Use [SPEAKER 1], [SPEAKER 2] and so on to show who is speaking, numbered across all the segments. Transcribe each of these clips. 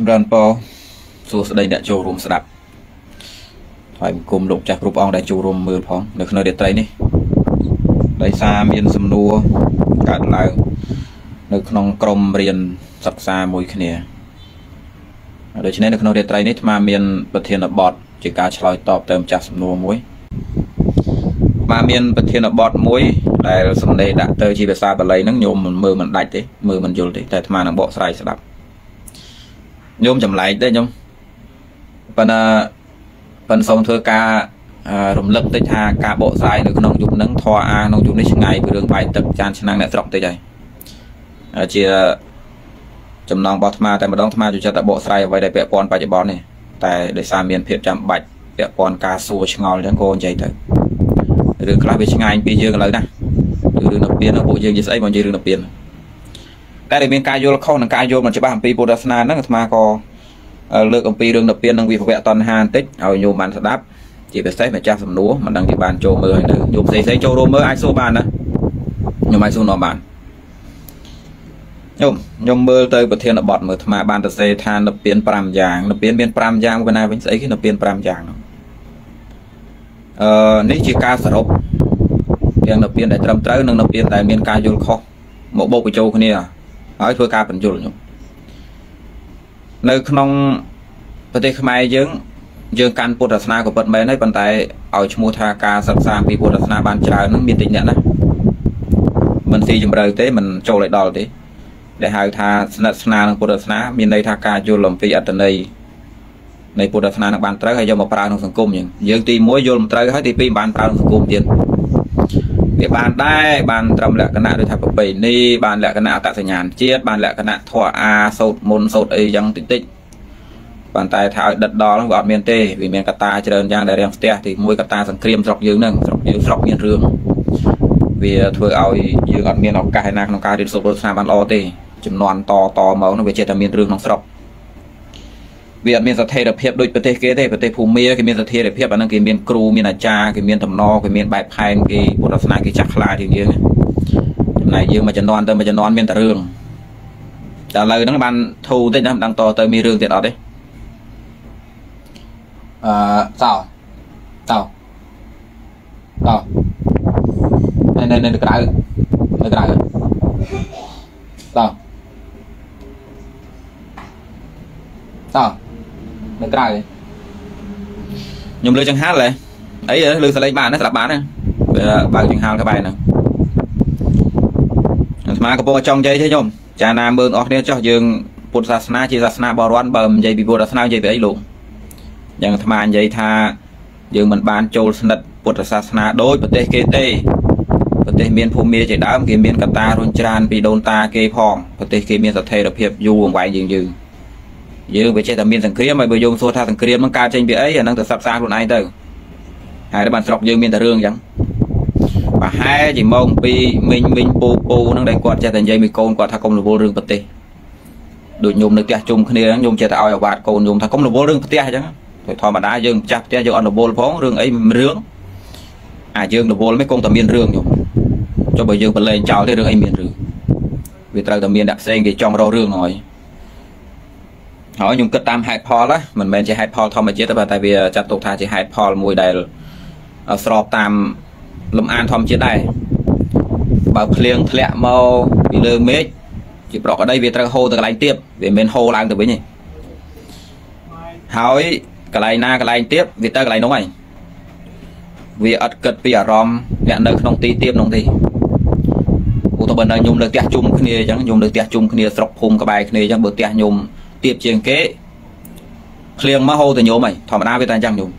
[SPEAKER 1] ចម្រើនពរសួស្តីអ្នកចូលរួមស្ដាប់ថ្វាយបង្គំលោកចាស់គ្រប់អង្គដែលចូលរួមមើលផងនៅក្នុងរាត្រីនេះដោយសារមានសំណួរកើតឡើងនៅក្នុងក្រុមរៀនសិក្សាមួយគ្នាដូច្នេះនៅក្នុងរាត្រីនេះអាមាន ប្រធានបទជាការឆ្លើយតបទៅម្ចាស់សំណួរមួយអាមានប្រធានបទមួយ ដែលសំណេរដាក់ទៅជាភាសាបាលីហ្នឹងញោមមិនមើលមិនដាច់ទេមើលមិនយល់ទេតែអាត្មានឹងបកស្រាយស្ដាប់ ញោមចម្លែកទេញោមប៉ុន្តែប៉ុន្តែសូមធ្វើការរំលឹកតិចថាការបកស្រាយនៅក្នុងយុគហ្នឹងធរអាក្នុងយុគនេះឆ្ងាយពីរឿងបាយទឹកចានឆ្នាំងអ្នកស្រុកតិចហើយជាចំណងរបស់អាត្មាតែម្ដងអាត្មាចូលចិត្តតែបកស្រាយអ្វីដែលពាក់ព័ន្ធបច្ចុប្បន្ននេះតែដោយសារមានភាពចាំបាច់ពាក់ព័ន្ធការសួរឆ្ងល់អញ្ចឹងក៏និយាយទៅរឿងខ្លះវាឆ្ងាយពីយើងឥឡូវណារឿងនៅពៀនពួកយើងនិយាយស្អីមកនិយាយរឿងនៅពៀន តែដែលមានការយល់ខុសនិងការយល់មិនច្បាស់អំពីពុទ្ធសាសនាហ្នឹងអាត្មាក៏លើកអំពីរឿងនៅពៀននិងវិភវៈតណ្ហាបន្តិចឲ្យញោមបានស្ដាប់ជាពិសេសម្ចាស់សំណួរមិនដឹងជាបានចូលមើលហើយនៅញោមផ្សេងផ្សេងចូលរួមមើលអាចសួរបានណាញោមអាចសួរនាំបានញោមញោមមើលទៅប្រធានបទមើលអាត្មាបានទៅសេថានៅពៀន5យ៉ាងនៅពៀនមាន5យ៉ាងប៉ុណ្ណាវិញស្អីគេនៅពៀន5យ៉ាងហ្នឹងអឺនេះជាការសរុបទាំងនៅពៀនដែលត្រឹមត្រូវនិងនៅពៀនដែលមានការយល់ខុសមកបូកបញ្ចូលគ្នា ហើយធ្វើការបញ្យល់ញោមនៅក្នុងប្រទេសខ្មែរយើងយើងកាន់ពុទ្ធសាសនាក៏ពិតមែនហើយប៉ុន្តែឲ្យឈ្មោះថាការសិក្សាពីពុទ្ធសាសនាបានច្រើននឹងមានតិចអ្នកណាមិនស៊ីជម្រៅទេមិនចូលឲ្យដល់ទេដែលហៅថាស្និទ្ធស្នាលនឹងពុទ្ធសាសនាមានន័យថាការយល់អំពីអត្តន័យនៃពុទ្ធសាសនានឹងបានត្រូវហើយយកមកប្រើក្នុងសង្គមយើងយើងទី1យល់មិនត្រូវហើយទី2មិនបានប្រើក្នុងសង្គមទៀត វាបានដែរបានត្រឹមលក្ខណៈដូចថាប្រពៃណីបានលក្ខណៈអត្តសញ្ញាណជាតិបានលក្ខណៈធម៌អាសោតមុនសោតអីយ៉ាងតិចតិចប៉ុន្តែថាឲ្យដិតដល់វាអត់មានទេវាមានកត្តាច្រើនយ៉ាងដែលរាំងផ្ទះទី1កត្តាសង្គ្រាមស្រុកយើងហ្នឹងស្រុកយើងស្រុកមានរឿងវាធ្វើឲ្យយើងអត់មានឱកាសឯណាក្នុងការរៀនសូត្រពុទ្ធសាសនាបានល្អទេចំនួនតតមកនោះវាចេះតែមានរឿងក្នុងស្រុក វាអត់មានស្ថិរភាពដូចប្រទេសគេទេប្រទេសភូមាគេមានស្ថិរភាពអាហ្នឹងគេមានគ្រូមានអាចារ្យគេមានតំណគេមានបែបផែនគេពុទ្ធសាសនាគេចាស់ខ្លាជាងយើងចំណែកយើងមួយចំនួនទៅមួយចំនួនមានតែរឿងតែឥឡូវហ្នឹងបានធូរតិចណាមិនដឹងតទៅមានរឿងទៀតអត់ទេអឺសោសោសោនៅនៅនៅក្រៅនៅក្រៅសោសោ នៅក្រៅខ្ញុំលើចង្ហាល់ហ៎អីលើសលេងបានណាស្រាប់បានណាបើកចង្ហាល់ក្បែរហ្នឹងអាត្មាកំពុងចង់និយាយទេខ្ញុំចាណាមើលអស់គ្នាចោះយើងពុទ្ធសាសនាជាសាសនាបរិវត្តបើមិននិយាយពីពុទ្ធសាសនានិយាយពីអីលោកយ៉ាងអាត្មានិយាយថាយើងមិនបានចូលស្និទ្ធពុទ្ធសាសនាដូចប្រទេសគេទេប្រទេសមានភូមិជាដើមគេមានកតារុញច្រានពីដូនតាគេផងប្រទេសគេមានស្ថិរភាពយូរអង្វែងជាងយើង យើងវាចេះតែមានសង្គ្រាមហើយបើយើងសួរថាសង្គ្រាមហ្នឹងកើតចេញពីអីអាហ្នឹងទៅសិក្សាខ្លួនឯងទៅហើយបានស្រុកយើងមានតែរឿងអញ្ចឹងប្រហែលជាម៉ោង2មិញមិញពូពូហ្នឹងដែលគាត់ចេះតែនិយាយមួយកូនគាត់ថាកុំរវល់រឿងប្រទេសដូចញោមនៅផ្ទះជុំគ្នាញោមចេះតែឲ្យអាវ៉ាតកូនញោមថាកុំរវល់រឿងផ្ទះអញ្ចឹងទៅធម្មតាយើងម្ចាស់ផ្ទះយើងអត់រវល់ផងរឿងអីរឿងអាយើងរវល់មិនគង់តែមានរឿងញោមចុះបើយើងបលែងចោលទេរឿងអីមានរឿងវាត្រូវតែមានអ្នកផ្សេងគេចង់រករឿងហើយ ហើយខ្ញុំគិតតាមហេតុផលណាមិនមែនជាហេតុផលធម្មជាតិទេតែវាចាត់ទុកថាជាហេតុផលមួយដែលស្របតាមលំអានធម្មជាតិដែរបើភ្លៀងធ្លាក់មកពីលើមេឃជាប្រកក្តីវាត្រូវហូរទៅកន្លែងទៀតវាមិនហូរឡើងទៅវិញទេហើយកន្លែងណាកន្លែងទៀតវាទៅកន្លែងនោះហើយវាអត់គិតពីអារម្មណ៍អ្នកនៅក្នុងទីទៀតនោះទេឧទាហរណ៍បើខ្ញុំនៅផ្ទះជុំគ្នាអញ្ចឹងខ្ញុំនៅផ្ទះជុំគ្នាស្រុកភូមិក្បែរគ្នាអញ្ចឹងបើផ្ទះខ្ញុំ ទៀបជាងគេភ្លៀងមកហូរទៅញោមហើយធម្មតាវាតែអញ្ចឹងញោម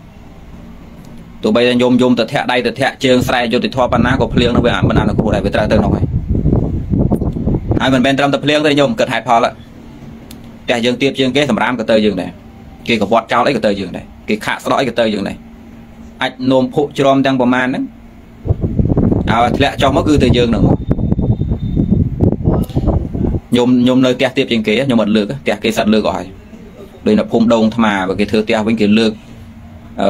[SPEAKER 1] ទោះបីតែញោមយំទៅធាក់ដៃទៅធាក់ជើងស្រែយុទ្ធធម៌ប៉ុណ្ណាក៏ភ្លៀងនោះវាមិនអនុគ្រោះដែរវាត្រូវទៅនោះហើយហើយមិនមែនត្រឹមតែភ្លៀងទេញោមគិតហេតុផលផ្ទះយើងទៀបជាងគេសម្រាមក៏ទៅយើងដែរគេកវត្តចោលអីក៏ទៅយើងដែរគេខាក់ស្ដកអីក៏ទៅយើងដែរអាចនោមភក់ជ្រំទាំងប្រមាណហ្នឹងឲ្យធ្លាក់ចុះមកគឺទៅយើងហ្នឹងមក ខ្ញុំខ្ញុំនៅផ្ទះទៀតជាងគេខ្ញុំអត់លើកផ្ទះគេសិតលើកអស់ហើយដូចនៅភូមិដងថ្មបើគេធ្វើផ្ទះវិញគេលើក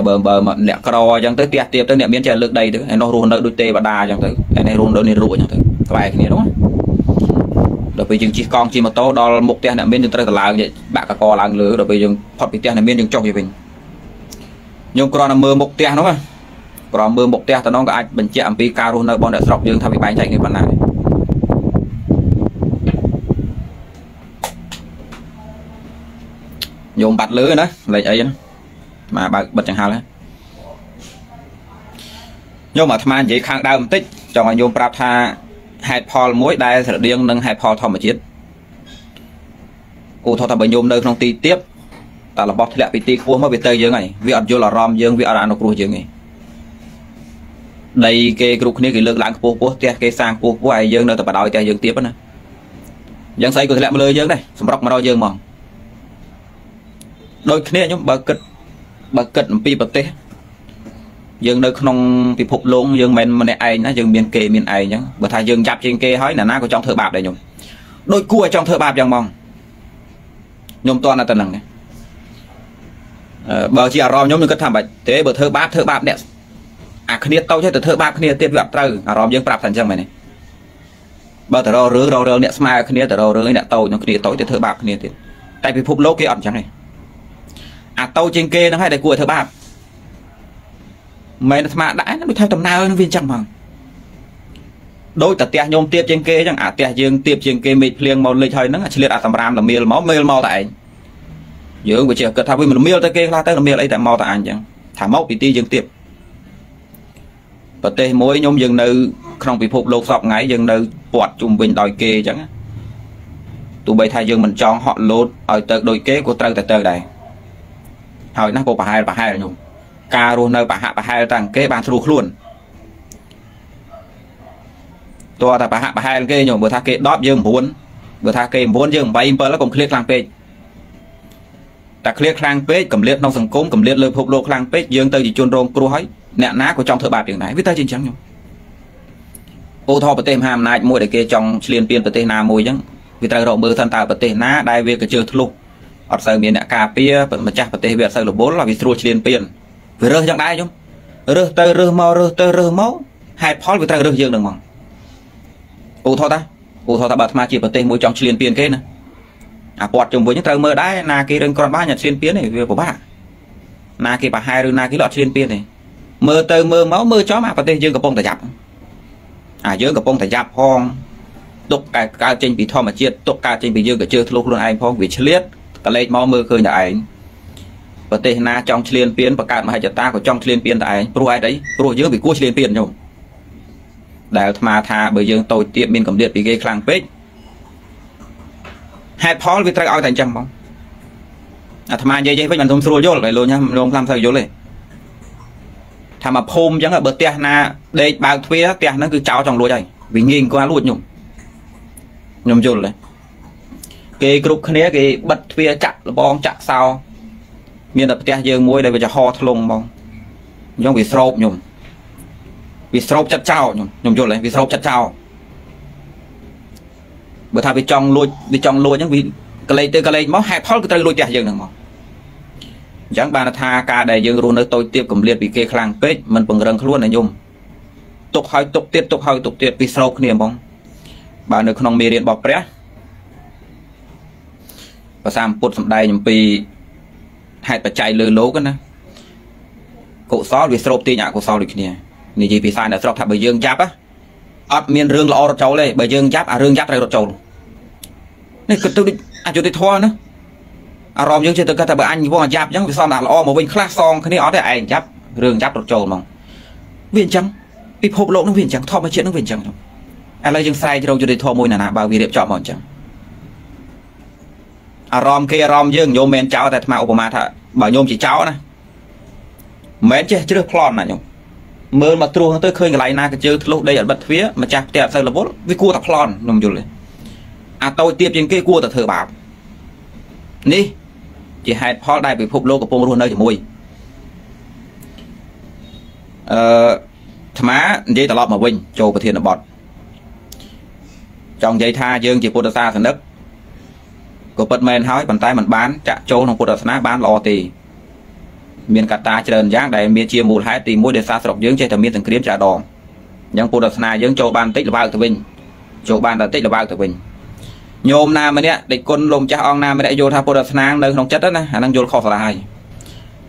[SPEAKER 1] បើបើអ្នកក្រអញ្ចឹងទៅផ្ទះទៀតទៅអ្នកមានចេះលើកដីទៅឯនោះរស់នៅដូចទេវតាអញ្ចឹងទៅឯនេះរស់នៅនេះរួចអញ្ចឹងទៅក្បែរគ្នានោះដល់ពេលយើងជិះកង់ជិះម៉ូតូដល់មុខផ្ទះអ្នកមានយើងត្រូវទៅឡើងបាក់កកឡើងលើដល់ពេលយើងផុតពីផ្ទះអ្នកមានយើងចុះទៅវិញខ្ញុំគ្រាន់តែមើលមុខផ្ទះនោះគ្រាន់មើលមុខផ្ទះទៅនោះក៏អាចបញ្ជាក់អំពីការរស់នៅរបស់អ្នកស្រុកយើងថាវាបែងចែកគ្នាប៉ុណ្ណា ញោមបាត់លើណាលេខអីណាមកបើកបិទចង្ហល់ហើយញោមអាត្មានិយាយខាងដើមបន្តិចចង់ឲ្យញោមប្រាប់ថាហេតុផលមួយដែលស្រដៀងនឹងហេតុផលធម្មជាតិគូថតថាបើញោមនៅក្នុងទីទៀបតែរបស់ធ្លាក់ពីទីខ្ពស់មកវាទៅយើងហើយវាអត់យល់អារម្មណ៍យើងវាអត់អនុគ្រោះយើងទេដីគេគ្រប់គ្នាគេលើកឡើងខ្ពស់ខ្ពស់ផ្ទះគេសាងខ្ពស់ខ្ពស់ហើយយើងនៅតែបដ ாய் ផ្ទះយើងទៀបណាយ៉ាងស្អីក៏ធ្លាក់មកលើយើងដែរសម្រុកមករកយើងហ្មង ដូចគ្នាខ្ញុំបើគិតបើគិតអំពីប្រទេសយើងនៅក្នុងពិភពលោកយើងមិនម្នាក់ឯងណាយើងមានគេមានឯងអញ្ចឹងបើថាយើងចាប់ជាងគេហើយណាណាក៏ចង់ធ្វើបាបដែរខ្ញុំដូចគួរឲ្យចង់ធ្វើបាបយ៉ាងហ្មងខ្ញុំតន់តែហ្នឹងបើជាអារម្មណ៍ខ្ញុំខ្ញុំគិតថាបាច់ទេបើធ្វើបាបធ្វើបាបអ្នកអាគ្នាតូចទៅធ្វើបាបគ្នាទៀតវាអត់ត្រូវអារម្មណ៍យើងប្រាប់ថាអញ្ចឹងមែនទេបើតររឿងររឿងអ្នកស្មើគ្នាតររឿងអ្នកតូចនឹងគ្នាតូចទៅធ្វើបាបគ្នាទៀតតែពិភពលោកគេអត់អញ្ចឹងទេ អាតូចជាងគេហ្នឹងហើយដែលគួរឲ្យធ្វើបាបមិនអាត្មាដាក់ដូចថាដំណើរនឹងវាអញ្ចឹងហ្មងដូចតែផ្ទះញោមទៀបជាងគេអញ្ចឹងអាផ្ទះយើងទៀបជាងគេមេឃភ្លៀងមកលេចហើយហ្នឹងអាឆ្លៀតអាសម្រាមល្មៀលមកមេលមកតែឯងយើងវាចេះគិតថាវាមិនល្មៀលទៅគេខ្លះទៅល្មៀលអីតែមកតែអញអញ្ចឹងថាមកពីទីយើងទៀបប្រទេសមួយខ្ញុំយើងនៅក្នុងពិភពលោកសពថ្ងៃយើងនៅពាត់ជុំវិញដោយគេអញ្ចឹងទោះបីថាយើងមិនចង់ហក់លោតឲ្យទៅដូចគេក៏ត្រូវតែទៅដែរ ហើយណាក៏ប្រហែលប្រហែលខ្ញុំការរស់នៅប្រហាក់ប្រហែលតាំងគេបានស្រួលខ្លួនតើតែប្រហាក់ប្រហែលគេញោមបើថាគេ10យើង9បើថាគេ9យើង8 7កុំឃ្លាតខ្លាំងពេកតែឃ្លាតខ្លាំងពេកកម្លៀតក្នុងសង្គមកម្លៀតលើភពលោកខ្លាំងពេកយើងទៅជាជនរងគ្រោះហើយអ្នកណាក៏ចង់ធ្វើបាបយ៉ាងដែរវាទៅជាអញ្ចឹងញោមឧទាហរណ៍ប្រទេសមហាអំណាចមួយដែលគេចង់ឈ្លានពានប្រទេសណាមួយអញ្ចឹងវាត្រូវរកមើលថាតើប្រទេសណាដែលវាកជើធ្លុះ អត់សូវមានអ្នកការពារម្ចាស់ប្រទេសវាអត់សូវរវល់វាស្រួលឈ្លានពានវារើសយ៉ាងដែរខ្ញុំរើសទៅរើសមករើសទៅរើសមកហេតុផលវាត្រូវរើសយើងនឹងមកឧទាហរណ៍តាឧទាហរណ៍ថាបើអាត្មាជាប្រទេសមួយចង់ឈ្លានពានគេណាអាពាត់ជុំវិញត្រូវមើលដែរណាគេរឹងគ្រាន់បានញ៉ាត់ឈ្លានពានទេវាពិបាកណាគេប្រហែលឬណាគេអត់ឈ្លានពានទេមើលទៅមើលមកមើលចំអាប្រទេសយើងកំពុងតែយ៉ាប់អាយើងកំពុងតែយ៉ាប់ផងទុកកើតចេញពីធម្មជាតិទុកកើតចេញពីយើងក៏ជឿធ្លុះខ្លួនឯងផងវាឆ្លៀត កលេចមកមើលឃើញតែឯងប្រទេសណាចង់ឈ្លានពានបង្កើតមហិច្ឆតាក៏ចង់ឈ្លានពានតែឯងព្រោះឯអីព្រោះយើងវាគួរឈ្លានពានញោមដែលអាត្មាថាបើយើងតូចទៀតមានកម្រិតពីគេខ្លាំងពេកហេតុផលវាត្រូវឲ្យតែអញ្ចឹងបងអាត្មានិយាយវិញមិនធំស្រួលយល់តែលោកញ៉ាំលោកខ្លាំងស្អីយល់ទេថាមកភូមិអញ្ចឹងបើផ្ទះណាដេកបើកទ្វារផ្ទះហ្នឹងគឺចោលចង់លួចហើយវាងាយអង្គលួចខ្ញុំខ្ញុំយល់ទេ គេគ្រប់គ្នាគេបិទទ្វារចាក់លបងចាក់សោមានតែផ្ទះយើងមួយដែលវាចំហធ្លុងហ្មងអញ្ចឹងវាស្រោបខ្ញុំវាស្រោបចិត្តចោលខ្ញុំខ្ញុំយល់ទេវាស្រោបចិត្តចោលបើថាវាចង់លួចវាចង់លួចអញ្ចឹងវាកលេចទៅកលេចមកហេតុផលគឺត្រូវលួចផ្ទះយើងហ្នឹងមកអញ្ចឹងបានថាការដែលយើងរស់នៅតូចទៀបកំលៀតពីគេខ្លាំងពេកมันពង្រឹងខ្លួនណាញោមទុកហើយទុកទៀតទុកហើយទុកទៀតពីស្រោបគ្នាហ្មងបើនៅក្នុងមេរៀនរបស់ព្រះ ភាសាពុទ្ធសំដែងអំពីហេតុបច្ច័យលើលោកណាកុសលវាស្រូបទាញអកុសលដូចគ្នានិយាយភាសាអ្នកស្រុកថាបើយើងចាប់អត់មានរឿងល្អរត់ចូលទេបើយើងចាប់អារឿងចាប់ត្រូវរត់ចូលនេះគិតទៅដូចអយុធធម៌ណាអារម្មណ៍យើងចេះទៅគិតថាបើអញវងចាប់អញ្ចឹងវាសំដាក់ល្អមកវិញខ្លះសងគ្នាអត់ទេឯងចាប់រឿងចាប់រត់ចូលហ្មងវាអញ្ចឹងពិភពលោកនឹងវាអញ្ចឹងធម្មជាតិនឹងវាអញ្ចឹងឥឡូវយើងស្រែករកយុទ្ធធម៌មួយណាណាបើវារៀបចំមកអញ្ចឹង អារម្មណ៍គេអារម្មណ៍យើងញោមមិនចោលតែអាត្មាឧបមាថាបើញោមជាចោលណាមិនចេះជ្រើសប្លន់ណាញោមមើលមកត្រួសទៅឃើញកន្លែងណាកជើធ្លុះដីអត់បិទទ្វារម្ចាស់ផ្ទះអត់សូវរវល់វាគួរតែប្លន់ខ្ញុំយល់ទេអាតូចទៀតជាងគេគួរតែធ្វើបាបនេះជាហេតុផលដែលពិភពលោកកំពុងរស់នៅជាមួយអឺអាត្មានិយាយត្រឡប់មកវិញចូលប្រធានបទចង់និយាយថាយើងជាពុទ្ធសាសនិក ក៏ពិតមែនហើយប៉ុន្តែมันបានចាក់ចូលក្នុងពុទ្ធសាសនាបានល្អទេមានកត្តាច្រើនយ៉ាងដែលមានជាមូលហេតុទី1ដែលសារស្រុកយើងចេះតែមានសង្គ្រាមចាដងអញ្ចឹងពុទ្ធសាសនាយើងចូលបានតិចលបើកទៅវិញចូលបានតែតិចលបើកទៅវិញញោមណាម្នាក់ដេចគុណលោកម្ចាស់អង្គណាម្នាក់យល់ថាពុទ្ធសាសនានៅក្នុងចិត្តណាអាហ្នឹងយល់ខុសឆ្លាស់ហើយ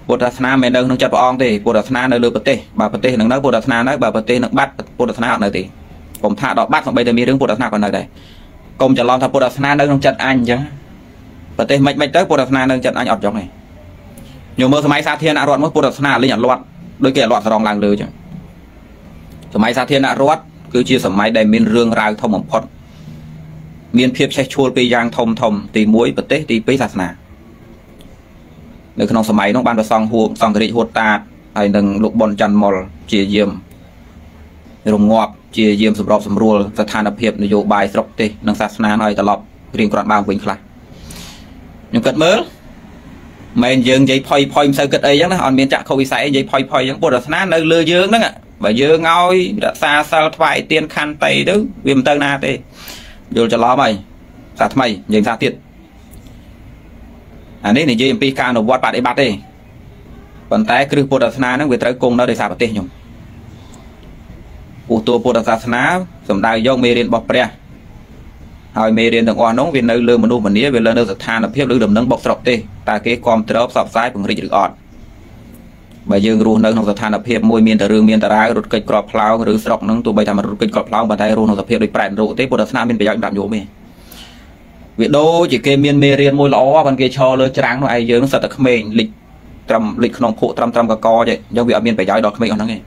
[SPEAKER 1] ពុទ្ធសាសនាមិននៅក្នុងចិត្តព្រះអង្គទេពុទ្ធសាសនានៅលើប្រទេសបើប្រទេសនឹងនៅពុទ្ធសាសនានៅបើប្រទេសនឹងបាត់ពុទ្ធសាសនាអត់នៅទេកុំថាដល់បាត់សូម្បីតែមានរឿងពុទ្ធសាសនាក៏នៅដែរកុំច្រឡំថាពុទ្ធសាសនានៅក្នុងចិត្តអញអញ្ចឹង ប្រទេសមិនមិនទៅពុទ្ធសាសនានៅចិត្តអញអត់ចង់ទេញោមមើលសម័យសាធារណរដ្ឋមកពុទ្ធសាសនាលេងអត់លាត់ដូចគេអត់លាត់ស្រងឡើងលើអញ្ចឹងសម័យសាធារណរដ្ឋគឺជាសម័យដែលមានរឿងរ៉ាវធំបំផុតមានភាពឆេះឆួលពីរយ៉ាងធំធំទី1ប្រទេសទី2សាសនានៅក្នុងសម័យនោះបានប្រសង់ហួសង្ឃរាជហួតតាតហើយនឹងលោកប៉ុនច័ន្ទមុលជាយាមរងាប់ជាយាមសម្របសម្រួលស្ថានភាពនយោបាយស្រុកទេសនិងសាសនាឲ្យត្រឡប់រៀងក្រាន់ដើមវិញខ្លះ ខ្ញុំគិតមើលមិនយើងនិយាយផុយផុយមិនសូវគិតអីចឹងណាអត់មានចាក់ខុសវិស័យអីនិយាយផុយផុយចឹងពុទ្ធសាសនានៅលើយើងហ្នឹងបើយើងឲ្យរក្សាសិលថ្វាយទានខន្តីទៅវាមិនទៅណាទេយល់ច្រឡំហើយសាថ្មីនិយាយសាទៀតអានេះនិយាយអំពីការអនុវត្តបដិបត្តិទេប៉ុន្តែគ្រឹះពុទ្ធសាសនាហ្នឹងវាត្រូវគង់នៅដោយសារប្រទេសខ្ញុំពុទ្ធពុទ្ធសាសនាសំដៅយកមេរៀនរបស់ព្រះ ហើយមេរៀនទាំងអស់នោះវានៅលើមនុស្សម្នាវាលើនៅស្ថានភាពឬដំណឹងបុកស្រុកទេតើគេគ្រប់គ្រងផ្សព្វផ្សាយពង្រីកឬអត់បើយើងរស់នៅក្នុងស្ថានភាពមួយមានតែរឿងមានតារាវរត់កិច្ចក្របផ្លោងឬស្រុកហ្នឹងទោះបីថាមិនរត់កិច្ចក្របផ្លោងប៉ុន្តែរស់ក្នុងសភាពដូចប្រែតរោគទេពុទ្ធសាសនាមានប្រយោជន៍សម្រាប់យោមទេវាដូចជាគេមានមេរៀនមួយល្អប៉ុន្តែគេឈរលើច្រាំងនោះឯងយើងសិតតែក្មេងលិចត្រឹមលិចក្នុងភក់ត្រឹមត្រឹមកកចេះអញ្ចឹងវាអត់មានប្រយោជន៍ដល់ក្មេងអស់ហ្នឹងទេ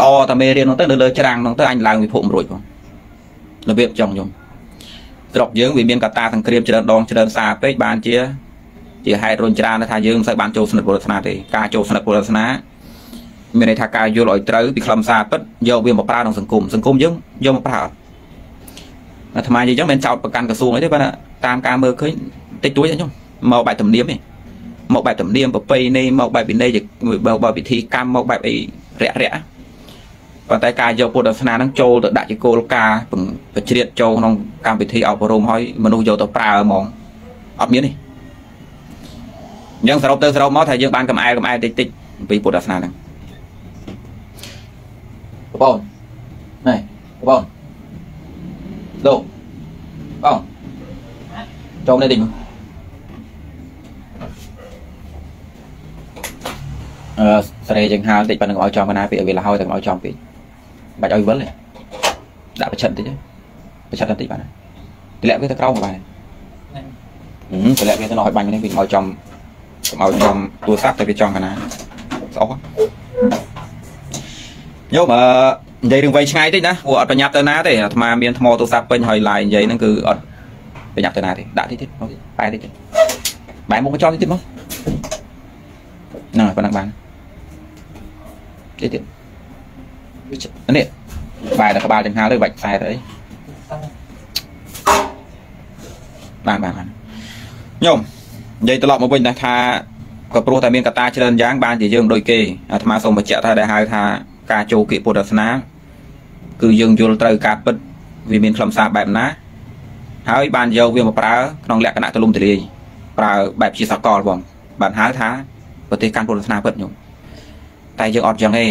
[SPEAKER 1] ល្អតែមេរៀននោះទៅនៅលើច្រាំងនោះទៅអញឡើងវិភពមិនរួចផងរបៀបចង់ខ្ញុំ ស្រុកយើងវាមានកតាសង្គ្រាមច្រើនដងច្រើនសារពេកបានជាជាហេតុរុញច្រានថាយើងមិនសូវបានចូលស្និទ្ធពុទ្ធសាសនាទេការចូលស្និទ្ធពុទ្ធសាសនាមានន័យថាការយល់ឲ្យត្រូវពីខ្លឹមសារពិតយកវាមកប្រើក្នុងសង្គមសង្គមយើងយកមកប្រើអត់អាត្មានិយាយចឹងមិនចោតប្រកាន់ក្រសួងអីទេប៉ុន្តែតាមការមើលឃើញតិចតួចខ្ញុំមកបែបទំនៀមទេមកបែបទំនៀមប្រពៃណីមកបែបវិន័យបើពិធីកម្មមកបែបអីរាក់រាក់ ប៉ុន្តែការយកពុទ្ធសាសនាហ្នឹងចូលទៅដាក់ជាគោលការណ៍បញ្ជ្រាបចូលក្នុងកម្មវិធីអប់រំឲ្យមនុស្សយកទៅប្រើហ្មងអត់មានទេអញ្ចឹងសរុបទៅសរុបមកថាយើងបានកំអែលកំអែលតិចតិចអំពីពុទ្ធសាសនាហ្នឹងបងណែបងលោកបងចូលនេះតិចមកអឺស្រេយើងហាលតិចប៉ុណ្្នឹងឲ្យចំកណាពីឲ្យវាលហើយតែឲ្យចំពេក បាច់ឲ្យវិលទេដាក់ប្រឆិតតិចប្រឆិតតិចបានទម្លាក់វាទៅក្រោមបានហឹមទម្លាក់វាទៅនោះឲ្យបាញ់នេះវាឲ្យចំកុំឲ្យខ្ញុំទូរស័ព្ទតែវាចង់កណាស្អុកយកអឺនិយាយរឿងវែងឆ្ងាយតិចណាព្រោះអត់ប្រញាប់ទៅណាទេអាត្មាមានថ្មទូរស័ព្ទពេញហើយឡាយនិយាយហ្នឹងគឺអត់ប្រញាប់ទៅណាទេដាក់តិចទៀតបែរតិចទៀតបែរមុខមកចង់តិចទៀតមកហ្នឹងហើយប៉ុណ្ណឹងបានតិចទៀត នេះបែរដល់ក្បាលចង្ហាទៅបាច់ខ្សែទៅអីបានបានបានញោមនិយាយត្រឡប់មកវិញណាថាក៏ព្រោះតែមានកត្តាច្រើនយ៉ាងបានជាយើងដូចគេអាត្មាសូមបញ្ជាក់ថាដែលហៅថាការចូលគិពុទ្ធសាសនាគឺយើងយល់ត្រូវការពិតវាមានខ្លឹមសារបែបណា ហើយបានយកវាមកប្រើក្នុងលក្ខណៈទលំទលាយប្រើបែបជាសកលបងបានហៅថាប្រទេសកាន់ពុទ្ធសាសនាពិតញោមតែយើងអត់ចឹងទេ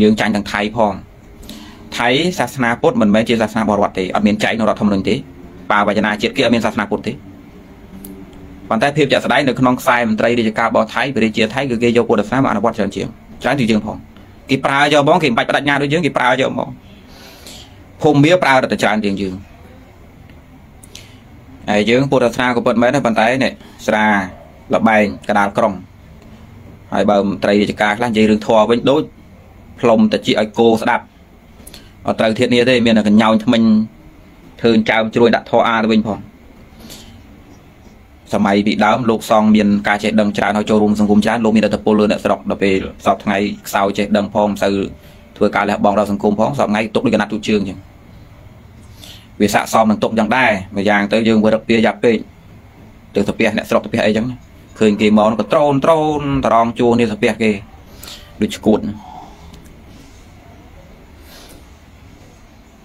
[SPEAKER 1] យើងចាញ់ទាំងថៃផងថៃសាសនាពុទ្ធមិនមែនជាសាសនាបរវត្តទេអត់មានចែកនៅរដ្ឋធម្មនុញ្ញទេបាវចនាជាតិគេអត់មានសាសនាពុទ្ធទេប៉ុន្តែភាពជាក់ស្ដែងនៅក្នុងខ្សែមន្ត្រីរាជការរបស់ថៃប្រជាជាតិថៃគឺគេយកពុទ្ធសាសនាមកអនុវត្តច្រើនជាងច្រើនជាងយើងផងគេប្រើយកហ្មងគេមិនបាច់បដិញ្ញាដូចយើងគេប្រើយកហ្មងភូមិមាប្រើរដ្ឋច្រើនជាងយើងហើយយើងពុទ្ធសាសនាក៏ពិតមែនដែរប៉ុន្តែនេះស្រាលបែងកដាលក្រុងហើយបើមន្ត្រីរាជការខ្លះនិយាយរឿងធម៌វិញដូច ផ្លុំតាជីឲ្យគោស្ដាប់អត់ត្រូវធាតនេះទេមានតែកញ្ញោញថ្មិញធ្វើចើមជ្រួយដាក់ធေါ်អាទៅវិញផងសម័យពីដើមលោកសងមានការចេះដឹងច្រើនហើយចូលរួមសង្គមច្រើនលោកមានអត្តពលលើអ្នកស្រុកដល់ពេលសពថ្ងៃខ្សោយចេះដឹងផងមិនសូវធ្វើការលះបង់ដល់សង្គមផងសពថ្ងៃទុកដូចកណាត់ទូជើងអញ្ចឹងវាស័កសមនឹងទុកយ៉ាងដែរមួយយ៉ាងទៅយើងវារឹកពីយ៉ាប់ពេកទៅទៅផ្ទះអ្នកស្រុកទៅផ្ទះអីចឹងឃើញគេមកក៏ត្រូនត្រូនតរងជួនេះទៅផ្ទះគេដូចឈួត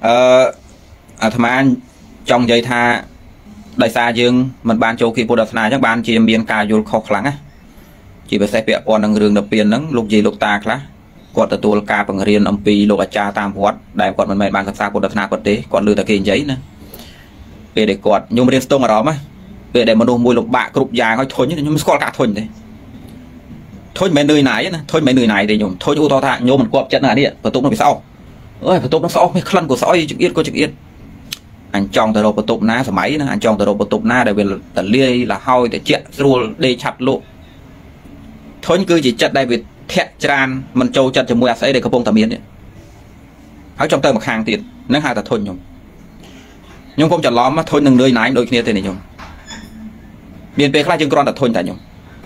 [SPEAKER 1] អឺអាត្មាចង់និយាយថាដោយសារយើងមិនបានចូលគៀពុទ្ធសាសនាអញ្ចឹងបានជាមានការយល់ខុសខ្លាំងណាជាពិសេសពាក់ព័ន្ធនឹងរឿងនិព្វានហ្នឹងលោកយាយលោកតាខ្លះគាត់ទទួលការបង្រៀនអំពីលោកអាចារ្យតាមវត្តដែលគាត់មិនមែនបានសិក្សាពុទ្ធសាសនាគាត់ទេគាត់លើតែគេនិយាយណាពេលដែលគាត់ខ្ញុំរៀនស្ទង់អារម្មណ៍ពេលដែលមនុស្សមួយលំបាកគ្រប់យ៉ាងហើយធុញខ្ញុំស្គាល់ការធុញទេធុញមិននឿយណាយណាធុញមិននឿយណាយទេខ្ញុំធុញឧទាហរណ៍ថាខ្ញុំមិនគប់ចិត្តនឹងអានេះបន្ទប់នោះវាស្អប់ អើយបន្ទប់នោះស្អប់មានក្លិនក៏ស្អុយចង្អៀតក៏ចង្អៀតអញចង់ទៅរកបន្ទប់ណាសម័យណាអញចង់ទៅរកបន្ទប់ណាដែលវាតលាយលហើយតិចស្រួលដេកឆាប់លក់ធុញគឺជាចិត្តដែលវាធាក់ច្រានមិនចូលចិត្តជាមួយអាស្អីដែលកំពុងតែមាននេះហើយចង់ទៅមកខាងទៀតនឹងហៅថាធុញខ្ញុំខ្ញុំកុំច្រឡំធុញនឹងនឿយណាយដូចគ្នាទេនេះខ្ញុំមានពេលខ្លះយើងគ្រាន់តែធុញតែខ្ញុំ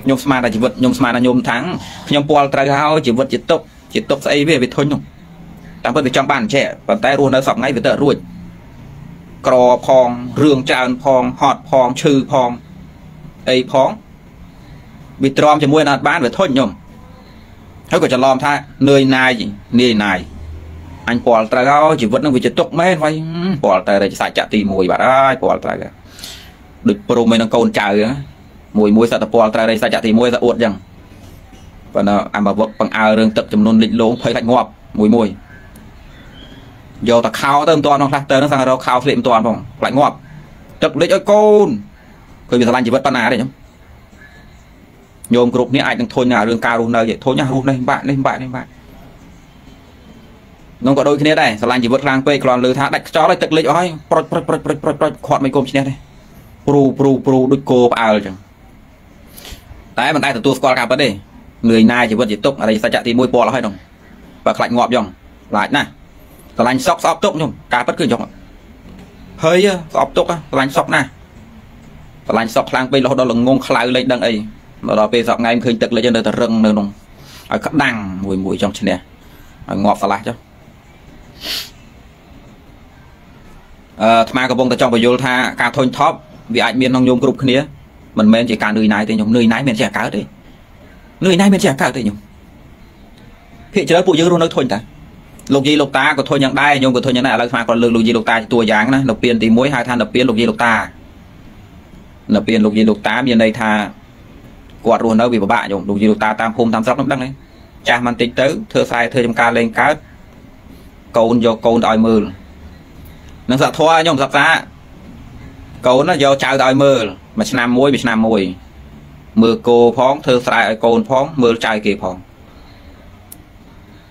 [SPEAKER 1] ខ្ញុំស្មានតែជីវិតខ្ញុំស្មានថាខ្ញុំថាំងខ្ញុំពាល់ត្រូវហើយជីវិតជាទុកជាទុកស្អីវាវាធុញនោះ តាមពិតវាចង់បានអញ្ចេះប៉ុន្តែរស់នៅសពថ្ងៃវាទៅរួចក្រផងរឿងច្រើនផងហត់ផងឈឺផងអីផងវាទ្រាំជាមួយអត់បានវាធុញខ្ញុំហើយក៏ច្រឡំថានឿយណាយនាយណាយអញពាល់ត្រូវហើយជីវិតនឹងវាជាទុកមែនហើយពាល់តែរសាច់ចាក់ទី1បាទហើយពាល់ត្រូវដូចព្រមឯនឹងកូនចៅមួយមួយសតពលត្រូវរៃសាច់ចាក់ទី1ទៅអួតចឹងប៉ុន្តែអាមកវឹកបង្អើរឿងទឹកចំនួនលិចលងភ័យខ្លាច់ងាប់មួយមួយ យកតែខោទៅមិនទាន់ក្នុងខ្លះទៅនឹងសង្រោខោស្លៀកមិនទាន់ផងខ្លាច់ងាប់ទឹកលិចឲ្យកូនឃើញវាស្រឡាញ់ជីវិតប៉ុណ្ណាទេខ្ញុំញោមគ្រប់នេះអាចនឹងធុញអារឿងការរស់នៅធុញណារស់នេះបាក់នេះបាក់នេះបាក់នោះក៏ដូចគ្នាដែរស្រឡាញ់ជីវិតខ្លាំងពេកគ្រាន់លើថាដាច់ខ្យល់ហើយទឹកលិចអស់ហើយប្រុចប្រុចប្រុចប្រុចប្រុចប្រុចខាត់មិនគុំឈ្នះទេព្រូព្រូព្រូដូចគោផ្អើលចឹងតែមិនដែលទទួលស្គាល់ការពិតទេនឿយណាយជីវិតជាទុកអរិយសច្ចៈទី1ពលហើយនោះបើខ្លាច់ងាប់យ៉ងខ្លាចណាស់ ស្រឡាញ់សក់ស្អប់ទុកខ្ញុំការពិតគឺយ៉ងហើយស្អប់ទុកស្រឡាញ់សក់ណាស់ស្រឡាញ់សក់ខ្លាំងពេករហូតដល់ល្ងងខ្លៅលេខដឹងអីមកដល់ពេលសក់ថ្ងៃឃើញទឹកលេខនៅតែរឹងនៅនោះឲ្យក្តាំងមួយមួយចង់ឈ្នះឲ្យងាប់ឆ្លាស់ចុះអឺអាត្មាកំពុងតែចង់បញ្យល់ថាការធុញថប់វាអាចមានក្នុងញោមគ្រប់គ្នាមិនមែនជាការនឿយណាយទេខ្ញុំនឿយណាយមិនចេះកើតទេនឿយណាយមិនចេះកើតទេខ្ញុំភាគច្រើនពួកយើងរស់នៅធុញតា លោកយាយលោកតាក៏ធុញយ៉ាងដែរញោមក៏ធុញយ៉ាងដែរឥឡូវស្មាគាត់លើកលោកយាយលោកតាជាតួយ៉ាងណានៅពៀនទី1ហៅថានៅពៀនលោកយាយលោកតានៅពៀនលោកយាយលោកតាមានន័យថាគាត់រស់នៅវាពិបាកញោមលោកយាយលោកតាតាមភូមិតាមស្រុកនោះដឹងទេចាស់មិនតិចទៅធ្វើខ្សែធ្វើចំការលេងកើតកូនយកកូនទៅឲ្យមើលនឹងសត្វធွာខ្ញុំសិក្សាកូនយកចៅទៅឲ្យមើលមួយឆ្នាំមួយមួយឆ្នាំមួយមើលគោផងធ្វើស្រែឲ្យកូនផងមើលចៅគេផង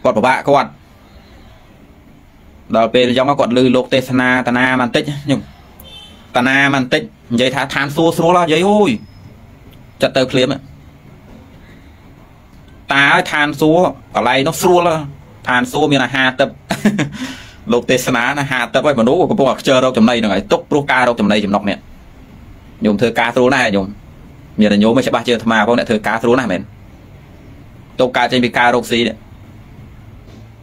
[SPEAKER 1] គាត់ពិបាកគាត់ ដល់ពេលអញ្ចឹងគាត់លឺលោកទេសនាតាណាបន្តិចខ្ញុំតាណាបន្តិចនិយាយថាឋានសួគ៌ស្រួលហ៎និយាយអូយចិត្តទៅភ្លាមតាឲ្យឋានសួគ៌កន្លែងនោះស្រួលឋានសួគ៌មានអាហារទឹកលោកទេសនាណាហាទឹកឲ្យមនុស្សកំពុងតែខ្ជិលរកចំណៃហ្នឹងហើយទុកព្រោះការរកចំណៃចំណុកនេះញោមធ្វើការស្រួលណាស់ញោមមានតែញោមមិនច្បាស់ជឿអាត្មាផងអ្នកធ្វើការស្រួលណាស់មែនទុកការចេញពីការរកស៊ីនេះ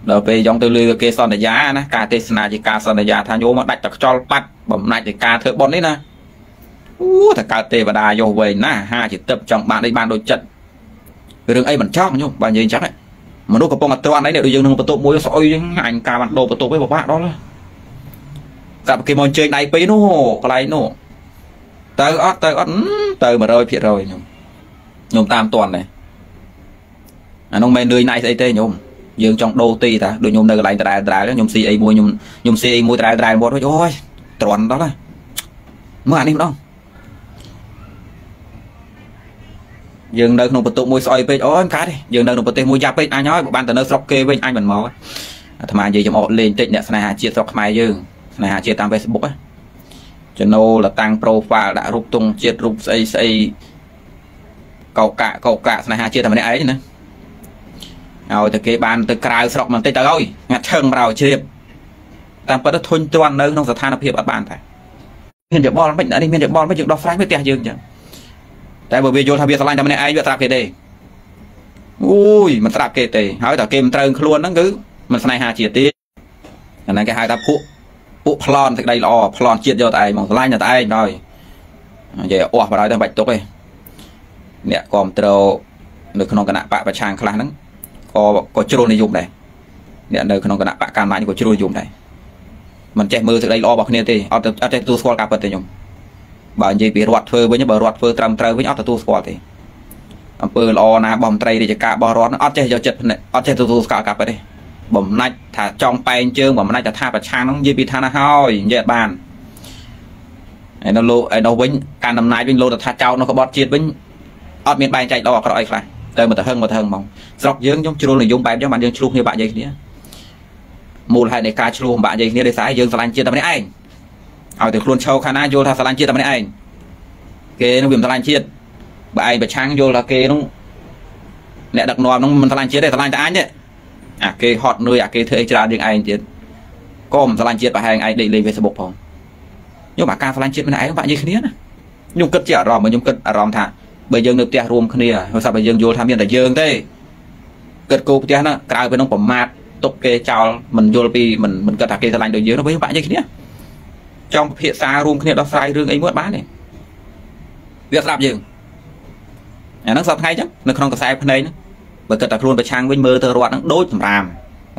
[SPEAKER 1] ដល់ពេលចង់ទៅលឺគេសន្យាណាការទេសនាជាការសន្យាថាញោមមកដាច់តែខ្ចល់បាត់បំណាច់ទៅការធ្វើបុណ្យនេះណាអូតែកើតទេវតាយោវែងណាហាជាទឹកចង់បានអីបានដូចចិត្តរឿងអីមិនចង់ញោមបើនិយាយអញ្ចឹងហ្នឹងមនុស្សកំពុងតែទ្រាំនេះដូចយើងនឹងបន្ទប់មួយស្អុយចឹងអញការបានដោបន្ទប់ឯងពិបាកដល់កាប់គេមកជើញដៃពីរនោះកន្លែងនោះទៅអត់ទៅអត់ទៅ100%ខ្ញុំខ្ញុំតាមតន់ដែរអានោះមិននឿយណាយស្អីទេខ្ញុំ យើងចង់ដូរទីតាដូចខ្ញុំនៅកន្លែងដដែលដដែលខ្ញុំស៊ីអីមួយខ្ញុំខ្ញុំស៊ីអីមួយដដែលដដែលមកអូយទ្រាន់ដល់ហើយមើលអានេះម្ដងយើងនៅក្នុងបន្ទប់មួយស្អុយពេកអូយមិនកើតទេយើងនៅក្នុងប្រទេសមួយយ៉ាប់ពេកអញហើយបើបានទៅនៅស្រុកគេវិញអញមិនមកអាត្មានិយាយចំអកលេងតិចអ្នកស្នេហាជាតិស្រុកខ្មែរយើងស្នេហាជាតិតាម Facebook ណាចំណូលតាំង profile ដាក់រូបទង់ជាតិរូបស្អីស្អីកោកាកោកាស្នេហាជាតិតែម្នាក់ឯងណា ឲ្យតែគេបានទៅក្រៅស្រុកបន្តិចទៅហើយងាត់ឈឹងប្រោជ្រាបតាមពិតទៅធុញទាន់នៅក្នុងស្ថានភាពអត់បានតែមានយោបល់មិននេះមានយោបល់មិនយើងដោះស្រាយវាផ្ទះយើងចឹងតែបើវាយល់ថាវាស្រឡាញ់តែម្នាក់ឯងវាត្រាប់គេទេអូយមិនត្រាប់គេទេហើយតែគេមិនត្រូវខ្លួនហ្នឹងគឺមិនស្នេហាជាតិទេអាហ្នឹងគេហៅថាពួកពួកប្លន់សេចក្តីល្អប្លន់ជាតិយកតែឯងមកស្រឡាញ់តែឯងដល់និយាយអស់បរោយទៅបាច់ទុកទេអ្នកគ្រប់ត្រូលនៅក្នុងគណៈបកប្រឆាំងខ្លះហ្នឹង ក៏ក៏ជ្រុលនិយមដែរអ្នកនៅក្នុងគណៈបកកម្មាក៏ជ្រុលនិយមដែរមិនចេះមើលសេចក្តីល្អរបស់គ្នាទេអត់អត់ចេះទទួលស្គាល់ការពិតទេខ្ញុំបើនិយាយពីរដ្ឋធ្វើវិញបើរដ្ឋធ្វើត្រឹមត្រូវវិញអត់ទទួលស្គាល់ទេអំពើល្អណារបស់មន្ត្រីរាជការរបស់រដ្ឋអត់ចេះយកចិត្តអត់ចេះទទួលស្គាល់ការពិតទេបំណាច់ថាចង់បែងជើងបំណាច់ថាប្រឆាំងហ្នឹងនិយាយពីឋានៈហើយនិយាយអត់បានហើយនៅលោកឯនោះវិញការដំណាយវិញលោកថាចោតនៅក្បត់ជាតិវិញអត់មានបែងចែកល្អអាក្រក់អីខ្លះ ទៅមកទៅហឹងមកទៅហឹងហ្មងស្រុកយើងខ្ញុំជ្រុលនិយមបែបចឹងបានយើងឆ្លោះគ្នាបាក់និយាយគ្នាមូលហេតុនៃការឆ្លោះបាក់និយាយគ្នាដោយសារយើងស្រឡាញ់ជាតិតែម្នាក់ឯងឲ្យតែខ្លួនឈោខាងណាយល់ថាស្រឡាញ់ជាតិតែម្នាក់ឯងគេនឹងវាមិនស្រឡាញ់ជាតិបើឯងប្រឆាំងយល់ថាគេនោះអ្នកដឹកនាំនោះមិនស្រឡាញ់ជាតិទេស្រឡាញ់តែអញទេអាគេហត់នឿយអាគេធ្វើអីច្រើនយើងឯងទៀតក៏មិនស្រឡាញ់ជាតិប្រហែលឯងដេកលេង Facebook ផងខ្ញុំអាការស្រឡាញ់ជាតិម្នាក់ឯងបាក់និយាយគ្នាណាខ្ញុំគិតជាអារម្មណ៍ខ្ញុំគិតអារម្មណ៍ថា បើយើងនៅផ្ទះរួមគ្នាហើយសាប់តែយើងយល់ថាមានតែយើងទេគិតគោផ្ទះណាក្រៅពីនោះប្រមាថទុកគេចោលមិនយល់ពីមិនមិនគិតថាគេស្រឡាញ់ដូចយើងនោះវិញបាក់និយាយគ្នាចង់ពិភាក្សារួមគ្នាដោះស្រាយរឿងអីមួយបានទេវាស្ដាប់យើងអាហ្នឹងសប្តាហ៍ថ្ងៃចឹងនៅក្នុងខ្សែភ្នែកហ្នឹងបើគិតតែខ្លួនប្រឆាំងវិញមើលទៅរត់ហ្នឹងដូចសម្រាម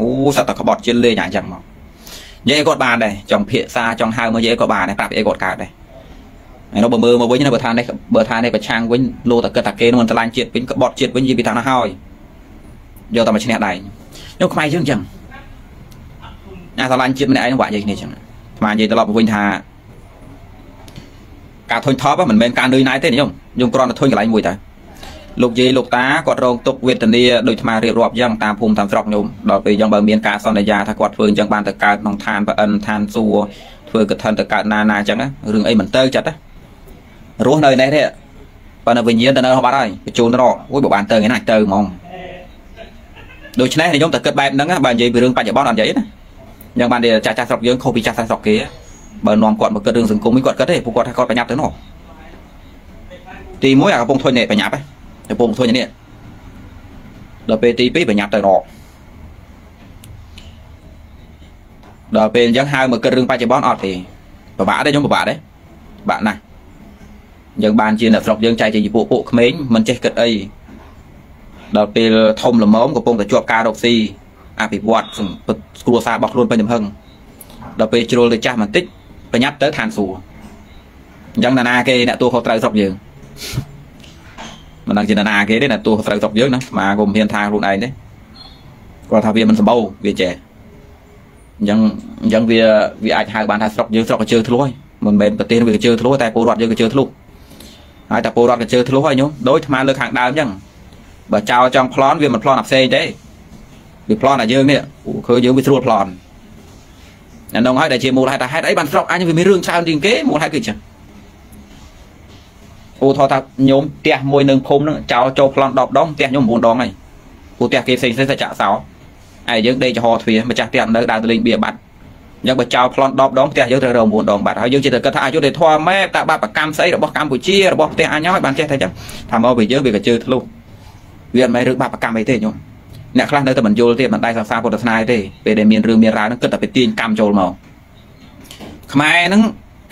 [SPEAKER 1] អូសត្វតែក្បត់ជិលលេងអញ្ចឹងមកនិយាយគាត់បានដែរចង់ភាសាចង់ហៅមកនិយាយក៏បានដែរប្រាប់អីគាត់កើតដែរ ហើយនោះបើមើលមកវិញណាបើថានេះបើថានេះប្រឆាំងវិញលោតែគិតថាគេនឹងមិនឆ្លាញ់ជាតិវិញក្បត់ជាតិវិញនិយាយពីថាណាហើយយកតែមកឈ្នះដែរខ្ញុំខ្មែរយើងអញ្ចឹងអាឆ្លាញ់ជាតិម្នាក់ឯងវាក់និយាយគ្នាអញ្ចឹងស្មាននិយាយត្រឡប់មកវិញថាការធុញថប់មិនមែនការនឿយណាយទេខ្ញុំខ្ញុំគ្រាន់តែធុញកន្លែងមួយតែលោកយាយលោកតាគាត់រងទុកវេទនាដោយថ្មរៀបរាប់យ៉ាងតាមភូមិតាមស្រុកខ្ញុំដល់ពេលយ៉ាងបើមានការសន្យាថាគាត់ធ្វើអញ្ចឹងបានទៅកើតក្នុងឋានប្រអិនឋានសួគ៌ធ្វើកឋិនទៅកើតណាណាអញ្ចឹងរឿងអីមិនទៅចិត្តណា រស់នៅនេះទេប៉ុន្តែវិញ្ញាណទៅនៅបាត់ហើយបញ្ជូនទៅអូយបើបានទៅថ្ងៃណាទៅហ្មងដូច្នេះខ្ញុំតែគិតបែបហ្នឹងបើនិយាយពីរឿងបច្ចុប្បន្នអត់និយាយណាយ៉ាងបានចាស់ចាស់ស្រុកយើងខុសពីចាស់ស្រុកគេបើនាំគាត់មកគិតរឿងសង្គមវិញគាត់គិតទេពួកគាត់ថាគាត់ប្រញាប់ទៅនោះទី1អាកំពុងធុញនេះប្រញាប់ហ៎កំពុងធុញនេះដល់ពេលទី2ប្រញាប់ទៅរកដល់ពេលអញ្ចឹងហៅមកគិតរឿងបច្ចុប្បន្នអត់ទេពិបាកទេខ្ញុំពិបាកទេពិបាកណាស់ យើងបានជាអ្នកស្រុកយើងចែកជាពួកពួកក្មេងមិនចេះគិតអីដល់ពេលធំល្មមកំពុងតែជាប់ការរកស៊ីអភិវឌ្ឍគ្រួសាររបស់ខ្លួនពេញទំហឹងដល់ពេលជ្រុលទៅចាស់បន្តិចប្រញាប់ទៅឋានសួគ៌អញ្ចឹងណានាគេអ្នកតួខុសត្រូវស្រុកយើងមិនដឹងជាណានាគេទេអ្នកតួខុសត្រូវស្រុកយើងណាមកក៏មិនហ៊ានថាខ្លួនឯងទេគាត់ថាវាមិនសម្បូរវាចេះអញ្ចឹងអញ្ចឹងវាវាអាចហៅបានថាស្រុកយើងស្រុកកជើធ្លុះមិនមែនប្រទេសវាកជើធ្លុះតែពលរដ្ឋយើងកជើធ្លុះ ហើយតែពលរដ្ឋក៏ជឿធ្លុះហើយញោមដូចអាលើខាងដើមអញ្ចឹងបើចោលចង់ប្លន់វាមិនប្លន់អាផ្សេងទេវាប្លន់អាយើងនេះឃើញយើងវាស្រួលប្លន់អានោះហើយដែលជាមូលហេតុថាហេតុអីបានស្រុកអញវាមានរឿងច្រើនជាងគេមូលហេតុគឺចឹងឧទាហរណ៍ថាញោមផ្ទះមួយនៅភូមិហ្នឹងចោលចូលប្លន់10ដងផ្ទះញោម9ដងហើយព្រោះផ្ទះគេផ្សេងផ្សេងតែចាក់សោហើយយើងដេកចំហទ្វារម្ចាស់ផ្ទះនៅដើរទៅលេងបៀបាត់ យ៉ាងបើចោលប្លន់10ដងផ្ទះយើងត្រូវរង9ដងបាត់ហើយយើងជិះទៅគិតថាអយុធធម៌ម៉ែតើបាបកម្មស្អីរបស់កម្ពុជារបស់ផ្ទះអញហើយបានចេះតែអញ្ចឹងថាមកពីយើងវាក៏ជឿធ្លុះវាមិនមែនរឿងបាបកម្មអីទេញោមអ្នកខ្លះនៅតែមិនយល់ទេមិនដែរសិក្សាពុទ្ធសាសនាទេពេលដែលមានរឿងមានរ៉ាវហ្នឹងគិតតែទៅទាញកម្មចូលមកខ្មែរហ្នឹង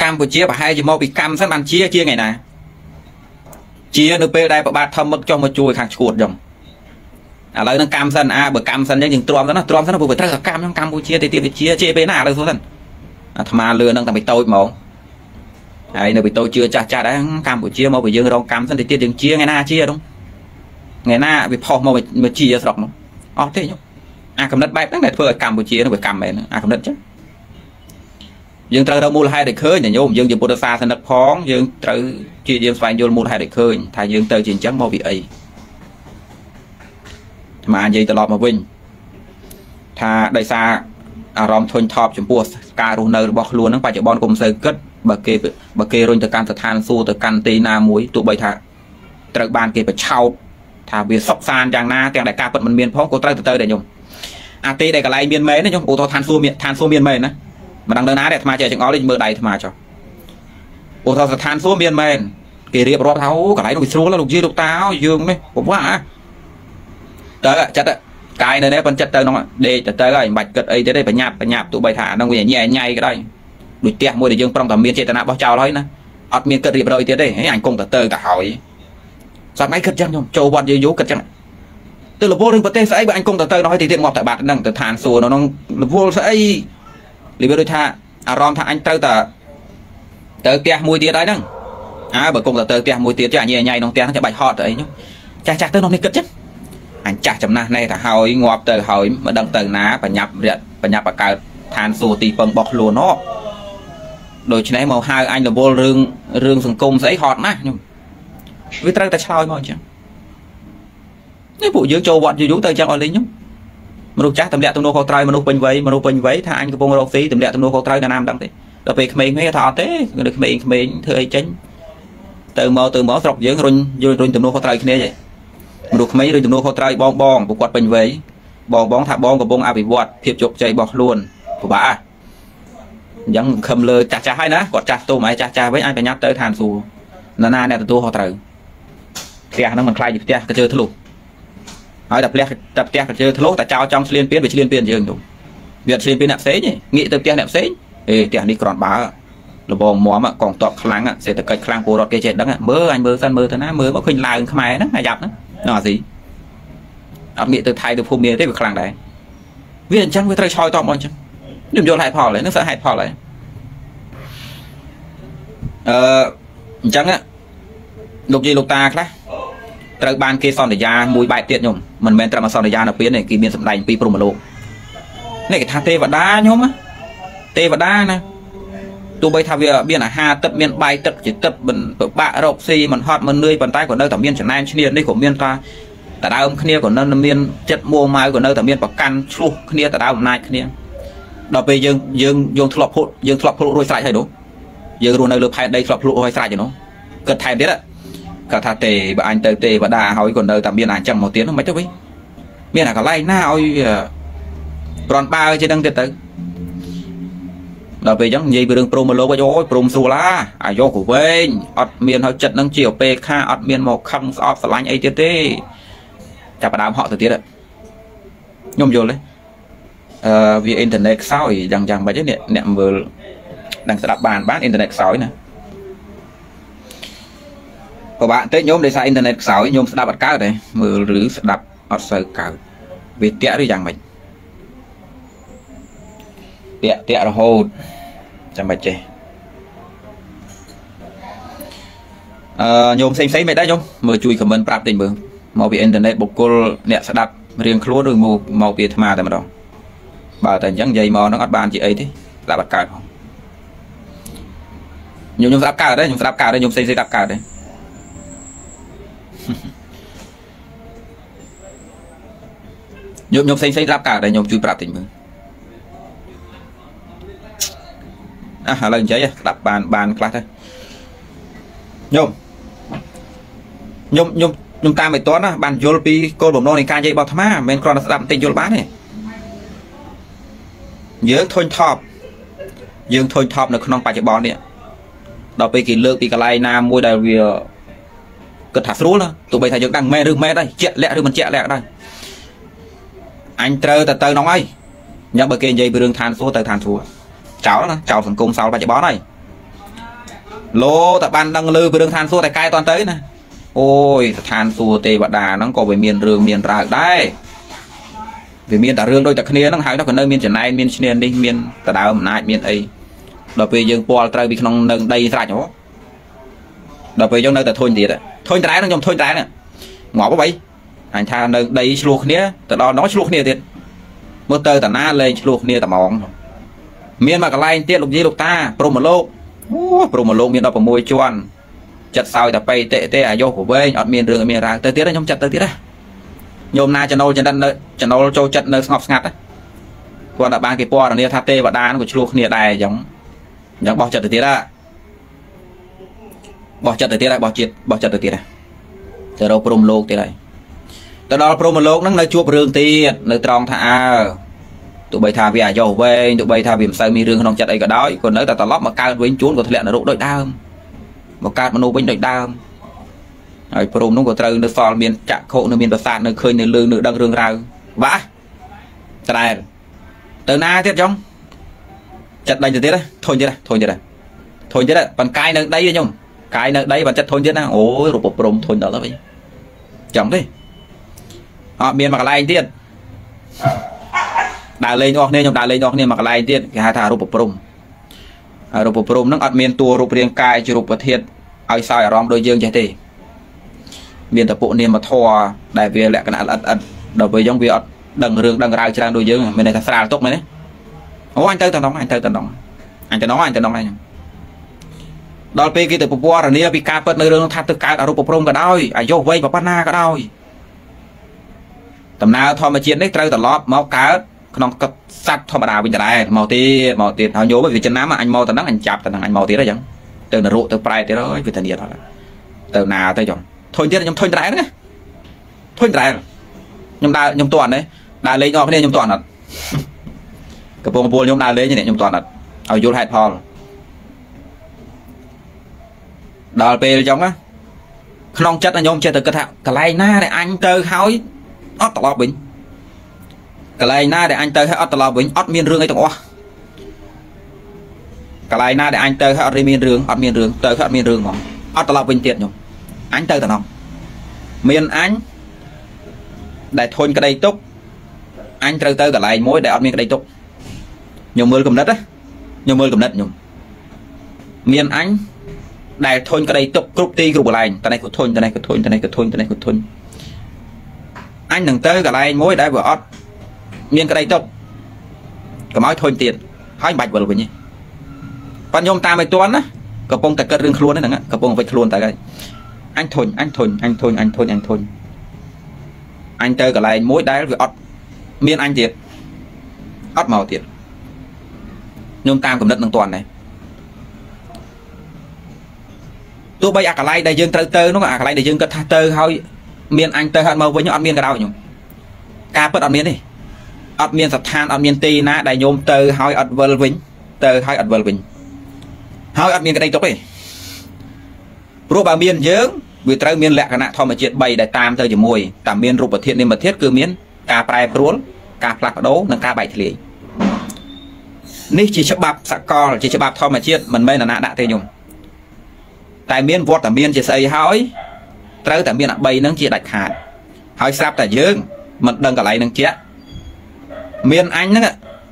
[SPEAKER 1] កម្ពុជាប្រហែលជាមកពីកម្មសិនបានជាជាថ្ងៃណាជានៅពេលដែលប្របាទធម្មឹកចុះមកជួយខាងឈួតចឹង ឥឡូវនឹងកម្មសិនអាបើកម្មសិនអញ្ចឹងយើងទ្រាំសិនណាទ្រាំសិនព្រោះវាត្រូវកម្មក្នុងកម្ពុជាទៅទៀតវិជាជេពេលណាឥឡូវសិនអាត្មាលឿននឹងតែពីតូចហ្មងហើយនៅពីតូចជឿចាស់ចាស់ដែរកម្ពុជាមកពីយើងរងកម្មសិនទៅទៀតយើងជាថ្ងៃណាជានោះថ្ងៃណាវាផុសមកមកជាស្រុកនោះអត់ទេញោមអាកំណត់បែបហ្នឹងដែលធ្វើឲ្យកម្ពុជានោះវាកម្មមែនអាកំណត់ចឹងយើងត្រូវរកមូលហេតុឲ្យឃើញញោមយើងជាពុទ្ធសាសនិកផងយើងត្រូវជាយើងស្វែងយល់មូលហេតុឲ្យឃើញថាយើងទៅជាអញ្ចឹងមកពីអី អាមានិយាយត្រឡប់មកវិញថាដោយសារអារម្មណ៍ធុញថប់ចំពោះការរស់នៅរបស់ខ្លួនហ្នឹងបច្ចុប្បន្នកុំសូវគិតបើគេបើគេរុញទៅកាន់ស្ថានសួគ៌ទៅកាន់ទីណាមួយទោះបីថាត្រូវបានគេបឆោតថាវាសុកសានយ៉ាងណាទាំងដែលការពិតមិនមានផងក៏ត្រូវទៅទៅដែរខ្ញុំអាទីដែលកន្លែងមានមែនណាខ្ញុំឧទាហរណ៍ឋានសួគ៌មានឋានសួគ៌មានមែនណាមិនដឹងនៅណាទេអាត្មាចេះចង្អល់នេះមើលដៃអាត្មាចុះឧទាហរណ៍ស្ថានសួគ៌មានមែនគេរៀបរាប់ថាអូកន្លែងនោះវាស្រួលលោកយាយលោកតាយើងនេះពិបាក ទៅចិត្តកាយនៅនេះប៉ុនចិត្តទៅក្នុងដេកទៅទៅហើយមិនបាច់គិតអីទេទេបញ្ញាប់បញ្ញាប់ទោះបីថាហ្នឹងវាញ៉ែញ៉ៃក៏ដោយដូចផ្ទះមួយដែលយើងប្រុងតែមានចេតនាបោះចោលហើយណាអត់មានគិតរៀបរយទៀតទេអញគង់តែទៅទៅហើយសម័យគិតចឹងខ្ញុំចូលវត្តយូរយូរគិតចឹងទៅលវលរឿងប្រទេសស្អីបើអញគង់ទៅទៅហើយទីទៀតងាប់តែបាត់ហ្នឹងទៅឋានសួគ៌នៅក្នុងលវលស្អីលីវាដូចថាអារម្មណ៍ថាអញត្រូវតែទៅផ្ទះមួយទៀតហើយហ្នឹងអើបើគង់តែទៅផ្ទះមួយទៀតចាញ៉ៃញ៉ៃក្នុងផ្ទះហ្នឹងចាំបាច់ហត់ទៅអីខ្ញុំចាស់ចាស់ទៅក្នុងនេះគិតចឹង អញចាស់ចំណាស់នេះទៅហើយងាប់ទៅហើយមិនដឹងទៅណាបញ្ញាប់រយៈបញ្ញាប់បកើតឋានសួគ៌ទីពឹងរបស់ខ្លួនហ៎ដូច្នេះមកហៅអញរវល់រឿងរឿងសង្គមស្អីហត់ណាស់ខ្ញុំវាត្រូវតែឆ្លើយមកអញ្ចឹងនេះពួកយើងចូលវត្តយូរយូរទៅអញ្ចឹងអត់លេងខ្ញុំមនុស្សចាស់តម្លាក់ទំនួលខុសត្រូវមនុស្សពេញវ័យមនុស្សពេញវ័យថាអញកំពុងរកស៊ីតម្លាក់ទំនួលខុសត្រូវកាលណាមិនដឹងទេដល់ពេលក្មេងៗគេថាអត់ទេនៅក្មេងៗធ្វើអីចេញទៅមកទៅមកស្រុកយើងរុញយល់រុញទំនួលខុសត្រូវគ្នាទេ មនុស្សក្មេងរុញទំនួលខុសត្រូវបងបងពួកគាត់ពេញវ័យបងបងថាបងកំពុងអភិវឌ្ឍភាពជោគជ័យរបស់ខ្លួនពិបាកអញ្ចឹងខំលើចាស់ចាស់ហើយណាគាត់ចាស់ទុំហើយចាស់ចាស់វិញអញប្រញាប់ទៅឋានសួគ៌នរណាអ្នកទទួលខុសត្រូវផ្ទះហ្នឹងមិនខ្លាចជាផ្ទះកជើធ្លុះហើយតែផ្ទះតែផ្ទះកជើធ្លុះតែចោលចង់ឆ្លៀនពៀនវាឆ្លៀនពៀនយើងទៅវាឆ្លៀនពៀនអ្នកផ្សេងងាកទៅផ្ទះអ្នកផ្សេងអេផ្ទះនេះគ្រាន់បើលបងមមកងតបខ្លាំងសេដ្ឋកិច្ចខ្លាំងពលរដ្ឋគេចេះដឹងមើលអញមើលសិនមើលទៅណាមើលមកឃើញឡើងខ្មែរហ្នឹងអាយ៉ាប់ហ្នឹង នៅអាស៊ីអត់ងាកទៅថៃទៅភូមិមាទេវាខ្លាំងដែរវាអញ្ចឹងវាត្រូវឆ្លើយតបមកអញ្ចឹងខ្ញុំយល់ហេតុផលហើយនឹងសើហេតុផលហើយអឺអញ្ចឹងលោកយាយលោកតាខ្លះត្រូវបានគេសន្យាមួយបែបទៀតខ្ញុំមិនមែនត្រឹមសន្យានៅពេលនេះគេមានសម្ដែងពីព្រមលោកនេះគេថាទេវតាខ្ញុំទេវតាណា ទោះបីថាវាមានអាហារទឹកមានបាយទឹកជាទឹកមិនពិបាករកស៊ីមិនហត់មិននឿយប៉ុន្តែក៏នៅតែមានចំណែនឈ្នានេះក៏មានថាតដើមគ្នាក៏នៅមានចិត្តមួម៉ៅក៏នៅតែមានប្រកាន់ឆ្លោះគ្នាតដើមអំណាចគ្នាដល់ពេលយើងយើងយើងធ្លាប់ភុតយើងធ្លាប់ភុតរួចស្រេចហើយនោះយើងរស់នៅលើផែនដីធ្លាប់ភ្លក់រួចស្រេចឯនោះគិតថែមទៀតគាត់ថាទេបើអញទៅទេវតាហើយក៏នៅតែមានអញ្ចឹងមកទៀតនោះមិនទៅវិញមានអាកន្លែងណាឲ្យប្រន់បើជានឹងទៀតទៅ ដល់ពេលអញ្ចឹងនិយាយពីរឿងព្រមមកលោកវិញអូយព្រមស្រួលឡាអាយកក៏វែងអត់មានហើយចិត្តនឹងជាអពេខាអត់មានមកខឹងស្អប់ស្រឡាញ់អីទៀតទេចាប់ផ្ដើមហក់ទៅទៀតខ្ញុំយល់ទេអឺវាអ៊ីនធឺណិតខ្សោយយ៉ាងយ៉ាងម៉េចនេះអ្នកមើលនឹងស្ដាប់បានបានអ៊ីនធឺណិតខ្សោយណាពិបាកតិចញោមដោយសារអ៊ីនធឺណិតខ្សោយញោមស្ដាប់អត់កើតទេមើលឬស្ដាប់អត់សូវកើតវាតាក់ឬយ៉ាងម៉េចតាក់តាក់រហូត ចាំមិនចេះអឺញោមផ្សេងផ្សេងមិនដែរញោមមើលជួយខមមិនប្រាប់តិចមើលមកពីអ៊ីនធឺណិតបុគ្គលអ្នកស្ដាប់រៀងខ្លួនឬមកមកពីអាត្មាតែម្ដងបើតែអញ្ចឹងនិយាយមកហ្នឹងអត់បានជាអីទេស្ដាប់អត់កើតផងខ្ញុំខ្ញុំស្ដាប់កើតដែរខ្ញុំស្ដាប់កើតដែរខ្ញុំផ្សេងផ្សេងស្ដាប់កើតដែរខ្ញុំខ្ញុំផ្សេងផ្សេងស្ដាប់កើតដែរខ្ញុំជួយប្រាប់តិចមើល អះឥឡូវនិយាយស្ដាប់បានបានខ្លះទៅខ្ញុំខ្ញុំខ្ញុំខ្ញុំតាមមិនទាន់ណាបានយល់ពីគោលបំណងនៃការនិយាយរបស់អាត្មាមិនមែនគ្រាន់តែស្ដាប់បន្តិចយល់បានទេយើងធុញថប់យើងធុញថប់នៅក្នុងបច្ចុប្បន្ននេះដល់ពេលគេលើកពីកន្លែងណាមួយដែលវាគិតថាស្រួលណាទោះបីថាយើងដឹងមែនឬមែនដែរជាក់លាក់ឬមិនជាក់លាក់ដែរអញត្រូវតែទៅនោះហើយញ៉ាំបើគេនិយាយពីរឿងឋានសួគ៌ទៅឋានសួគ៌ ចោលណាចោលសង្គមសោលបច្ចុប្បន្នហើយលោតែបានដឹងលើពីរឿងឋានសួគ៌តែកែតន់ទៅណាអូយស្ថានសួគ៌ទេវតាហ្នឹងក៏វាមានរឿងមានរ៉ាវដែរវាមានតែរឿងដូចតែគ្នាហ្នឹងហើយនោះក៏នៅមានចំណែនមានឈ្នាននេះមានតដើមអំណាចមានអីដល់ពេលយើងពាល់ត្រូវពីក្នុងនឹងដីស្រាច់ហ៎ដល់ពេលយើងនៅតែធុញទៀតធុញត្រែហ្នឹងខ្ញុំធុញត្រែហ្នឹងងាប់អ្វីអញថានៅដីឆ្លោះគ្នាទៅដល់នោះឆ្លោះគ្នាទៀតមើលទៅតាណាលេងឆ្លោះគ្នាតែហ្មង មានមកកន្លែងទៀតលោកយាយលោកតាព្រមលោកអូព្រមលោកមាន16ជាន់ចិត្តសោយតែបៃតិទេអាយុប្រវែងអត់មានរឿងមានរ៉ាវទៅទៀតខ្ញុំចិត្តទៅទៀតណាញោមណាចំណូលចំណិតនៅចំណូលចូលចិត្តនៅស្ងប់ស្ងាត់គាត់តែបានគេពណ៌នាថាទេវតានឹងក៏ឆ្លោះគ្នាដែរអញ្ចឹងអញ្ចឹងបោះចិត្តទៅទៀតហ่ะបោះចិត្តទៅទៀតហើយបោះជាតិបោះចិត្តទៅទៀតហ่ะទៅរកព្រំលោកទៀតហើយទៅដល់ព្រំលោកហ្នឹងនៅជួបរឿងទៀតនៅត្រង់ថាអើ ទោះបីថាវាអាយុវែងទោះបីថាវាមិនសូវមានរឿងក្នុងចិត្តអីក៏ដោយក៏នៅតែត្រឡប់មកកើតវិញជួនក៏ធ្លាក់នរកដូចដើមមកកើតមនុស្សវិញដូចដើមហើយព្រមនោះក៏ត្រូវនៅសល់មានចក្ខុនៅមានប្រសាទនៅឃើញនៅលើនៅដឹងរឿងរ៉ាវបាទត្រែទៅណាទៀតចុងចិត្តដេញទៅទៀតធុញទៀតធុញទៀតធុញទៀតប៉ុន្តែកាយនៅដីខ្ញុំកាយនៅដីបើចិត្តធុញទៀតណាអូយរូបព្រំធុញដល់ទៅវិញចឹងទេអត់មានមកកន្លែងទៀត ដើរលេងអស់គ្នាខ្ញុំដើរលេងអស់គ្នាមកកន្លែងទៀតគេហៅថារូបព្រំរូបព្រំហ្នឹងអត់មានតួរូបរាងកាយជារូបធាតុឲ្យសោយអារម្មណ៍ដូចយើងចេះទេមានតែពួកនាមធម៌ដែលវាលក្ខណៈល្អិតអិតដល់ពេលយើងវាអត់ដឹងរឿងដឹងរ៉ាវច្រើនដូចយើងមានន័យថាស្រាលទុកមែនទេអូអញទៅតំណងអញទៅតំណងអញតំណងអញតំណងអញដល់ពេលគេទៅពពណ៌នាពីការពិតនៅរឿងថាទៅកើតអរូបព្រំក៏ដោយអាយុវែងប៉ុណ្ណាក៏ដោយដំណើរធម្មជាតិនេះត្រូវត្រឡប់មកកើត ក្នុងកសត្វធម្មតាវិញដែរមកទៀតមកទៀតហើយញោមវាចំណាំអញមកទៅហ្នឹងអញចាប់ទៅហ្នឹងអញមកទៀតអញ្ចឹងទៅនរកទៅប្រែទៀតហើយវាធានាដល់ទៅណាទៅចុងធុញទៀតខ្ញុំធុញដែរណាធុញដែរខ្ញុំដើរខ្ញុំតន់ទេដើរលេងអស់គ្នាខ្ញុំតន់អត់កំពុងពលខ្ញុំដើរលេងនេះខ្ញុំតន់អត់ឲ្យយល់ហេតុផលដល់ពេលអញ្ចឹងណាក្នុងចិត្តខ្ញុំចេះតែគិតថាកន្លែងណាដែលអញទៅហើយអត់ត្រឡប់វិញ កន្លែងណាដែលអញទៅហើយអត់ត្រឡប់វិញអត់មានរឿងអីទាំងអស់កន្លែងណាដែលអញទៅហើយអត់មានរឿងអត់មានរឿងទៅហើយអត់មានរឿងហ្មងអត់ត្រឡប់វិញទៀតខ្ញុំអញទៅតែណោះមានអញដែលធុញក្តីទុកអញត្រូវទៅកន្លែងមួយដែលអត់មានក្តីទុកខ្ញុំមើលកំណត់ណាខ្ញុំមើលកំណត់ខ្ញុំមានអញដែលធុញក្តីទុកគ្រប់ទីគ្រប់កន្លែងតនេះក៏ធុញតនេះក៏ធុញតនេះក៏ធុញតនេះក៏ធុញអញនឹងទៅកន្លែងមួយដែលវាអត់ មានក្តីទុកកុំឲ្យធុញទៀតហើយមិនបាច់វិលវិញទេប៉ាខ្ញុំតាមឲ្យតន់ណាកំពុងតែគិតរឿងខ្លួនហ្នឹងកំពុងវិចខ្លួនទៅហើយអញធុញអញធុញអញធុញអញធុញអញធុញអញទៅកន្លែងមួយដែលវាអត់មានអញទៀតអត់មកទៀតខ្ញុំតាមកំណត់នឹងតន់ដែរទោះបីអាកន្លែងដែលយើងត្រូវទៅនោះអាកន្លែងដែលយើងគិតថាទៅហើយមានអញទៅហត់មកវិញអត់មានក៏ដោយខ្ញុំការពិតអត់មានទេ អត់មានស្ថានអត់មានទីណាដែលញោមទៅហើយអត់វិលវិញ ទៅហើយអត់វិលវិញហើយអត់មានក្តីទុកទេព្រោះបើមានយើងវាត្រូវមានលក្ខណៈធម្មជាតិ3ដែលតាមទៅជាមួយតែមានរូបធាតុនិមធាតុគឺមានការប្រែប្រួលការផ្លាស់ប្ដូរនិងការបែកធ្លាយនេះជាច្បាប់សកលជាច្បាប់ធម្មជាតិមិនមែនអាណាដាក់ទេញោមតែមានវត្តមានជាស្អីហើយត្រូវតែមានអា3ហ្នឹងជាដាច់ខាតហើយស្រាប់តែយើងមិនដឹងកន្លែងហ្នឹងជា មានអញហ្នឹង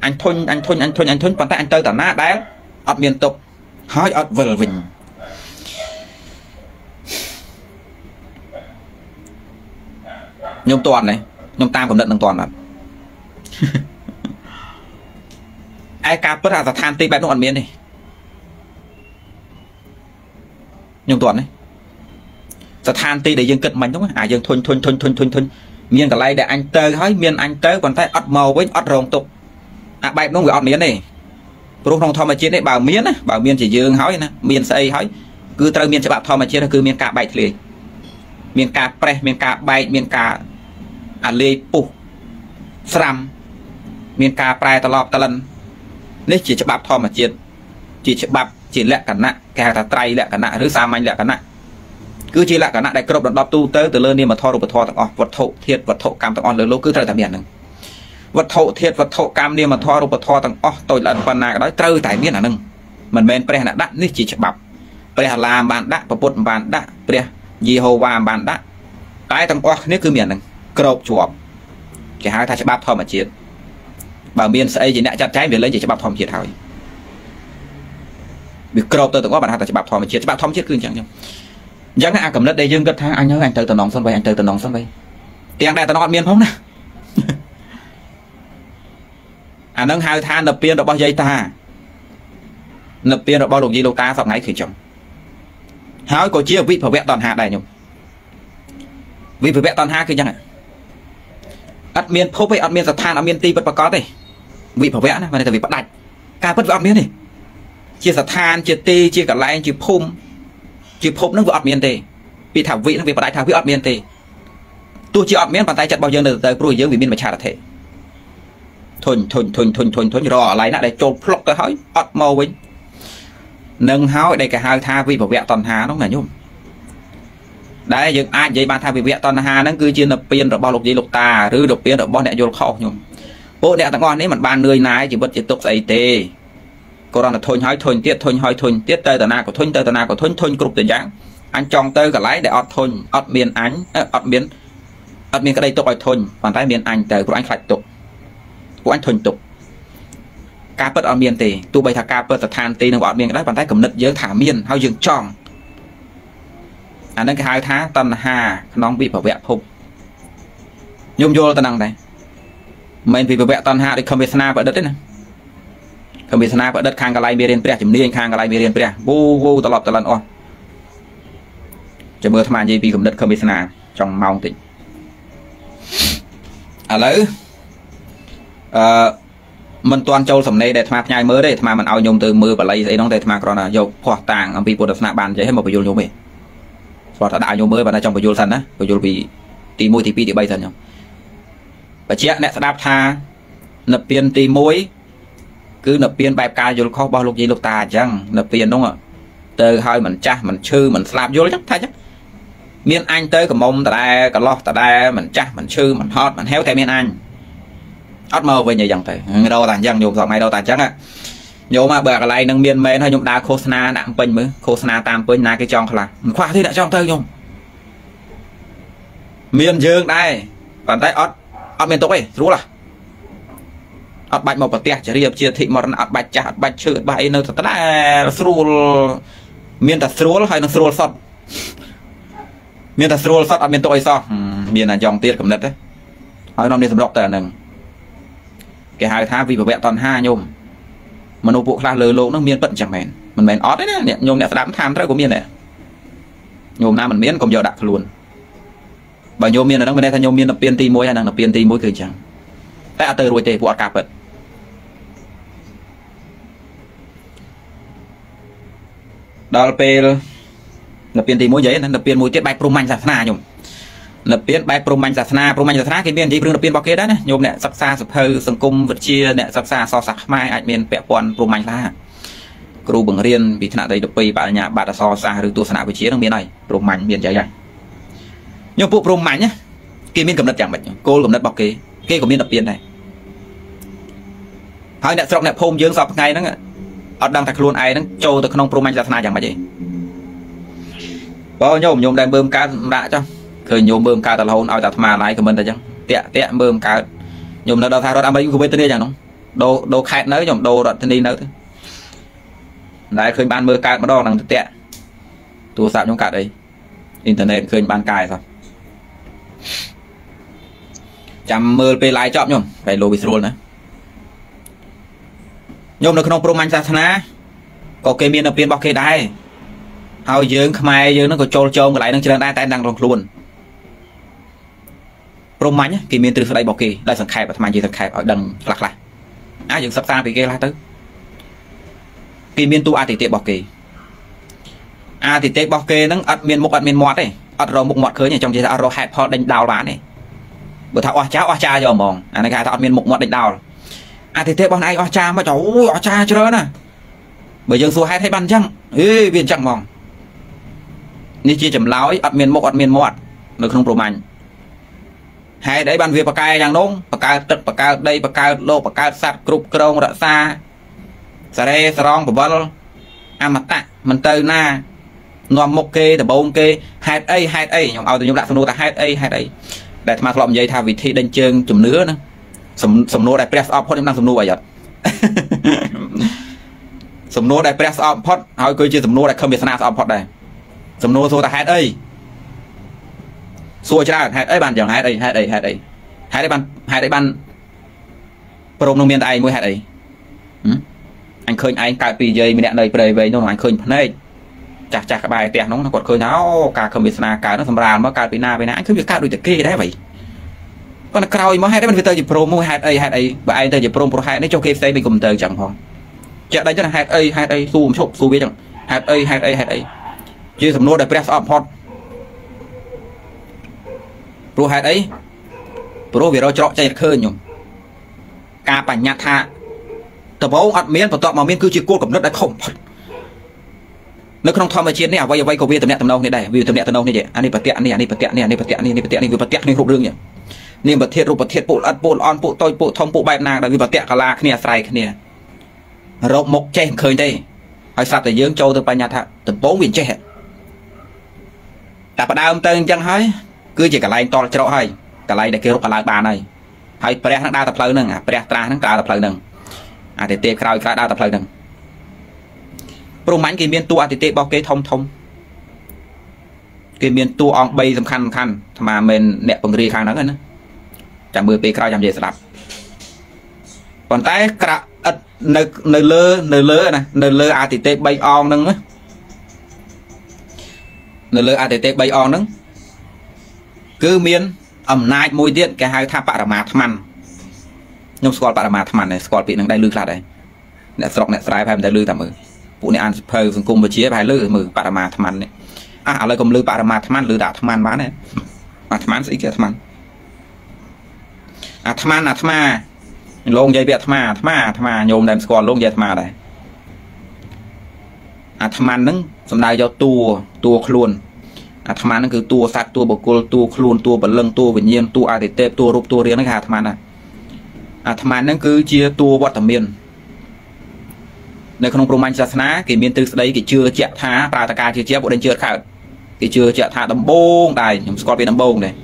[SPEAKER 1] អញធុញអញធុញអញធុញអញធុញប៉ុន្តែអញទៅតាណាដែលអត់មានទុកហើយអត់វិលវិញខ្ញុំតន់ទេខ្ញុំតាមកំណត់នឹងតន់អត់ឯការពិតអាស្ថានទីបែបនោះអត់មានទេខ្ញុំតន់ទេស្ថានទីដែលយើងគិតមិញហ្នឹងអាយើងធុញធុញធុញធុញធុញធុញ មានកន្លែងដែលអញទៅហើយមានអញទៅប៉ុន្តែអត់មកវិញអត់រងទុកអាបែបនោះវាអត់មានទេព្រោះក្នុងធម្មជាតិនេះបើមានណាបើមានជាយើងហើយណាមានស្អីហើយគឺត្រូវមានច្បាប់ធម្មជាតិគឺមានការបែកធ្លាយមានការប្រេះមានការបែកមានការអាលេយពុះស្រាំមានការប្រែត្រឡប់តលិននេះជាច្បាប់ធម្មជាតិជាច្បាប់ជាលក្ខណៈគេហៅថាត្រៃលក្ខណៈឬសាមញ្ញលក្ខណៈ គឺជាលក្ខណៈដែលគ្រប់ដណ្ដប់ទូទៅទៅលើនាមធម៌រូបធម៌ទាំងអស់វត្ថុធាតុវត្ថុកម្មទាំងអស់លើលោកគឺត្រូវតែមានហ្នឹងវត្ថុធាតុវត្ថុកម្មនាមធម៌រូបធម៌ទាំងអស់តូចល្អិតប៉ុណ្ណាក៏ដោយត្រូវតែមានអាហ្នឹងមិនមែនព្រះអ្នកដាក់នេះជាច្បាប់ព្រះអាឡាមបានដាក់ពុទ្ធបានដាក់ព្រះយេហូវ៉ាបានដាក់តែទាំងអស់គ្នាគឺមានហ្នឹងក្របជាប់គេហៅថាច្បាប់ធម្មជាតិបើមានស្អីជាអ្នកចាត់ចែងវាលែងជាច្បាប់ធម្មជាតិហើយវាក្របទៅទាំងអស់បានហៅថាច្បាប់ធម្មជាតិច្បាប់ធម្មជាតិគឺអញ្ចឹងខ្ញុំ អញ្ចឹងអាកំណត់ដែលយើងគិតថាអញហើយអញទៅតំណងសិនវិញអញទៅតំណងសិនវិញទាំងដែលតំណងអត់មានផងណាអានឹងហៅថានិព្វានរបស់យាយតានិព្វានរបស់លោកយាយលោកតាសប្ងៃគឺចំហើយក៏ជាវិភវៈតណ្ហាដែរខ្ញុំវិភវៈតណ្ហាគឺអញ្ចឹងអត់មានភពទេអត់មានស្ថានអត់មានទីពិតប្រកបទេវិភវៈណាមិនតែវាផ្ដាច់ការពិតវាអត់មានទេជាស្ថានជាទីជាកន្លែងជាភូមិ ជាភពនឹងវាអត់មានទេពីថាវិនឹងវាបដិថាវាអត់មានទេទោះជាអត់មានប៉ុន្តែចិត្តរបស់យើងនៅទៅព្រោះយើងវាមានមច្ឆារធិធុញធុញធុញធុញធុញធុញរកអាឡៃណាដែលចូលផ្លុកទៅហើយអត់មកវិញនឹងហើយដែលគេហៅថាវិភវៈតណ្ហានោះណាញោមដែលយើងអាចនិយាយបានថាវិវៈតណ្ហាហ្នឹងគឺជានិព្វានរបស់លោកយាយលោកតាឬនិព្វានរបស់អ្នកយល់ខុសខ្ញុំពួកអ្នកទាំងអស់នេះមិនបាននឿយណាយជីវិតជាទុកស្អីទេ ក៏រត់តែធុញហើយធុញទៀតធុញហើយធុញទៀតទៅតាណាក៏ធុញទៅតាណាក៏ធុញធុញគ្រប់ទៅយ៉ាងអញចង់ទៅកន្លែងដែលអត់ធុញអត់មានអញអត់មានអត់មានក្តីទុកឲ្យធុញប៉ុន្តែមានអញទៅព្រោះអញខ្លាចទុកពួកអញធុញទុកការពិតអត់មានទេទោះបីថាការពិតស្ថានទីនឹងអត់មានក៏ដោយប៉ុន្តែគំនិតយើងថាមានហើយយើងចង់អានឹងគេហៅថាតណ្ហាក្នុងវិភវៈភពខ្ញុំយល់ទៅនឹងដែរមិនវិភវៈតណ្ហាដូចខំវាសនាប្រឌិតទេណា កមេសនាប្រឌិតខាងកន្លែងមេរៀនព្រះជំនាញខាងកន្លែងមេរៀនព្រះវូវូត្រឡប់ត្រឡន់អស់ចាំមើលអាត្មានិយាយពីកំណត់កមេសនាចង់ម៉ោងតិចឥឡូវអឺមិនទាន់ចូលសំណេរដែលអាត្មាផ្ញើមើលទេអាត្មាមិនឲ្យញោមទៅមើលបល័យស្អីហ្នឹងតែអាត្មាគ្រាន់តែយកភ័ស្តុតាងអំពីពុទ្ធសាសនាបានអញ្ចឹងឲ្យមកបញ្យល់ញោមទេស្គាល់ថាដាក់ញោមមើលបើតែចង់បញ្យល់សិនណាបញ្យល់ពីទី1ទី2ទី3សិនញោមបញ្ជាក់អ្នកស្ដាប់ថានិព្វានទី1 គឺនិព្វានបែបការយល់ខុសរបស់លោកយាយលោកតាអញ្ចឹងនិព្វាននោះទៅហើយមិនចាស់មិនឈឺមិនស្លាប់យល់អញ្ចឹងថាអញ្ចឹងមានអញទៅកមុំតដែលកន្លោះតដែលមិនចាស់មិនឈឺមិនហត់មិនហេវតែមានអញអត់មកវិញអីចឹងទៅរកតែអញ្ចឹងញោមសម័យរកតែអញ្ចឹងញោមបើកន្លែងនឹងមានមែនហើយញោមដើរឃោសនាដាក់ពេញមើលឃោសនាតាមពេញណាគេចង់ខ្លះមិនខ្វះទេដាក់ចង់ទៅញោមមានយើងដែរប៉ុន្តែអត់អត់មានទុកទេស្រួលហ៎ អត់បាច់មកប្រទះចរិយាជាធិមរណៈអត់បាច់ចាស់អត់បាច់ឈឺអត់បាច់អីនៅតែដែលស្រួលមានតែស្រួលហើយនឹងស្រួលសតមានតែស្រួលសតអត់មានទុកអីសោះមានតែយ៉ងទៀតកំណត់ទេហើយនាំនេះសម្រុកតែអានឹងគេហៅថាវិភវៈតណ្ហាញោមមនុស្សពួកខ្លះលើលោកនឹងមានពិតអញ្ចឹងមែនមិនមែនអត់ទេណាញោមអ្នកស្ដាប់តាមត្រូវក៏មានដែរញោមណាមិនមានកុំយកដាក់ខ្លួនបើញោមមានអាហ្នឹងមិនន័យថាញោមមាននិព្វានទី1ហើយនឹងនិព្វានទី1គឺអញ្ចឹងតែអត់ទៅរួចទេពួកអត់ការពិត ដល់ពេលនិព្វានទី1និយាយនិព្វានមួយទៀតបែបព្រហ្មញ្ញសាសនាញោមនិព្វានបែបព្រហ្មញ្ញសាសនាព្រហ្មញ្ញសាសនាគេមាននិយាយរឿងនិព្វានរបស់គេដែរណាញោមអ្នកសិក្សាសភៅសង្គមវិទ្យាអ្នកសិក្សាអក្សរសាស្ត្រខ្មែរអាចមានពាក់ព័ន្ធព្រហ្មញ្ញខ្លះគ្រូបង្រៀនពីថ្នាក់ទី12បញ្ញាបត្រអក្សរសាស្ត្រឬទស្សនវិជ្ជានឹងមានហើយព្រហ្មញ្ញមានចៃហើយញោមពួកព្រហ្មញ្ញគេមានកំណត់យ៉ាងម៉េចគោលកំណត់របស់គេគេក៏មាននិព្វានដែរហើយអ្នកស្រុកអ្នកភូមិយើងសពថ្ងៃហ្នឹង អត់ដឹងថាខ្លួនឯងហ្នឹងចូលទៅក្នុងព្រហ្មញ្ញសាសនាយ៉ាងម៉េចទេបើញោមញោមដែលមើលកើតសម្រាប់ចុះឃើញញោមមើលកើតតែរហូតឲ្យតែអាត្មាឡាយខមមិនតែចឹងតាក់តាក់មើលកើតញោមនៅដល់ថារដ្ឋអាមេរិកគឺវេទនាចឹងហ្នឹងដូរដូរខេតនៅញោមដូររដ្ឋធានីនៅទៅតែឃើញបានមើលកើតម្ដងហ្នឹងតាក់ទូរស័ព្ទខ្ញុំកើតអីអ៊ីនធឺណិតឃើញបានកាយសោះចាំមើលពេលឡាយចប់ញោមពេលលោវាស្រួលណា ញោមនៅក្នុងព្រហ្មញ្ញសាសនាក៏គេមាននៅពៀនរបស់គេដែរហើយយើងខ្មែរយើងហ្នឹងក៏ចូលចោមកន្លែងហ្នឹងច្រើនដែរតែដឹងរងខ្លួនព្រហ្មញ្ញគេមានទ្រឹស្ដីរបស់គេដែលសង្ខេបអាត្មានិយាយសង្ខេបឲ្យដឹងខ្លះខ្លះអាយើងសិក្សាពីគេខ្លះទៅគេមានតួអតិទេពរបស់គេអតិទេពរបស់គេហ្នឹងអត់មានមុខអត់មានមាត់ទេអត់រកមុខមាត់ឃើញទេចង់និយាយថាអត់រកហេតុផលដេញដោលបានទេបើថាអស់ចាអស់ចាយកហ្មងអានេះគេថាអត់មានមុខមាត់ដេញដោល អតិទេពរបស់ឯងអស់ចាមកអូយអស់ចាច្រើនណាបើយើងសួរហេតុឲ្យបានអញ្ចឹងអេវាអញ្ចឹងហ្មងនេះជាចម្លើយអត់មានមុខអត់មានមាត់នៅក្នុងប្រមាញ់ហេតុអីបានវាបកកែយ៉ាងនោះបកើតទឹកបកើតដីបកើតលោកបកើតសត្វគ្រប់គ្រងរក្សាសារ៉េស្រងបវលអមតៈមិនទៅណានាំមុខគេដបងគេហេតុអីហេតុអីខ្ញុំឲ្យទៅខ្ញុំដាក់សំណួរថាហេតុអីហេតុអីដែលអាត្មាធ្លាប់និយាយថាវិធីដេញជើងជំនឿណា សំណួរដែលព្រះស្អប់ផុតខ្ញុំដឹងសំណួរអីអត់សំណួរដែលព្រះស្អប់ផុតហើយគឺជាសំណួរដែលខំវាសនាស្អប់ផុតដែរសំណួរសួរថាហេតុអីសួរច្រើនហេតុអីបានយ៉ាងហេតុអីហេតុអីហេតុអីហេតុអីបានហេតុអីបានព្រមនឹងមានតែឯងមួយហេតុអីអញឃើញឯងកើតពីយាយម្នាក់នៅព្រៃវែងនោះអញឃើញភ្នែកចាស់ចាស់ក្បែរផ្ទះនោះគាត់ឃើញថាអូការខំវាសនាកើតនោះសម្រាលមកកើតពីណាពីណាអញឃើញវាកើតដូចតែគេដែរបី ប៉ុន្តែក្រោយមកហេតុអីมันវាទៅជាព្រមមួយហេតុអីហេតុអីបើឯងទៅជាព្រមប្រហេតុនេះចុះគេផ្សេងមិនកុំទៅចឹងផងចាក់ដៃចឹងហេតុអីហេតុអីសួរមិនឈប់សួរវាចឹងហេតុអីហេតុអីហេតុអីជាសំណួរដែលព្រះស្អប់ផុតព្រោះហេតុអីព្រោះវារកច្រកចេញឃើញខ្ញុំការបញ្ញត្តិថាដំបូងអត់មានបន្ទាប់មកមានគឺជាគោលកំណត់ដែលខំផុតនៅក្នុងធម្មជាតិនេះអ្វីអ្វីក៏វាតំណាក់តំណងនេះដែរវាតំណាក់តំណងនេះអានេះប្រតិនេះអានេះប្រតិនេះអានេះប្រតិនេះនេះប្រតិនេះវាប្រតិគ្នាគ្រប់រឿងនេះ នាមប្រធានរូបធាតុពួកអត់ពួកអន់ពួកតូចពួកធំពួកបែបណាដែលវាប្រតិកាឡាគ្នាអាស្រ័យគ្នារកមុខចេះមិនឃើញទេហើយស្រាប់តែយើងចូលទៅបញ្ញត្តិថាដំបូងវាចេះតែផ្ដើមទៅអញ្ចឹងហើយគឺជាកន្លែងតល់ច្រកហើយកន្លែងដែលគេរកកន្លែងបានហើយហើយព្រះនឹងដើរទៅផ្លូវហ្នឹងអាព្រះត្រាស់ហ្នឹងដើរទៅផ្លូវហ្នឹងអាទិទេពក្រោយក្រោយដើរទៅផ្លូវហ្នឹងព្រហ្មញ្ញគេមានតួអតិទេពរបស់គេធំធំគេមានតួអង្គ3សំខាន់សំខាន់អាមាមិនអ្នកបង្រៀនខាងហ្នឹងណា ចាំមើលពេលក្រោយចាំនិយាយស្ដាប់ប៉ុន្តែក្រឥតនៅនៅលើនៅលើណានៅលើអាទិទេព3អងហ្នឹងនៅលើអាទិទេព3អងហ្នឹងគឺមានអំណាចមួយទៀតគេហៅថាបរមាថ្មខ្ញុំស្គាល់បរមាថ្មដែរស្គាល់ពាក្យហ្នឹងដែរឮខ្លះដែរអ្នកស្រុកអ្នកស្រែប្រហែលតែឮតែមើលពួកនេះអានសភៅសង្គមវិទ្យាប្រហែលឮមើលបរមាថ្មនេះអះឥឡូវកុំឮបរមាថ្មឮតែអាថ្មបានទេអាថ្មស្អីគេអាថ្ម អាថ្មអាថ្មលោកនិយាយពីអាត្មាអាត្មាអាត្មាញោមដែលស្គាល់លោកនិយាយអាត្មាដែរអាត្មាហ្នឹងសំដៅយកតួតួខ្លួនអាត្មាហ្នឹងគឺតួសត្វតួបុគ្គលតួខ្លួនតួបលឹងតួវិញ្ញាណតួអតិទេពតួរូបតួរាងហ្នឹងគេអាត្មាណាអាត្មាហ្នឹងគឺជាតួវត្តមាននៅក្នុងព្រហ្មញ្ញសាសនាគេមានទ្រឹស្ដីគេជឿជាក់ថាប្រាតកាជឿជាក់បុរិនជឿខើតគេជឿជាក់ថាដំបងដែរខ្ញុំស្គាល់ពីដំបងដែរ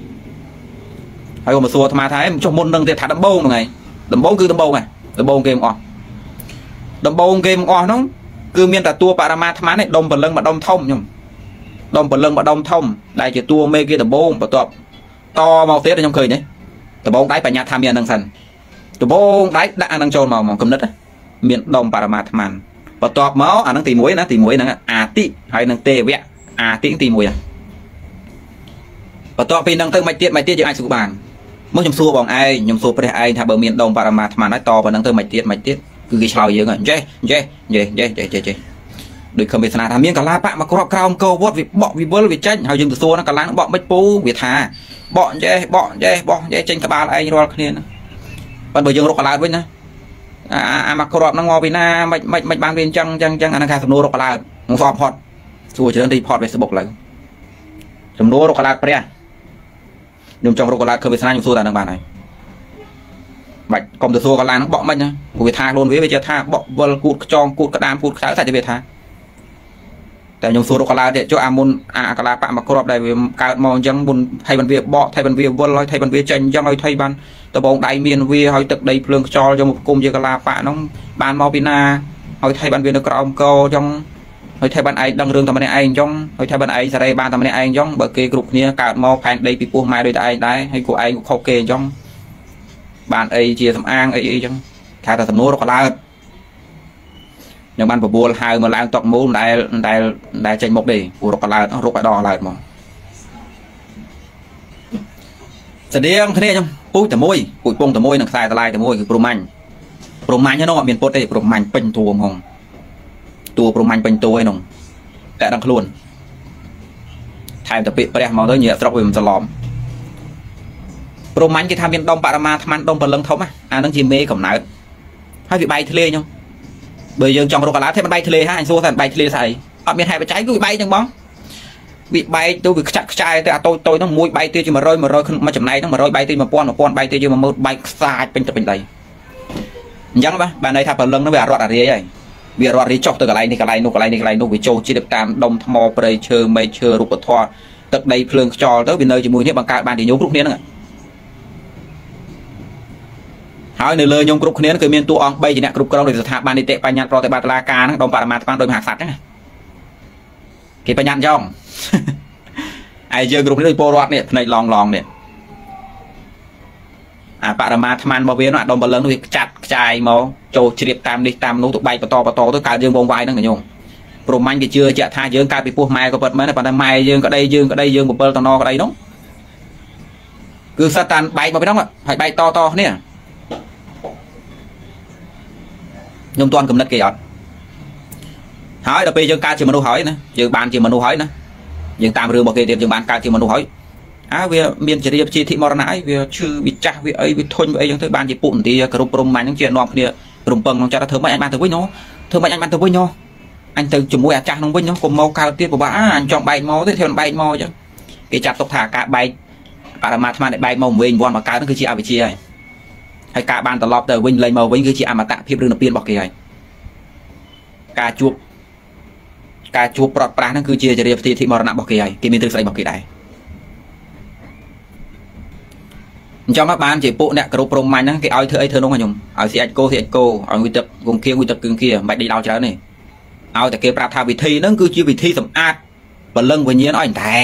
[SPEAKER 1] ហើយក៏មកសួរអាត្មាថាចុះមុននឹងទៀតថាដំបងហ្នឹងឯងដំបងគឺដំបងហ៎ដំបងគេមកអស់ដំបងគេមកអស់ហ្នឹងគឺមានតែតួបរមាអាត្មានេះដុំពលឹងមួយដុំធំខ្ញុំដុំពលឹងមួយដុំធំដែលជាតួមេគេដំបងបន្ទាប់តមកទៀតខ្ញុំឃើញទេដំបងដៃបញ្ញាថាមានអានឹងសិនដំបងដៃដាក់អានឹងចូលមកមកកំណត់មានដុំបរមាអាត្មាបន្ទាប់មកអានឹងទី1ណាទី1ហ្នឹងអាតិហើយនឹងទេវៈអាតិទី1បន្ទាប់ពីនឹងទៅមិនទៀតមិនទៀតយើងអាចសួរបាន មកខ្ញុំសួរបងឯងខ្ញុំសួរព្រះឯងថាបើមានដងបរមាអាត្មាហើយតប៉ុណ្ណឹងទៅមិនទៀតមិនទៀតគឺគេឆ្លើយយើងអញ្ចេះអញ្ចេះអញ្ចេះអញ្ចេះចេះចេះចេះដូចខំវាសនាថាមានកលាបៈមកក្របក្រោមកោវត្តវាបកវិវលវាចេញហើយយើងទៅសួរហ្នឹងកលាំងបកមិនពូវាថាបកអញ្ចេះបកអញ្ចេះបកអញ្ចេះចេញក្បាលឯងរាល់គ្នាហ្នឹងប៉ុន្តែបើយើងរកកឡោតវិញណាអាអាមកក្របហ្នឹងមកពីណាមិនមិនមិនបានវាអញ្ចឹងអញ្ចឹងអញ្ចឹងអាហ្នឹងថាសំណួររកកឡោតមកសອບផត់សួរច្រើនទីផត់ Facebook ឡើងសំណួររកកឡោតព្រះ ខ្ញុំចង់រកកន្លែងឃើញវាសនាខ្ញុំសួរតែនឹងបានហើយបាច់កុំទៅសួរកន្លែងហ្នឹងបក់មិនណាព្រោះវាថាខ្លួនវាវាជាថាបក់វល់គូតខ្ចងគូតក្តាមគូតខ្សៅតែវាថាតែខ្ញុំសួររកកន្លែងទៀតចុះអាមុនអាកន្លែងបាក់មកគ្រាប់ដែលវាកើតមកអញ្ចឹងមុនថៃបានវាបកថៃបានវាវល់ហើយថៃបានវាចេញអញ្ចឹងហើយថៃបានដបងដៃមានវាហើយទឹកដីភ្លើងខ្យល់យកមកគុំជាកន្លែងបាក់ហ្នឹងបានមកពីណាហើយថៃបានវានៅក្រោមកោអញ្ចឹង ហើយថាបានឯងដឹងរឿងតែម្នាក់ឯងអញ្ចឹងហើយថាបានឯងសេរីបានតែម្នាក់ឯងអញ្ចឹងបើគេគ្រប់គ្នាកើតមកផែនដីពីពោះម៉ែដូចតែឯងដែរហើយគូឯងក៏ខុសគេអញ្ចឹងបានអីជាសំអាងអីអីអញ្ចឹងថាតែសំណួររកឡើងនឹងបានបបួលហៅមកឡើងតកមូលមិនដែលមិនដែលមិនដែលចេញមុខទេព្រោះរកឡើងរកឲ្យដល់ឡើងមកស្តៀងគ្នាខ្ញុំពូជតែមួយពូជពងតែមួយនឹងខ្សែតឡាយតែមួយគឺព្រមាញ់ព្រមាញ់ហ្នឹងអត់មានពុតទេព្រមាញ់ពេញទួហ្មង តួប្រមាញ់ពេញតួឯនោះតែដឹងខ្លួនថែមតែពាក្យព្រះមកទៅញាក់ស្រុកវាមិនច្រឡំប្រមាញ់គេថាមានដុំបរមាអាត្មាដុំពលឹងធំអានឹងជាមេកំណើតហើយវាបែកធ្លាយនោះបើយើងចង់រកកន្លែងទេមិនបែកធ្លាយហើយអញសួរថាបែកធ្លាយស្អីអត់មានហេតុបច្ច័យគឺវាបែកចឹងបងវាបែកទៅវាខ្ចាក់ខ្ចាយទៅអាតូចតូចហ្នឹងមួយបែកទៅជា100 100មួយចំណែកហ្នឹង100បែកទៅ1000 1000បែកទៅជា10000បែកខ្សាចពេញទៅពេញដីអញ្ចឹងបាទបានន័យថាពលឹងហ្នឹងវាអត់រត់អារាយហើយ វារត់រីចុះទៅកន្លែងនេះកន្លែងនោះកន្លែងនេះកន្លែងនោះវាចូលជាតិតាមដុំថ្មព្រៃឈើមែកឈើរូបធម៌ទឹកដីភ្លើងខ្យល់ទៅវានៅជាមួយគ្នាបង្កើតបានជាញោមគ្រប់គ្នាហ្នឹងហើយនៅលើញោមគ្រប់គ្នាគឺមានតួអង្គ3ជាអ្នកគ្រប់គ្រងដោយស្ថាប័ននីតិបញ្ញត្តិប្រតិបត្តិលាការហ្នឹងដុំបរមាត្បាដោយមហាក្សត្រហ្នឹងគេបញ្ញត្តិយ៉ងឯយើងគ្រប់គ្នាដូចពលរដ្ឋនេះផ្នែកឡងឡងនេះ អាបរមាថ្មរបស់វានោះអាដុំបលឹងនោះវាចាត់ខ្ចាយមកចូលជ្រាបតាមនេះតាមនោះទៅបែកបន្តបន្តទៅកើតយើងវងវាយហ្នឹងញោមព្រមាញ់គេជឿជាក់ថាយើងកើតពីពោះម៉ែក៏ពិតមែនប៉ុន្តែម៉ែយើងក្តីយើងក្តីយើង7តំណក្តីនោះគឺសិតតាបែកមកពីនោះហើយបែកតតគ្នាខ្ញុំទាន់កំណត់គេអត់ហើយដល់ពេលយើងកើតជាមនុស្សហើយណាយើងបានជាមនុស្សហើយណាយើងតាមរឿងរបស់គេទៀតយើងបានកើតជាមនុស្សហើយ អើវាមានចរិយាជាធិមរណៈអីវាឈឺវាចាស់វាអីវាធុញវាអីចឹងទៅបានជាពុកនទីគ្រប់ព្រមមាញ់ហ្នឹងជានាំគ្នារំពឹងក្នុងចិត្តថាធ្វើមិនអញបានទៅវិញហ៎ធ្វើមិនអញបានទៅវិញហ៎អញទៅជាមួយអាចាស់នោះវិញកុំមកកើតទៀតពិបាកអញចង់បែកមកទេធ្វើមិនបែកមកចឹងគេចាត់ទុកថាការបែកបរមាអាត្មាដែលបែកមកវិញវ័នមកកើតហ្នឹងគឺជាអវិជ្ជាហើយហើយការបានត្រឡប់ទៅវិញលែងមកវិញគឺជាអមតៈភាពឬនិព្វានរបស់គេហើយការជួបការជួបប្រត់ប្រាស់ហ្នឹងគឺជាចរិយាធិមរណៈរបស់គេហើយគេមានទ្រឹស្ដីរបស់គេដែរ អញ្ចឹងបានជាពួកអ្នកគ្រប់ព្រំមាញ់ហ្នឹងគេឲ្យធ្វើអីធ្វើនោះខ្ញុំឲ្យស៊ីអាចគោស៊ីអាចគោឲ្យងុយទឹកគង្គៀងងុយទឹកគង្គៀមិនបាច់ដេកដល់ច្រើនទេឲ្យតែគេប្រាប់ថាវិធីហ្នឹងគឺជាវិធីសម្អាតបលឹងវិញ្ញាណឲ្យតែ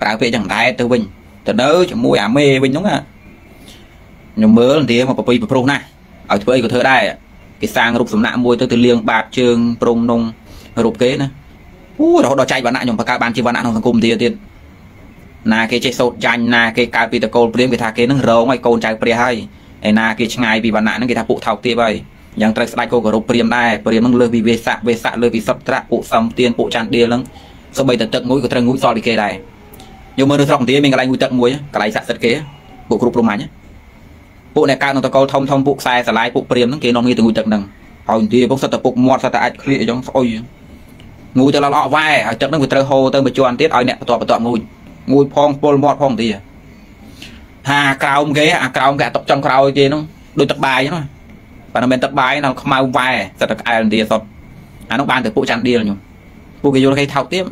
[SPEAKER 1] ប្រើពាក្យចឹងតែទៅវិញទៅនៅជាមួយអាមេវិញហ្នឹងខ្ញុំមើលនាងមកប្រពៃប្រព្រោះណាស់ឲ្យធ្វើអីក៏ធ្វើដែរគេសាងរូបសំណាក់មួយទៅទៅលៀងបាតជើងប្រងនងរូបគេណាអូរហូតដល់ចែកវណ្ណៈខ្ញុំបង្កើតបានជាវណ្ណៈក្នុងសង្គមទៀតទៀត ណាគេចេះសោតចាញ់ណាគេកើតពីតកូលព្រាមគេថាគេនឹងរងឲ្យកូនចៅព្រះហើយឯណាគេឆ្ងាយពីវណ្ណៈហ្នឹងគេថាពួកថោកទាបហើយយ៉ាងត្រូវស្ដេចក៏គោរពព្រាមដែរព្រាមហ្នឹងលើសពីវេស័កវេស័កលើសពីសត្រាពួកសំទានពួកច័ន្ទដៀលហ្នឹងសូម្បីតែទឹកមួយក៏ត្រូវងូតសល់ពីគេដែរយកមើលនៅស្រុកឥណ្ឌាមានកន្លែងងូតទឹកមួយកន្លែងស័ក្តិសិទ្ធិគេពួកគ្រប់ព្រំមាញ់ពួកអ្នកកើតក្នុងតកូលធំធំពួកខ្សែស្រឡាយពួកព្រាមហ្នឹងគេនាំគ្នាទៅងូតទឹកហ្នឹងហើយឥណ្ឌាពុកសិតតែពុកមាត់សិតតែអាចឃ្លៀកអញ្ចឹងស្អុយងូទៅឡោះវ៉ែហើយទឹកហ្នឹងវាត្រូវហូរទៅមួយជាន់ទៀតឲ្យអ្នកបន្ទាប់បន្ទាប់ងូច ងូចផងពលមាត់ផងទីថាក្រោមគេអាក្រោមគេអាតុកចុងក្រោយគេហ្នឹងដូចទឹកបាយហ្នឹងប៉ុន្តែមិនទឹកបាយនៅខ្មៅវ៉ែសិតតែក្អែលឥណ្ឌាសុតអានោះបានទៅពួកច័ន្ទឌីលខ្ញុំពួកគេយល់គេថោកទៀត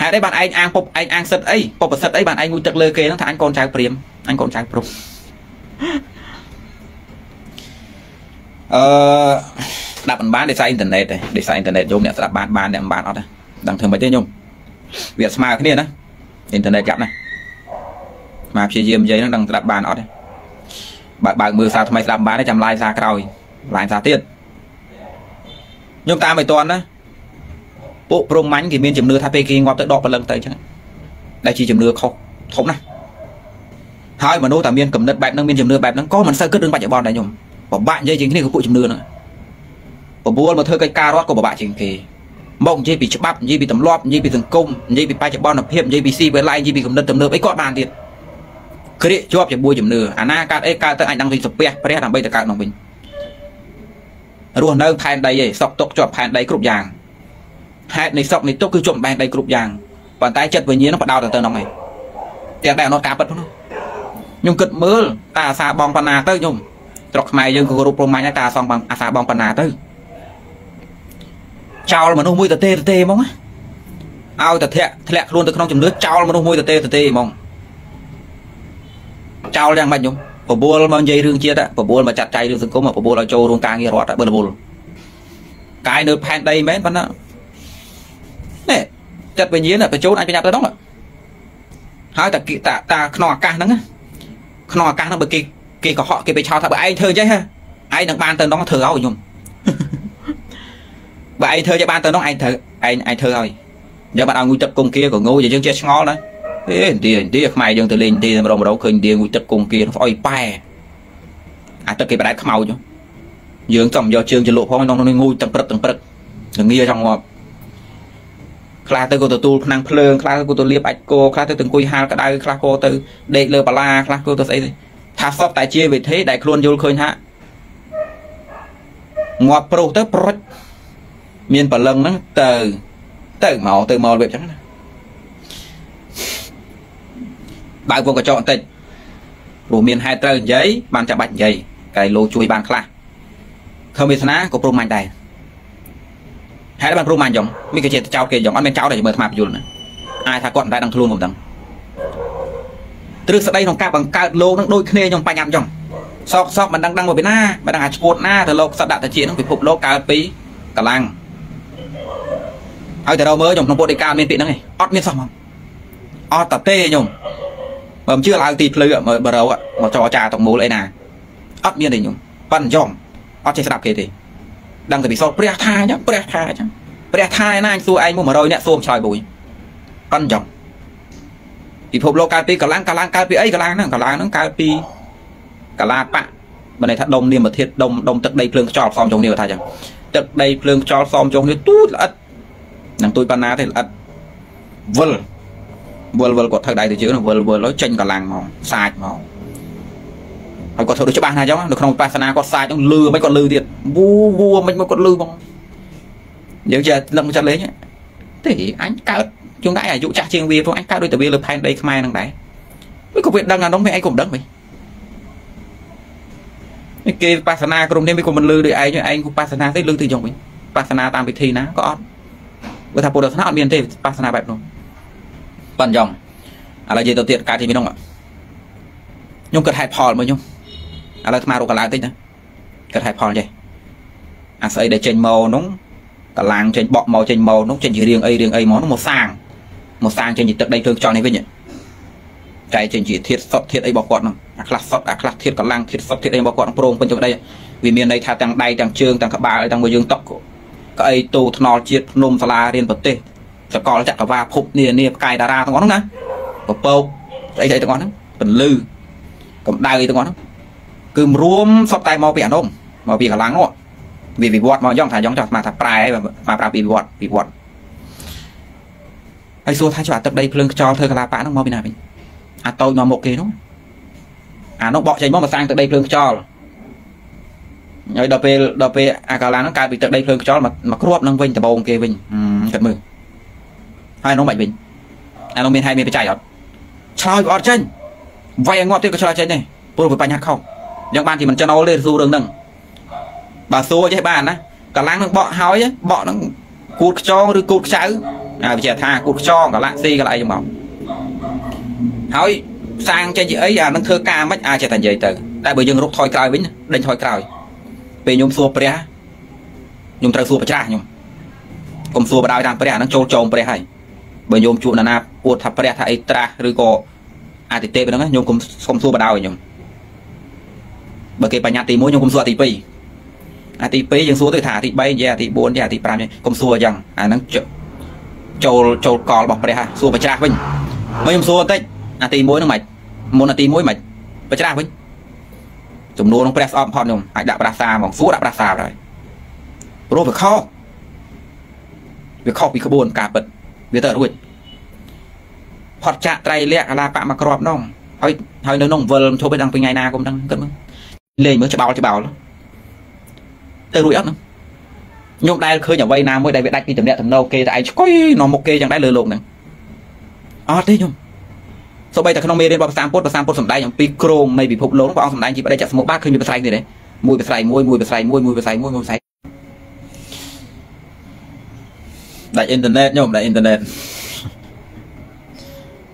[SPEAKER 1] ហេតុអីបានឯងអាងពុកឯងអាងសិតអីពុកប្រសិទ្ធអីបានឯងងូចទឹកលើគេហ្នឹងថាអញកូនចៅព្រាមអញកូនចៅព្រុសអឺស្ដាប់មិនបានដោយសារអ៊ីនធឺណិតទេដោយសារអ៊ីនធឺណិតយមអ្នកស្ដាប់បានបានអ្នកមិនបានអត់ទេដឹងធ្វើមិនទេញោមវាស្មើគ្នាណា អ៊ីនធឺណិតចាប់ណាមកព្យាយាមនិយាយហ្នឹងដឹងស្ដាប់បានអត់ទេបើបើកមើលសារថ្មីស្ដាប់បានទេចាំឡាយសារក្រោយឡាយសារទៀតខ្ញុំតាមឲ្យតន់ណាពួកព្រំមាញ់គេមានជំនឿថាពេលគេងាប់ទៅដកព្រលឹងទៅអញ្ចឹងដែលជាជំនឿខុសធំណាស់ហើយមនុស្សតែមានគំនិតបែបហ្នឹងមានជំនឿបែបហ្នឹងក៏មិនសូវគិតរឿងបច្ចុប្បន្នដែរខ្ញុំពិបាកនិយាយជាងគ្នាគឺពួកជំនឿហ្នឹងបបួលមកធ្វើកិច្ចការរដ្ឋក៏ពិបាកជាងគេ មកនិយាយពីច្បាប់និយាយពីទម្លាប់និយាយពីសង្គមនិយាយពីបច្ចុប្បន្នភាពនិយាយពីស៊ីវិល័យនិយាយពីគំនិតទំនើបអីគាត់បានទៀតគ្រាកជាប់ជាមួយជំនឿអាណាកើតអីកើតទៅអាចដឹងពីស្ពះព្រះដើម្បីទៅកើតនោះវិញរស់នៅផែនដីឯងសក់ទុកជាប់ផែនដីគ្រប់យ៉ាងហេតុនៃសក់នៃទុកគឺជាប់ផែនដីគ្រប់យ៉ាងប៉ុន្តែចិត្តវិញ្ញាណនោះបដោតទៅនោះឯងទាំងតែអនុការពិតនោះខ្ញុំគិតមើលតាអាសាបងបណ្ណាទៅខ្ញុំស្រុកខ្មែរយើងក៏រូបព្រំមាញ់ដែរតាអាសងអាសាបងបណ្ណាទៅ ចោលមនុស្សមួយតទេតទេហ្មងឲ្យតែធ្លាក់ធ្លាក់ខ្លួនទៅក្នុងជំនឿចោលមនុស្សមួយតទេតទេហ្មងចោលយ៉ាងម៉េចខ្ញុំបបួលមកនិយាយរឿងជាតិបបួលមកចាត់ចែងរឿងសង្គមបបួលឲ្យចូលរួមការងាររដ្ឋបើរវល់កាយនៅផែនដីមែនប៉ុណ្ណានេះចិត្តវិញ្ញាណបញ្ចូលអាចប្រញាប់ទៅដល់ហើយតាតាតាក្នុងអាកាសហ្នឹងក្នុងអាកាសហ្នឹងបើគេគេកុហកគេไปឆោតថាបើឯងធ្វើអញ្ចឹងហ៎ឯងនឹងបានទៅដល់ធ្វើឲ្យខ្ញុំ បើឯងធ្វើចេះបានទៅនោះឯងត្រូវឯងឯងធ្វើហើយយកបាត់ឲ្យងូទឹកគង្គគាក៏ងូយើងចេះឆ្ងល់ណាអេឥណ្ឌាឥណ្ឌាខ្មែរយើងទៅលេងឥណ្ឌាម្ដងម្ដងឃើញឥណ្ឌាងូទឹកគង្គគាស្អុយប៉ែអាទឹកគេបដែតខ្មោចយើងចំយកជើងចលក់ផងក្នុងនោះងូទាំងព្រឹកទាំងព្រឹកងាចង់ងាប់ខ្លះទៅក៏ទទួលផ្នាំងភ្លើងខ្លះទៅក៏ទៅលាបអាចគោខ្លះទៅទៅអង្គុយហាលក្តៅខ្លះក៏ទៅដេកលើបាឡាខ្លះក៏ទៅស្អីថាសពតែជាវិធីដែលខ្លួនយល់ឃើញថាងាប់ប្រុសទៅប្រុច មានបលឹងហ្នឹងទៅ ទៅមកទៅមកវាអញ្ចឹងណាបើកវងកញ្ចក់បន្តិចព្រោះមានហេតុត្រូវនិយាយបានចាំបាច់និយាយកែលោជួយបានខ្លះខំវាសនាក៏ព្រមមាញ់ដែរហេតុបានព្រមមាញ់យ៉ងមានគេចេះចោតគេយ៉ងអត់មានចោតតែមើលអាត្មាពយល់ណាអាចថាគាត់មិនដែរដឹងខ្លួនមកដឹងទ្រឹស្ដីក្នុងការបង្កើតលោកនឹងដូចគ្នាខ្ញុំបញ្ញត្តិយ៉ងសោកសោកមិនដឹងដឹងមកពីណាមិនដឹងអាឈួតណាទៅលោកសត្វដាក់តាជានឹងពិភពលោកកើតពីកម្លាំង ហើយតែរកមើលខ្ញុំក្នុងពុទ្ធដីកាមានពាក្យហ្នឹងឯងអត់មានសោះហ្មងអត់តទេខ្ញុំបើមិនជឿឡើងទីភ្លឺមើលបរោមកចរចាតមូលអីណាអត់មានទេខ្ញុំប៉ិនចំអត់ចេះស្ដាប់គេទេដឹងតែពីសោតព្រះថាអញ្ចឹងព្រះថាអញ្ចឹងព្រះថាឯណាអញសួរឯងមក100នាក់សួរឆ្លើយបួយប៉ិនចំពិភពលោកកើតពីកម្លាំងកម្លាំងកើតពីអីកម្លាំងហ្នឹងកម្លាំងហ្នឹងកើតពីកាឡាបៈបើន័យថាដុំនាមធាតុដុំដុំទឹកដីភ្លើងខ្យល់ផ្សំចុងនេះថាអញ្ចឹងទឹកដីភ្លើងខ្យល់ផ្សំចុងនេះទូចល្អិត នឹងទួយបណ្ណាទេល្អិតវិលវិលវិលគាត់ធ្វើដៃទៅជើងវិលវិលចេញកម្លាំងមកសាចមកហើយគាត់ធ្វើដូចច្បាស់ណាស់អញ្ចឹងនៅក្នុងបាសនាគាត់សាចហ្នឹងលឺមិនគាត់លឺទៀតវូវូមិនមកគាត់លឺបងយើងចេះនឹកចិត្តលេងទេអញកើតជួងដែរអាយុចាស់ជាងវាផងអញកើតដូចតែវាលើផែនដីខ្មែរហ្នឹងដែរវាក៏វាដឹងអានោះវាឯងក៏មិនដឹងវិញគេបាសនាក្រុមនេះវាក៏មិនលឺដូចឯងឯងក៏បាសនាទេលឺទៅចឹងវិញបាសនាតាមពិធីណាក៏អត់ បើថាពុទ្ធសាសនាអត់មានទេបាសនាបែបនោះប៉ិនយ៉ងឥឡូវនិយាយទៅទៀតកើតទីនេះខ្ញុំគិតហេតុផលមកខ្ញុំឥឡូវស្មារកកឡើងតិចណាគិតហេតុផលចេះអាស្អីដែលចេញមកនោះកលាំងចេញបក់មកចេញមកនោះចេញជារៀងអីរៀងអីមកនោះមកសាងមកសាងចេញជាទឹកដីភ្លើងខ្យល់នេះវិញចែកចេញជាធាតសុតធាតអីរបស់គាត់នោះអាខ្លះសុតអាខ្លះធាតកលាំងធាតសុតធាតអីរបស់គាត់ប្រងពេញទៅដីវាមានន័យថាទាំងដៃទាំងជើងទាំងក្បាលទាំងមួយយើងតុក ក្អីទូថ្នល់ជាតិភ្នំសាលារៀនប្រទេសសកលចក្រវាលភពនានាផ្កាយតារាទាំងអស់ហ្នឹងណាពពកស្អីស្អីទាំងអស់ហ្នឹងពន្លឺកម្ដៅអីទាំងអស់ហ្នឹងគឺរួមសុទ្ធតែមកពីអានោះមកពីកម្លាំងនោះវាវិវត្តមកយ៉ងថាយ៉ងចោះស្មាថាប្រែមកប្រើពីវិវត្តវិវត្តហើយសួរថាចុះអាទឹកដីភ្លើងខ្យល់ធ្វើកលាបៈហ្នឹងមកពីណាវិញអាតូចមកមុខគេនោះអានោះបកចេញមកមកសាងទឹកដីភ្លើងខ្យល់ ហើយដល់ពេលដល់ពេលអាកាឡាហ្នឹងកើតពីទឹកដីភ្លើងខ្យល់មកមកគ្របនឹងវិញដបងគេវិញគិតមើលហើយនោះមិនវិញអានោះមានហើយមានបច្ច័យអត់ឆ្លើយអត់ចេញវាយងាត់ទៀតក៏ឆ្លើយចេញដែរព្រោះវាបញ្ហាខុសយ៉ាងបានទីមិនចំណូលទេសួររឿងហ្នឹងបើសួរចេះបានណាកាឡាំងនឹងបកហើយបកនឹងគូតខ្ចងឬគូតខ្ចៅអាវិជាថាគូតខ្ចងកាឡាក់ស៊ីកាឡាអីចឹងមកហើយសាងចេញជាអីអានឹងធ្វើការមិនអាចចេះតែនិយាយទៅតែបើយើងរកថយក្រោយវិញដេញថយក្រោយ ពេលខ្ញុំសួរព្រះខ្ញុំត្រូវសួរប្រច្រាស់ខ្ញុំកុំសួរបដ ாய் តាមព្រះអានឹងចូលចោមព្រះហើយបើញោមជួបណានាពួតថាព្រះថាអីត្រាស់ឬក៏អតិទេពហ្នឹងញោមគុំសុំសួរបដ ாய் ខ្ញុំបើគេបញ្ញត្តិទី1ខ្ញុំគុំសួរទី2អាទី2យើងសួរទៅថាអាទី3និយាយអាទី4និយាយអាទី5និយាយកុំសួរអញ្ចឹងអាហ្នឹងចូលចូលកលរបស់ព្រះសួរប្រច្រាស់វិញមកខ្ញុំសួរបន្តិចអាទី1ហ្នឹងមិនមុនអាទី1មិនប្រច្រាស់វិញ ចំនួនក្នុងព្រះស្អប់ផតខ្ញុំអាចដាក់ប្រាសាហ្មងសួរដាក់ប្រាសាហើយព្រោះវាខុសវាខុសពីក្បួនការពិតវាទៅរួចផតចាក់ត្រៃលក្ខអាឡាបៈមកក្របនោះហើយហើយនៅក្នុងវិលឈប់ឯដល់ពីថ្ងៃណាគុំដឹងគិតមើលលេងមើលច្បោលច្បោលទៅរួចអត់ហ្នឹងខ្ញុំដែលឃើញអ្វីណាមួយដែលវាដាច់ពីតំណែងតំណោគេតែឯងឆ្កុយនៅមុខគេយ៉ាងដែរលើលោកហ្នឹងអត់ទេខ្ញុំ សូម្បីតែក្នុងមេរៀនរបស់ភាសាពុទ្ធភាសាពុទ្ធសំដែងអំពីក្រមនៃពិភពលោកព្រះអង្គសំដែងជាបដិចសមុបាទឃើញមានប្រស្រ័យនេះទេមួយប្រស្រ័យមួយមួយប្រស្រ័យមួយមួយប្រស្រ័យមួយមួយប្រស្រ័យដាច់អ៊ីនធឺណិតខ្ញុំដាច់អ៊ីនធឺណិត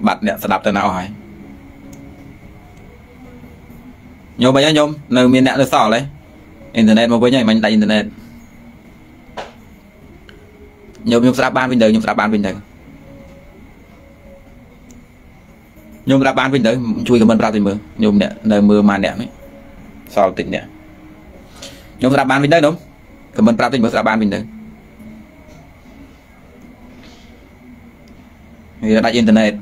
[SPEAKER 1] បាត់អ្នកស្ដាប់ទៅណាអស់ហើយញោមអីញោមនៅមានអ្នកនៅសល់ហ៎អ៊ីនធឺណិតមកវិញហើយមិនដាច់អ៊ីនធឺណិតញោមខ្ញុំស្ដាប់បានវិញទៅខ្ញុំស្ដាប់បានវិញទៅ ញោមស្ដាប់បានវិញទៅជួយខមមិនប្រាប់ទៅមើលញោមអ្នកនៅមើលម៉ាអ្នកនេះសល់តិចអ្នកញោមស្ដាប់បានវិញទៅញោមខមមិនប្រាប់ទៅមើលស្ដាប់បានវិញទៅវាដាច់អ៊ីនធឺណិតឥ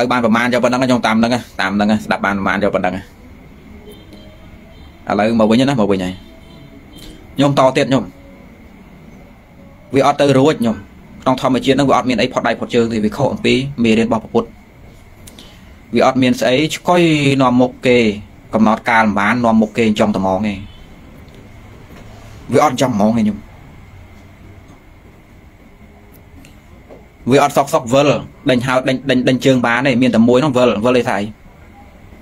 [SPEAKER 1] ឡូវបានប្រមាណយកប៉ុណ្ណឹងខ្ញុំតាមហ្នឹងតាមហ្នឹងស្ដាប់បានប្រមាណយកប៉ុណ្ណឹងឥឡូវមកវិញណាមកវិញហើយខ្ញុំតទៀតខ្ញុំ វាអត់ទៅរួចខ្ញុំក្នុងធម្មជាតិហ្នឹងវាអត់មានអីផុតដៃផុតជើងទេវាខុសអំពីមេរៀនរបស់ពុទ្ធវាអត់មានស្អីឆ្កុយនាំមុខគេ កំណត់កាលម្បាននាំមុខគេចង់ត្មងទេវាអត់ចង់ហ្មងទេខ្ញុំវាអត់សុកសុកវិលដេញហៅដេញដេញដេញជើងបានទេមានតែមួយនោះវិលវិលឯថា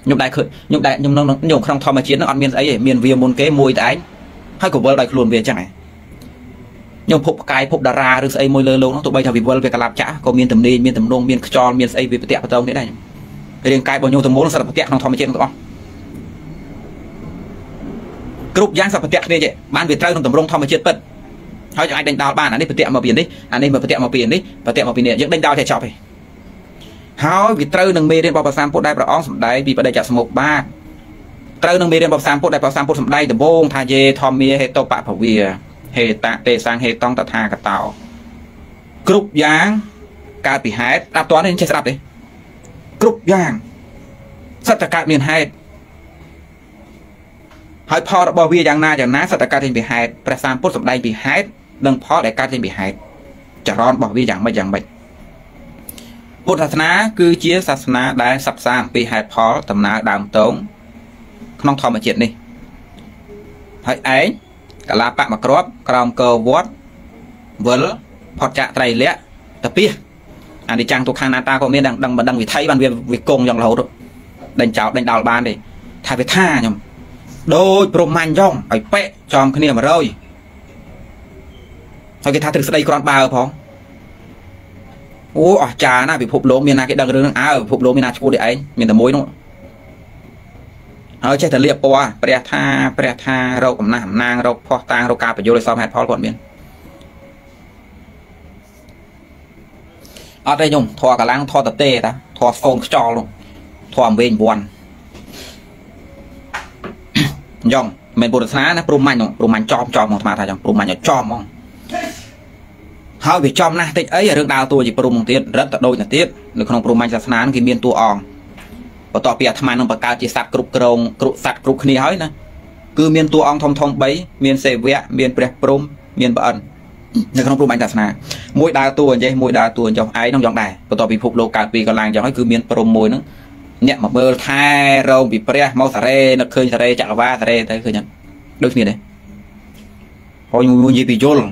[SPEAKER 1] ខ្ញុំដែរឃើញខ្ញុំដែរខ្ញុំខ្ញុំក្នុងធម្មជាតិហ្នឹងអត់មានស្អីទេមានវាមុនគេមួយតែឯងហើយក៏វិលដោយខ្លួនវាអញ្ចឹងឯង ខ្ញុំភពផ្កាយភពតារាឬស្អីមួយលើលោកនោះទោះបីថាវិវលវាកលាប់ចាក់ក៏មានតំណេញមានតំណងមានខ្យល់មានស្អីវាប្រតិបត្តិនេះដែររាងកាយរបស់ខ្ញុំទាំងមូលសត្វប្រតិក្នុងធម្មជាតិទាំងអស់គ្រប់យ៉ាងសត្វប្រតិគ្នាទេបានវាត្រូវក្នុងតម្រងធម្មជាតិពិតហើយយើងអាចដេញដោលបានអានេះប្រតិមកពីនេះអានេះមកប្រតិមកពីនេះប្រតិមកពីនេះយើងដេញដោលតែចប់ទេហើយវាត្រូវនឹងមេរៀនរបស់ភាសាពុទ្ធដែលព្រះអង្គសម្ដែងពីបដិច្ចសមុខបាទត្រូវនឹងមេរៀនរបស់ភាសាពុទ្ធដែលភាសាពុទ្ធសម្ដែងដំបូងថាយេធម្មាហេតុបពវា ហេតៈទេសង្ហេតងតថាកតោគ្រប់យ៉ាងកើតពីហេតុអត់ទាន់ទេចេះស្ដាប់ទេគ្រប់យ៉ាងសត្វតកើតមានហេតុហើយផលរបស់វាយ៉ាងណាយ៉ាងណាសត្វតកើតចេញពីហេតុព្រះសាមពុទ្ធសម្ដែងពីហេតុនិងផលដែលកើតចេញពីហេតុចរន្តរបស់វាយ៉ាងម៉េចយ៉ាងម៉េចពុទ្ធសាសនាគឺជាសាសនាដែលសិក្សាអំពីហេតុផលដំណើរដើមតងក្នុងធម្មជាតិនេះហើយឯង កលាបៈមកក្របក្រោមកវត្តវិលផុតចាក់ត្រៃលក្ខតាពីអានេះចាំងទុកខាងណាតាក៏មានដឹងដឹងមិនដឹងវិថីបានវាវាគង់យ៉ាងរហូតដេញចោលដេញដោលបានទេថាវាថាខ្ញុំដូចព្រមមាញ់យ៉ងឲ្យប៉ែចំគ្នា100ហើយគេថាទ្រឹស្ដីគ្រាន់បើផងអូអស្ចារ្យណាពិភពលោកមានណាគេដឹងរឿងហ្នឹងអើពិភពលោកមានណាឈ្មោះទេឯងមានតែមួយនោះ ហើយចេះតែលៀបពណ៌ព្រះថាព្រះថារោគអំណះអំណាងរោគផោះតាងរោគការបញ្យល់ឲ្យសមហេតុផលគាត់មានអត់ទេខ្ញុំធေါ်កលាំងធေါ်តទេតាធေါ်ស្គងខ្ចលនោះធធម៌វែងវាន់យ៉ងមិនពុទ្ធសាសនាណាព្រំមាញ់ព្រំមាញ់ចំចំមកអាត្មាថាចឹងព្រំមាញ់ឲ្យចំហ្មងហើយវាចំណាស់តិចអីរឿងដើរតួជាព្រំនឹងទៀតរឹតទៅដូចទៅទៀតនៅក្នុងព្រំមាញ់សាសនាគេមានតួអង្គ បន្ទាប់ពីអាត្មានឹងបង្កើតជាសត្វគ្រប់គ្រងគ្រប់សត្វគ្រប់គ្នាហើយណាគឺមានតួអង្គធំធំ3មានសេវៈមានព្រះព្រំមានប្រអិននៅក្នុងព្រំអញសាសនាមួយដើរតួអញ្ចេះមួយដើរតួអញ្ចោះឯងនឹងយ៉ាងដែរបន្ទាប់ពីភពលោកកើតពីកន្លែងចឹងហើយគឺមានព្រំមួយហ្នឹងអ្នកមកមើលថែរោងពីព្រះមកសារ៉េនឹកឃើញសារ៉េចក្រវាសារ៉េទៅឃើញអត់ដូចគ្នាដែរហើយមួយនិយាយពីយល់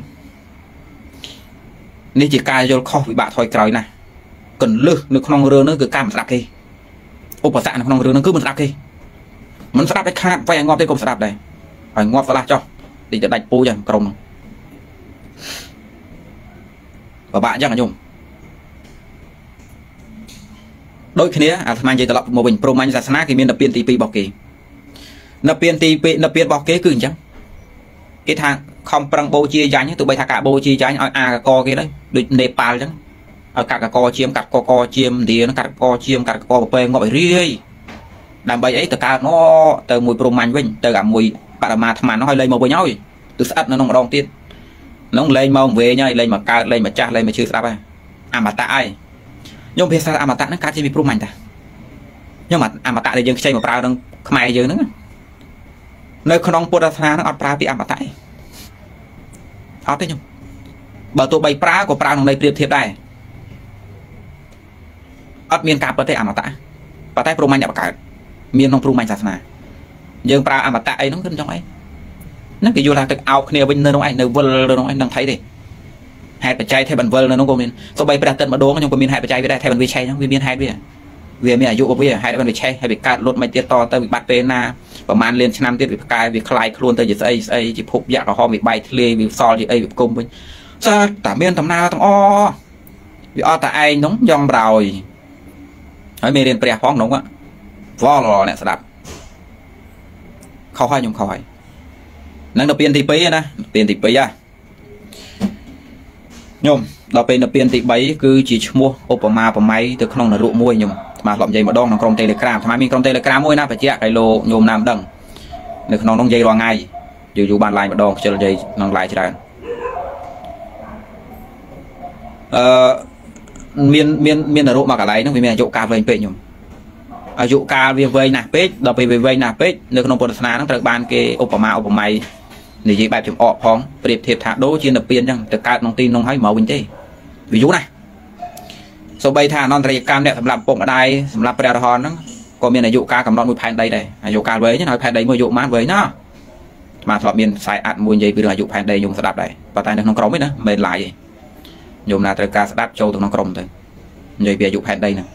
[SPEAKER 1] នេះជាការយល់ខុសវិបាកថយក្រោយណាស់កន្លឹះនៅក្នុងរឿងហ្នឹងគឺការមិនស្ដាប់គេ ឧបសគ្គនៅក្នុងរឿងហ្នឹងគឺមិនស្ដាប់គេមិនស្ដាប់តែខាតវាយងាប់ទេក៏ស្ដាប់ដែរហើយងាប់ស្លាស់ចុះតិចទៅដាច់ពូចឹងក្រុមហ្នឹងពិបាកចឹងខ្ញុំដូចគ្នាអាត្មានិយាយត្រឡប់មកវិញព្រហ្មញ្ញសាសនាគេមាននិព្វានទី2របស់គេនិព្វានទី2និព្វានរបស់គេគឺអញ្ចឹងគេថាខំប្រឹងបូជាយ៉ាញ់ទោះបីថាការបូជាយ៉ាញ់ឲ្យអាកកគេដែរដូចនេប៉ាល់អញ្ចឹងឲ្យ កាត់កកជាមកាត់កកជាមឥណ្ឌាកាត់កកជាមកាត់កកប្រពែងាប់ឲ្យរាយដើម្បីអីទៅកើតណទៅមួយព្រហ្មញ្ញវិញទៅអាមួយបរមាអាត្មានោះឲ្យលេងមកវិញហើយទៅស្អិតនៅក្នុងម្ដងទៀតនោះលេងមកវែងហើយលេងមកកើតលេងមកចាស់លេងមកឈឺស្ដាប់ហើយអមតៈហើយខ្ញុំភាសាអមតៈហ្នឹងកើតជាពីព្រំអញតាខ្ញុំអមតៈដែលយើងខ្ចីមកប្រើនឹងខ្មែរយើងហ្នឹងនៅក្នុងពុទ្ធសាសនាហ្នឹងអត់ប្រើពីអមតៈទេអត់ទេខ្ញុំបើទោះបីប្រើក៏ប្រើក្នុងន័យប្រៀបធៀបដែរ អត់មានការពិតទេអមតៈប៉ុន្តែព្រំអញអ្នកបង្កើតមានក្នុងព្រំអញសាសនាយើងប្រើអមតៈអីហ្នឹងគឺចង់អីហ្នឹងគេយល់ថាទឹកអោបគ្នាវិញនៅក្នុងឯងនៅវិលនៅក្នុងឯងនឹងថៃទេហេតុបច្ច័យថេបនវិលនៅនោះក៏មានសូម្បីព្រះទឹកម្ដងខ្ញុំក៏មានហេតុបច្ច័យវាដែរថេបនវិឆេហ្នឹងវាមានហេតុវាវាមានអាយុរបស់វាហេតុបនវិឆេហើយវាកើតលុតមិនទៀតតទៅវិបត្តិពេលណាប្រហែលលានឆ្នាំទៀតវាផ្កាយវាคลายខ្លួនទៅជាស្អីស្អីជាភពយៈក្រហមវាបែកធ្លាយវាសល់ជាអីវាគុំវិញសើតែមានដំណើរទាំងអវាអត់តែឯងនោះយ៉ងប្រោយ ហើយមានរៀនព្រះផងនោះវល់អ្នកស្ដាប់ខុសហើយខ្ញុំខុសហើយនឹងដល់ពៀនទី2ណាពៀនទី2ហ่ะខ្ញុំដល់ពេលនៅពៀនទី3គឺជាឈ្មោះឧបមាប្រម៉ៃទៅក្នុងនរុមួយខ្ញុំស្មាធ្លាប់និយាយម្ដងក្នុងក្រុម Telegram ស្មាមានក្រុម Telegram មួយណាបច្ចៈកៃលោញោមណាមដឹងនៅក្នុងនោះនិយាយរាល់ថ្ងៃយូរយូរបានឡាយម្ដងខ្ជិលនិយាយក្នុងឡាយច្រើនអឺ មានមានមាននរុមកកន្លែងហ្នឹងវាមានអាយុកាលវែងពេកខ្ញុំអាយុកាលវាវែងណាស់ពេកដល់ពេលវាវែងណាស់ពេកនៅក្នុងពុទ្ធសាសនាហ្នឹងត្រូវបានគេឧបមាឧបមានិយាយបែបចំអកផងប្រៀបធៀបថាដូចជានិព្វានអញ្ចឹងទៅកើតក្នុងទីនោះហើយមកវិញទេវាយូរណាស់សូម្បីថាអនន្តរកម្មអ្នកសម្រាប់ពុកម្ដាយសម្រាប់ព្រះរហន្តហ្នឹងក៏មានអាយុកាលកំណត់មួយផែនដីដែរអាយុកាលវែងហើយផែនដីមួយអាយុប៉ុន្មានវែងណាស្មាធ្លាប់មានខ្សែអាត់មួយនិយាយពីរឿងអាយុផែនដីខ្ញុំស្ដាប់ដែរប៉ុន្តែនៅក្នុងក្រុមឯណាមិនឡាយទេ ខ្ញុំណាត្រូវការស្ដាប់ចូលទៅក្នុងក្រុមទៅនិយាយពីអាយុផែនដីហ្នឹង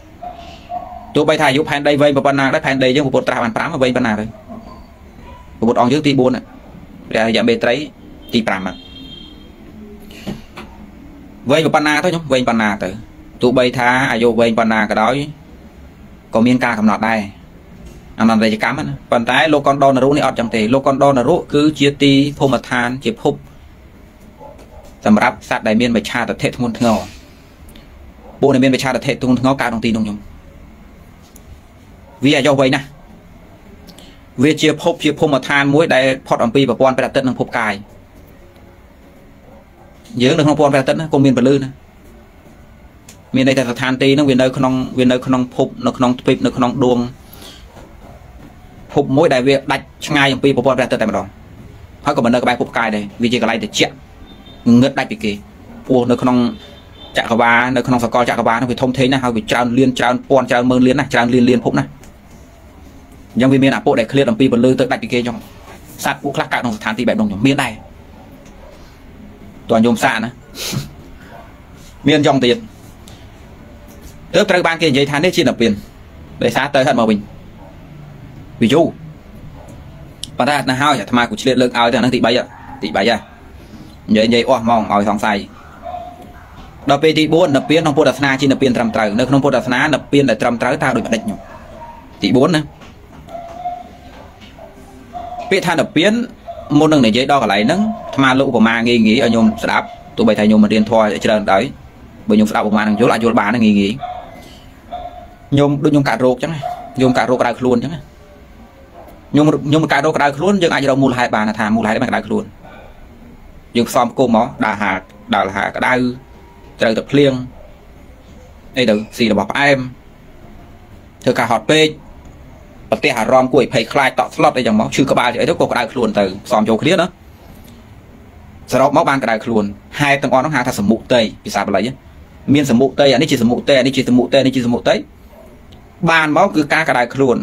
[SPEAKER 1] ទោះបីថាអាយុផែនដីវែងប៉ុណ្ណាដែរផែនដីយើងពុទ្ធត្រាស់បាន5វែងប៉ុណ្ណាទៅពុទ្ធអង្គយើងទី4ណាព្រះយមេត្រីទី5ហ្នឹងវែងប៉ុណ្ណាទៅខ្ញុំវែងប៉ុណ្ណាទៅទោះបីថាអាយុវែងប៉ុណ្ណាក៏ដោយក៏មានការកំណត់ដែរអនន្តរកម្មណាប៉ុន្តែលោកកុនដូនរុនេះអត់ចឹងទេលោកកុនដូនរុគឺជាទីភូមិឋានជាភព សម្រាប់សត្វដែលមានមច្ឆាតធិធ្ងន់ធ្ងរពួកដែលមានមច្ឆាតធិធ្ងន់ធ្ងរកើតក្នុងទីនោះខ្ញុំវាអាយុវែងណាស់វាជាភពជាភូមិឋានមួយដែលផុតអំពីប្រព័ន្ធព្រះអាទិត្យនិងភពកាយយើងនៅក្នុងប្រព័ន្ធព្រះអាទិត្យណាក៏មានពលឺណាមានន័យថាស្ថានទីហ្នឹងវានៅក្នុងវានៅក្នុងភពនៅក្នុងទ្វីបនៅក្នុងដួងភពមួយដែលវាដាច់ឆ្ងាយអំពីប្រព័ន្ធព្រះអាទិត្យតែម្ដងហើយក៏មិននៅក្បែរភពកាយដែរវាជាកន្លែងត្រជាក់ ងឹតដាច់ពីគេពោះនៅក្នុងចក្រវាលនៅក្នុងសកលចក្រវាលនោះវាធំធេងណាស់ហើយវាច្រើនលៀនច្រើនពាន់ច្រើនម៉ឺនលៀនណាច្រើនលៀនលៀនភពណាអញ្ចឹងវាមានអាពួកដែលឃ្លាតអំពីពលឺទៅដាច់ពីគេចុងសត្វពួកខ្លះកើតក្នុងស្ថានទីបែបនោះខ្ញុំមានដែរតើញោមសាណាមានចង់ទៀតទើបត្រូវបានគេនិយាយថានេះជានិព្វានដោយសារទៅហិតមកវិញវាយូរប៉ុន្តែណាហើយអាត្មាគូឆ្លៀតលើកឲ្យទៅអានឹងទី3ទី3ហ៎ និយាយនិយាយអស់ហ្មងឲ្យសង្ស័យដល់ពេលទី4និព្វានក្នុងពុទ្ធសាសនាជានិព្វានត្រឹមត្រូវនៅក្នុងពុទ្ធសាសនានិព្វានដែលត្រឹមត្រូវតើដូចបដិច្ចខ្ញុំទី4ណាពាក្យថានិព្វានមុននឹងនិយាយដល់កន្លែងហ្នឹងអាត្មាលោកឧបមាងាយងាយឲ្យញោមស្ដាប់ទោះបីថាញោមមិនរៀនធម៌ច្រើនដែរបើញោមស្ដាប់ឧបមានឹងយល់អាចយល់បានងាយងាយញោមដូចញោមកាត់រោគចឹងញោមកើតរោគក្តៅខ្លួនអញ្ចឹងញោមញោមកើតរោគក្តៅខ្លួនយើងអាចរកមូលហេតុបានថាមូលហេតុមិនក្តៅខ្លួន យើងផ្សំគុំមកដើរហាដើរហាក្តៅត្រូវតែភ្លៀងអីទៅស៊ីរបស់ផ្អែមធ្វើការហត់ពេកប្រទេសអារម្មណ៍គួរឲ្យភ័យខ្លាចតក់ស្លុតអីចឹងមកឈឺក្បាលអីទៅក៏ក្តៅខ្លួនទៅផ្សំចូលគ្នាណាសរុបមកបានក្តៅខ្លួនហេតុទាំងអស់នោះហៅថាសមុទ័យភាសាបាលីមានសមុទ័យអានេះជាសមុទ័យអានេះជាសមុទ័យនេះជាសមុទ័យបានមកគឺការក្តៅខ្លួន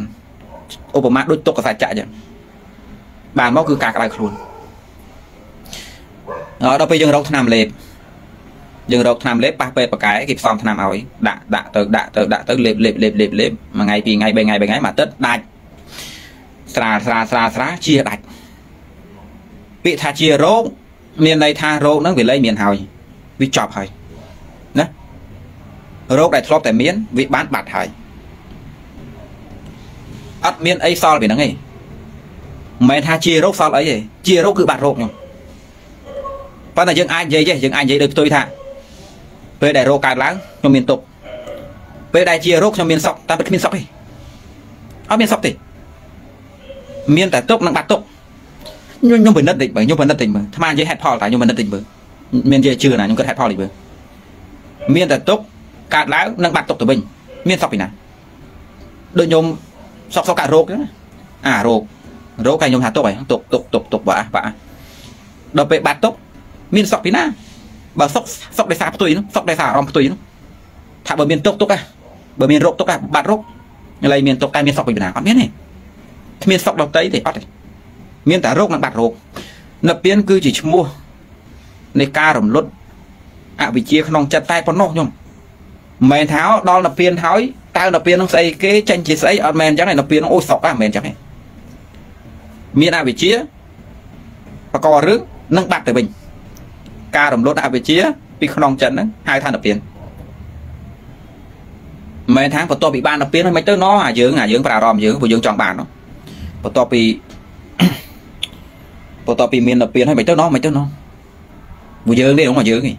[SPEAKER 1] ឧបមាដូចទុកកសច្ចៈអញ្ចឹងបានមកគឺការក្តៅខ្លួន ដល់ពេលយើងរកថ្នាំលេបយើងរកថ្នាំលេបប៉ះពេទ្យបកែគេផ្សំថ្នាំឲ្យដាក់ដាក់ទៅដាក់ទៅដាក់ទៅលេបលេបលេបលេបលេបមួយថ្ងៃពីរថ្ងៃបីថ្ងៃបីថ្ងៃមួយអាទិត្យដាច់ស្រាលស្រាលស្រាលស្រាលជាដាច់ពាក្យថាជារោគមានន័យថារោគហ្នឹងវាលែងមានហើយវាចប់ហើយណារោគដែលធ្លាប់តែមានវាបានបាត់ហើយអត់មានអីសល់ពីហ្នឹងទេមិនមែនថាជារោគសល់អីទេជារោគគឺបាត់រោគខ្ញុំ ប៉ុន្តែយើងអាចនិយាយទេយើងអាចនិយាយដូចផ្ទុយថាពេលដែលរោគកើតឡើងខ្ញុំមានទុកពេលដែលជារោគខ្ញុំមានសុខតែគ្មានសុខទេអត់មានសុខទេមានតែទុកនិងបាត់ទុកខ្ញុំខ្ញុំពិនិត្យតិចមើលខ្ញុំពិនិត្យតិចមើលអាត្មានិយាយហេតុផលតែខ្ញុំពិនិត្យតិចមើលមាននិយាយជឿណាខ្ញុំគិតហេតុផលតិចមើលមានតែទុកកើតឡើងនិងបាត់ទុកទៅវិញមានសុខពីណាដូចខ្ញុំសុកសុកកាត់រោគហ្នឹងអារោគរោគតែខ្ញុំថាទុកហើយទុកទុកទុកទុកបាក់បាក់ដល់ពេលបាត់ទុក មានសុកពីណាបើសុកសុកដោយសារផ្ទុយនោះសុកដោយសារអារម្មណ៍ផ្ទុយនោះថាបើមានទុកទុកហ៎បើមានរោគទុកហ៎បាត់រោគឥឡូវមានទុកតែមានសុកពីណាអត់មានទេគ្មានសុកដតីទេអត់ទេមានតែរោគនិងបាត់រោគនិព្វានគឺជាឈ្មោះនៃការរំលត់អវិជ្ជាក្នុងចិត្តតែប៉ុណ្ណោះខ្ញុំមិនមែនថាដល់និព្វានហើយតើនិព្វាននឹងស្អីគេចេញជាស្អីអត់មែនអញ្ចឹងឯនិព្វាននឹងអូសុកហ៎មិនមែនអញ្ចឹងទេមានអវិជ្ជាបករឿងនឹងបាត់ទៅវិញ ការរំលត់អវិជ្ជាពីក្នុងចិត្តហ្នឹងហៅថានិព្វានមិនមែនថាបន្ទាប់ពីបាននិព្វានមិនទៅណោះអាយើងអាយើងប្រារម្ភយើងព្រោះយើងចង់បានបន្ទាប់ពីបន្ទាប់ពីមាននិព្វានហើយមិនទៅណោះមិនទៅណោះពួកយើងនេះរបស់យើងនេះ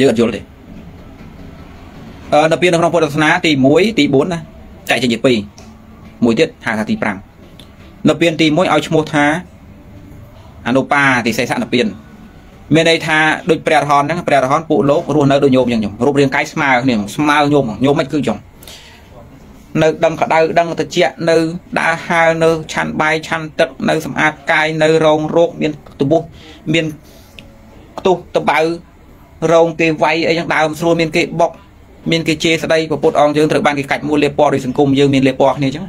[SPEAKER 1] យើងអត់យល់ទេអឺនិព្វាននៅក្នុងពុទ្ធសាសនាទី1ទី4ណាចែកចេញជា2មួយទៀតហៅថាទី5និព្វានទី1ឲ្យឈ្មោះថាអនុបាតិសេសនិព្វាន មានន័យថាដូចព្រះរហន្តហ្នឹងព្រះរហន្តពួកលោករស់នៅដូចញោមអញ្ចឹងរូបរាងកាយស្មើគ្នាស្មើញោមញោមមិនគឺអញ្ចឹងនៅដឹងក្តៅដឹងត្រជាក់នៅដើរហើរនៅឆាន់បាយឆាន់ទឹកនៅសម្អាតកាយនៅរោងរោគមានទបុះមានខ្ទុះតបៅរោងគេវាយអីចឹងដើមស្រួលមានគេបុកមានគេជេរស្ដីប្រពុតអង្គយើងត្រូវបានគេកាច់មួយលេពណ៌ដោយសង្គមយើងមានលេពណ៌គ្នាចឹង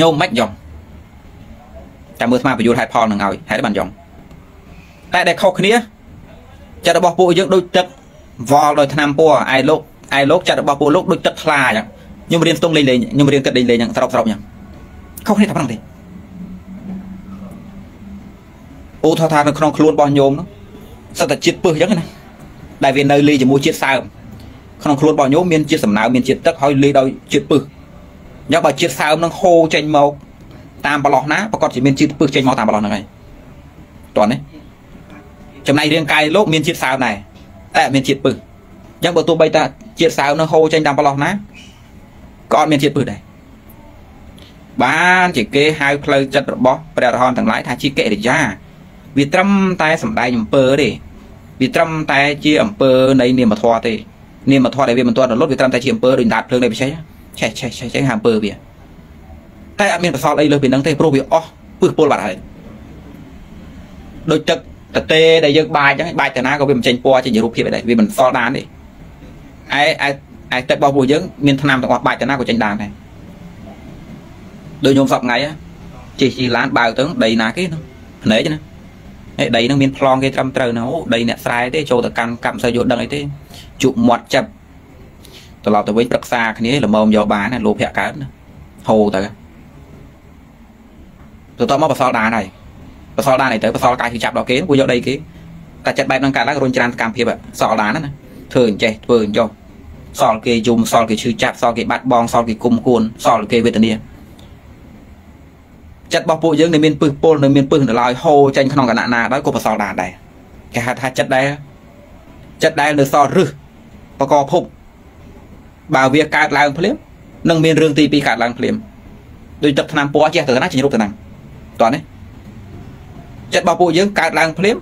[SPEAKER 1] ញោមមិនយ៉ងតែមើលស្មាប្រយុទ្ធហេតុផលនឹងឲ្យហេតុបានយ៉ង តែដែលខុសគ្នាចិត្តរបស់ពួកយើងដូចទឹកវល់ដោយថ្នាំពណ៌ឯលោកឯលោកចិត្តរបស់ពួកលោកដូចទឹកថ្លាចឹងខ្ញុំរៀនស្ទង់លេងលេងខ្ញុំរៀនគិតលេងលេងចឹងស្រោបស្រោបចឹងខុសគ្នាតែប៉ុណ្្នឹងទេអូថាថានៅក្នុងខ្លួនរបស់ញោមនោះសិតតែជាតិពឹសចឹងណាដែលវានៅលីជាមួយជាតិសើមក្នុងខ្លួនរបស់ញោមមានជាតិសំណើមមានជាតិទឹកហើយលីដោយជាតិពឹសអញ្ចឹងបើជាតិសើមនឹងហូរចេញមកតាមប្រឡោះណាប្រកាសជាមានជាតិពឹសចេញមកតាមប្រឡោះហ្នឹងហើយតោះនេះ ចំណែករាងកាយលោកមានជាតិសើមដែរតែមានជាតិពឹសអញ្ចឹងបើទោះបីតាជាតិសើមនឹងហូរចេញតាមប្រឡោះណាក៏អត់មានជាតិពឹសដែរបានជាគេហៅផ្លូវចិត្តរបស់ព្រះរហន្តទាំងឡាយថាជាកិរិយាវាត្រឹមតែសំដែងអំពើទេវាត្រឹមតែជាអំពើនៃនាមធម៌ទេនាមធម៌ដែលវាមិនទាន់រលត់វាត្រឹមតែជាអំពើដូចដាតភ្លើងនៃបច្ចេកឆេះឆេះឆេះឆេះហាអំពើវាតែអត់មានប្រសល់អីលើសពីហ្នឹងទេព្រោះវាអស់ពឹសពលបាត់ហើយដូចទឹក តទេដែលយើងបាចហ្នឹងបាចទៅណាក៏វាមិនចេញពណ៌ចេញជារូបភាពដែរវាមិនសល់ដានទេឯឯឯទឹករបស់ពួកយើងមានថ្នាំទាំងអស់បាចទៅណាក៏ចេញដានដែរដូចខ្ញុំសពថ្ងៃជិះជិះឡានបើកទៅដីណាគេហ្នឹងភ្នែកណាហើយដីហ្នឹងមានប្លង់គេត្រឹមត្រូវណាអូដីអ្នកស្រែទេចូលទៅកាន់កម្មមិនសូវយល់ដឹងអីទេជក់មាត់ចាប់ត្រឡប់ទៅវិញប្រឹក្សាគ្នាល្មមយកបានណាលោភៈកើតណាហូរទៅទៅតមកបសល់ដានហើយ បសល់ដានអីទៅបសល់កាយគឺចាប់ដល់គេពួកយកដីគេតែចិត្តបែបហ្នឹងកើតឡើងរុញច្រានកម្មភាពសល់ដានណាធ្វើអញ្ចេះធ្វើអញ្ចោះសល់គេយំសល់គេឈឺចាប់សល់គេបាត់បងសល់គេគុំគួនសល់គេវេទនាចិត្តរបស់ពួកយើងនៅមានពឹសពុលនៅមានពឹសនៅឡើយហូរចេញក្នុងគណៈណាដែរក៏បសល់ដានដែរគេហៅថាចិត្តដែរចិត្តដែលនៅសល់រឹសបកភពបើវាកើតឡើងភ្លាមនឹងមានរឿងទី2កើតឡើងភ្លាមដូចទឹកថ្នាំពណ៌ចេះទៅណាចេញរូបទៅណាតោះនេះ ចិត្តរបស់ពួកយើងកើតឡើងភ្លាម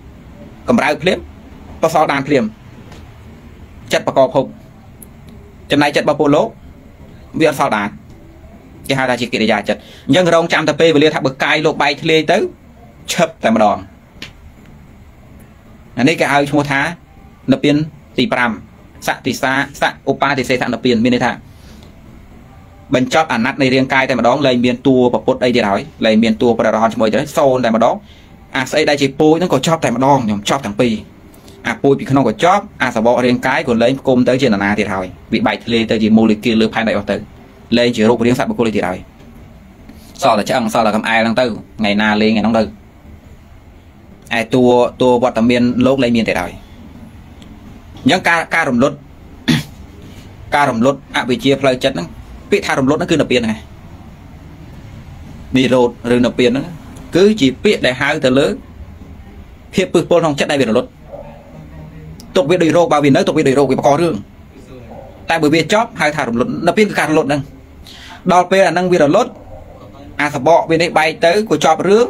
[SPEAKER 1] កម្រើភ្លាមបសល់ដានភ្លាមចិត្តបកកភពចំណែកចិត្តរបស់ពួកលោកវាអត់សល់ដានគេហៅថាជាកិរិយាចិត្តអញ្ចឹងរងចាំតែពេលវេលាថាបើកាយលោកបែកធ្លាយទៅឈឹបតែម្ដងអានេះគេឲ្យឈ្មោះថានិព្វានទី5សតិសាសឧបាតិសេសនិព្វានមានន័យថាបញ្ចប់អាណត្តិនៃរាងកាយតែម្ដងលែងមានតួប្រពុតអីទៀតហើយលែងមានតួព្រះរហន្តឈ្មោះទៅសូនតែម្ដង អាស្អីដែលជាពូជហ្នឹងក៏ចប់តែម្ដងខ្ញុំចប់ទាំងពីរអាពូជពីក្នុងក៏ចប់អាសបករាងកាយក៏លែងផ្គុំទៅជានានាទៀតហើយវាបែកធ្លាយទៅជាមូលេគុលលើផែនដីអស់ទៅលែងជារូបរាងសត្វបុគ្គលទៀតហើយសល់តែឆ្អឹងសល់តែកំអែលហ្នឹងទៅថ្ងៃណាលេងថ្ងៃហ្នឹងទៅឯតួតួវត្តមានលោកលែងមានទៀតហើយអញ្ចឹងការការរំលត់ការរំលត់អវិជ្ជាផ្លូវចិត្តហ្នឹងពាក្យថារំលត់ហ្នឹងគឺនិព្វានហ្នឹងនិរោធឬនិព្វានហ្នឹង គឺជាពាក្យដែលហៅទៅលើភាពពឹសពុលក្នុងចិត្តដែលវារលត់ទុកវាដោយរោគបើវានៅទុកវាដោយរោគវាបង្ករឿងតែបើវាចប់ហៅថារំលត់និព្វានគឺការរលត់ហ្នឹងដល់ពេលអាហ្នឹងវារលត់អាសបកវានេះបែកទៅក៏ចប់រឿង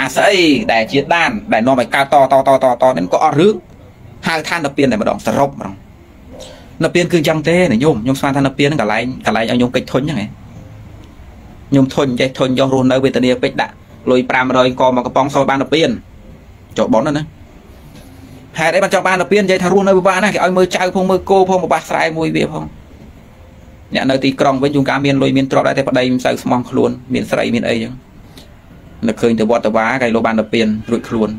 [SPEAKER 1] អាស្អីដែលជាដានដែលនាំឲ្យកើតតតតតតនេះក៏អត់រឿងហៅថានិព្វានតែម្ដងសរុបម្ដងនិព្វានគឺយ៉ាងទេណាញោមខ្ញុំស្មានថានិព្វានហ្នឹងកន្លែងកន្លែងឲ្យញោមកិច្ចធុញហ្នឹងឯងញោមធុញចេះធុញយករស់នៅវេទនាពេជ្រដាក់ លុយ500កមកកំប៉ុងសល់បានទៅពៀនចូលប៉ុនណាហេតុអីបានចង់បានទៅពៀននិយាយថារស់នៅពិបាកណាស់គេឲ្យមើលចៅផងមើលគោផងបបាសស្រែមួយវាផងអ្នកនៅទីក្រុងវិញជួនកាលមានលុយមានទ្រព្យដែរតែប្តីមិនសូវស្មោះខ្លួនមានស្រីមានអីចឹងនៅឃើញទៅវត្តទៅវាគេលោកបានទៅពៀនរួចខ្លួន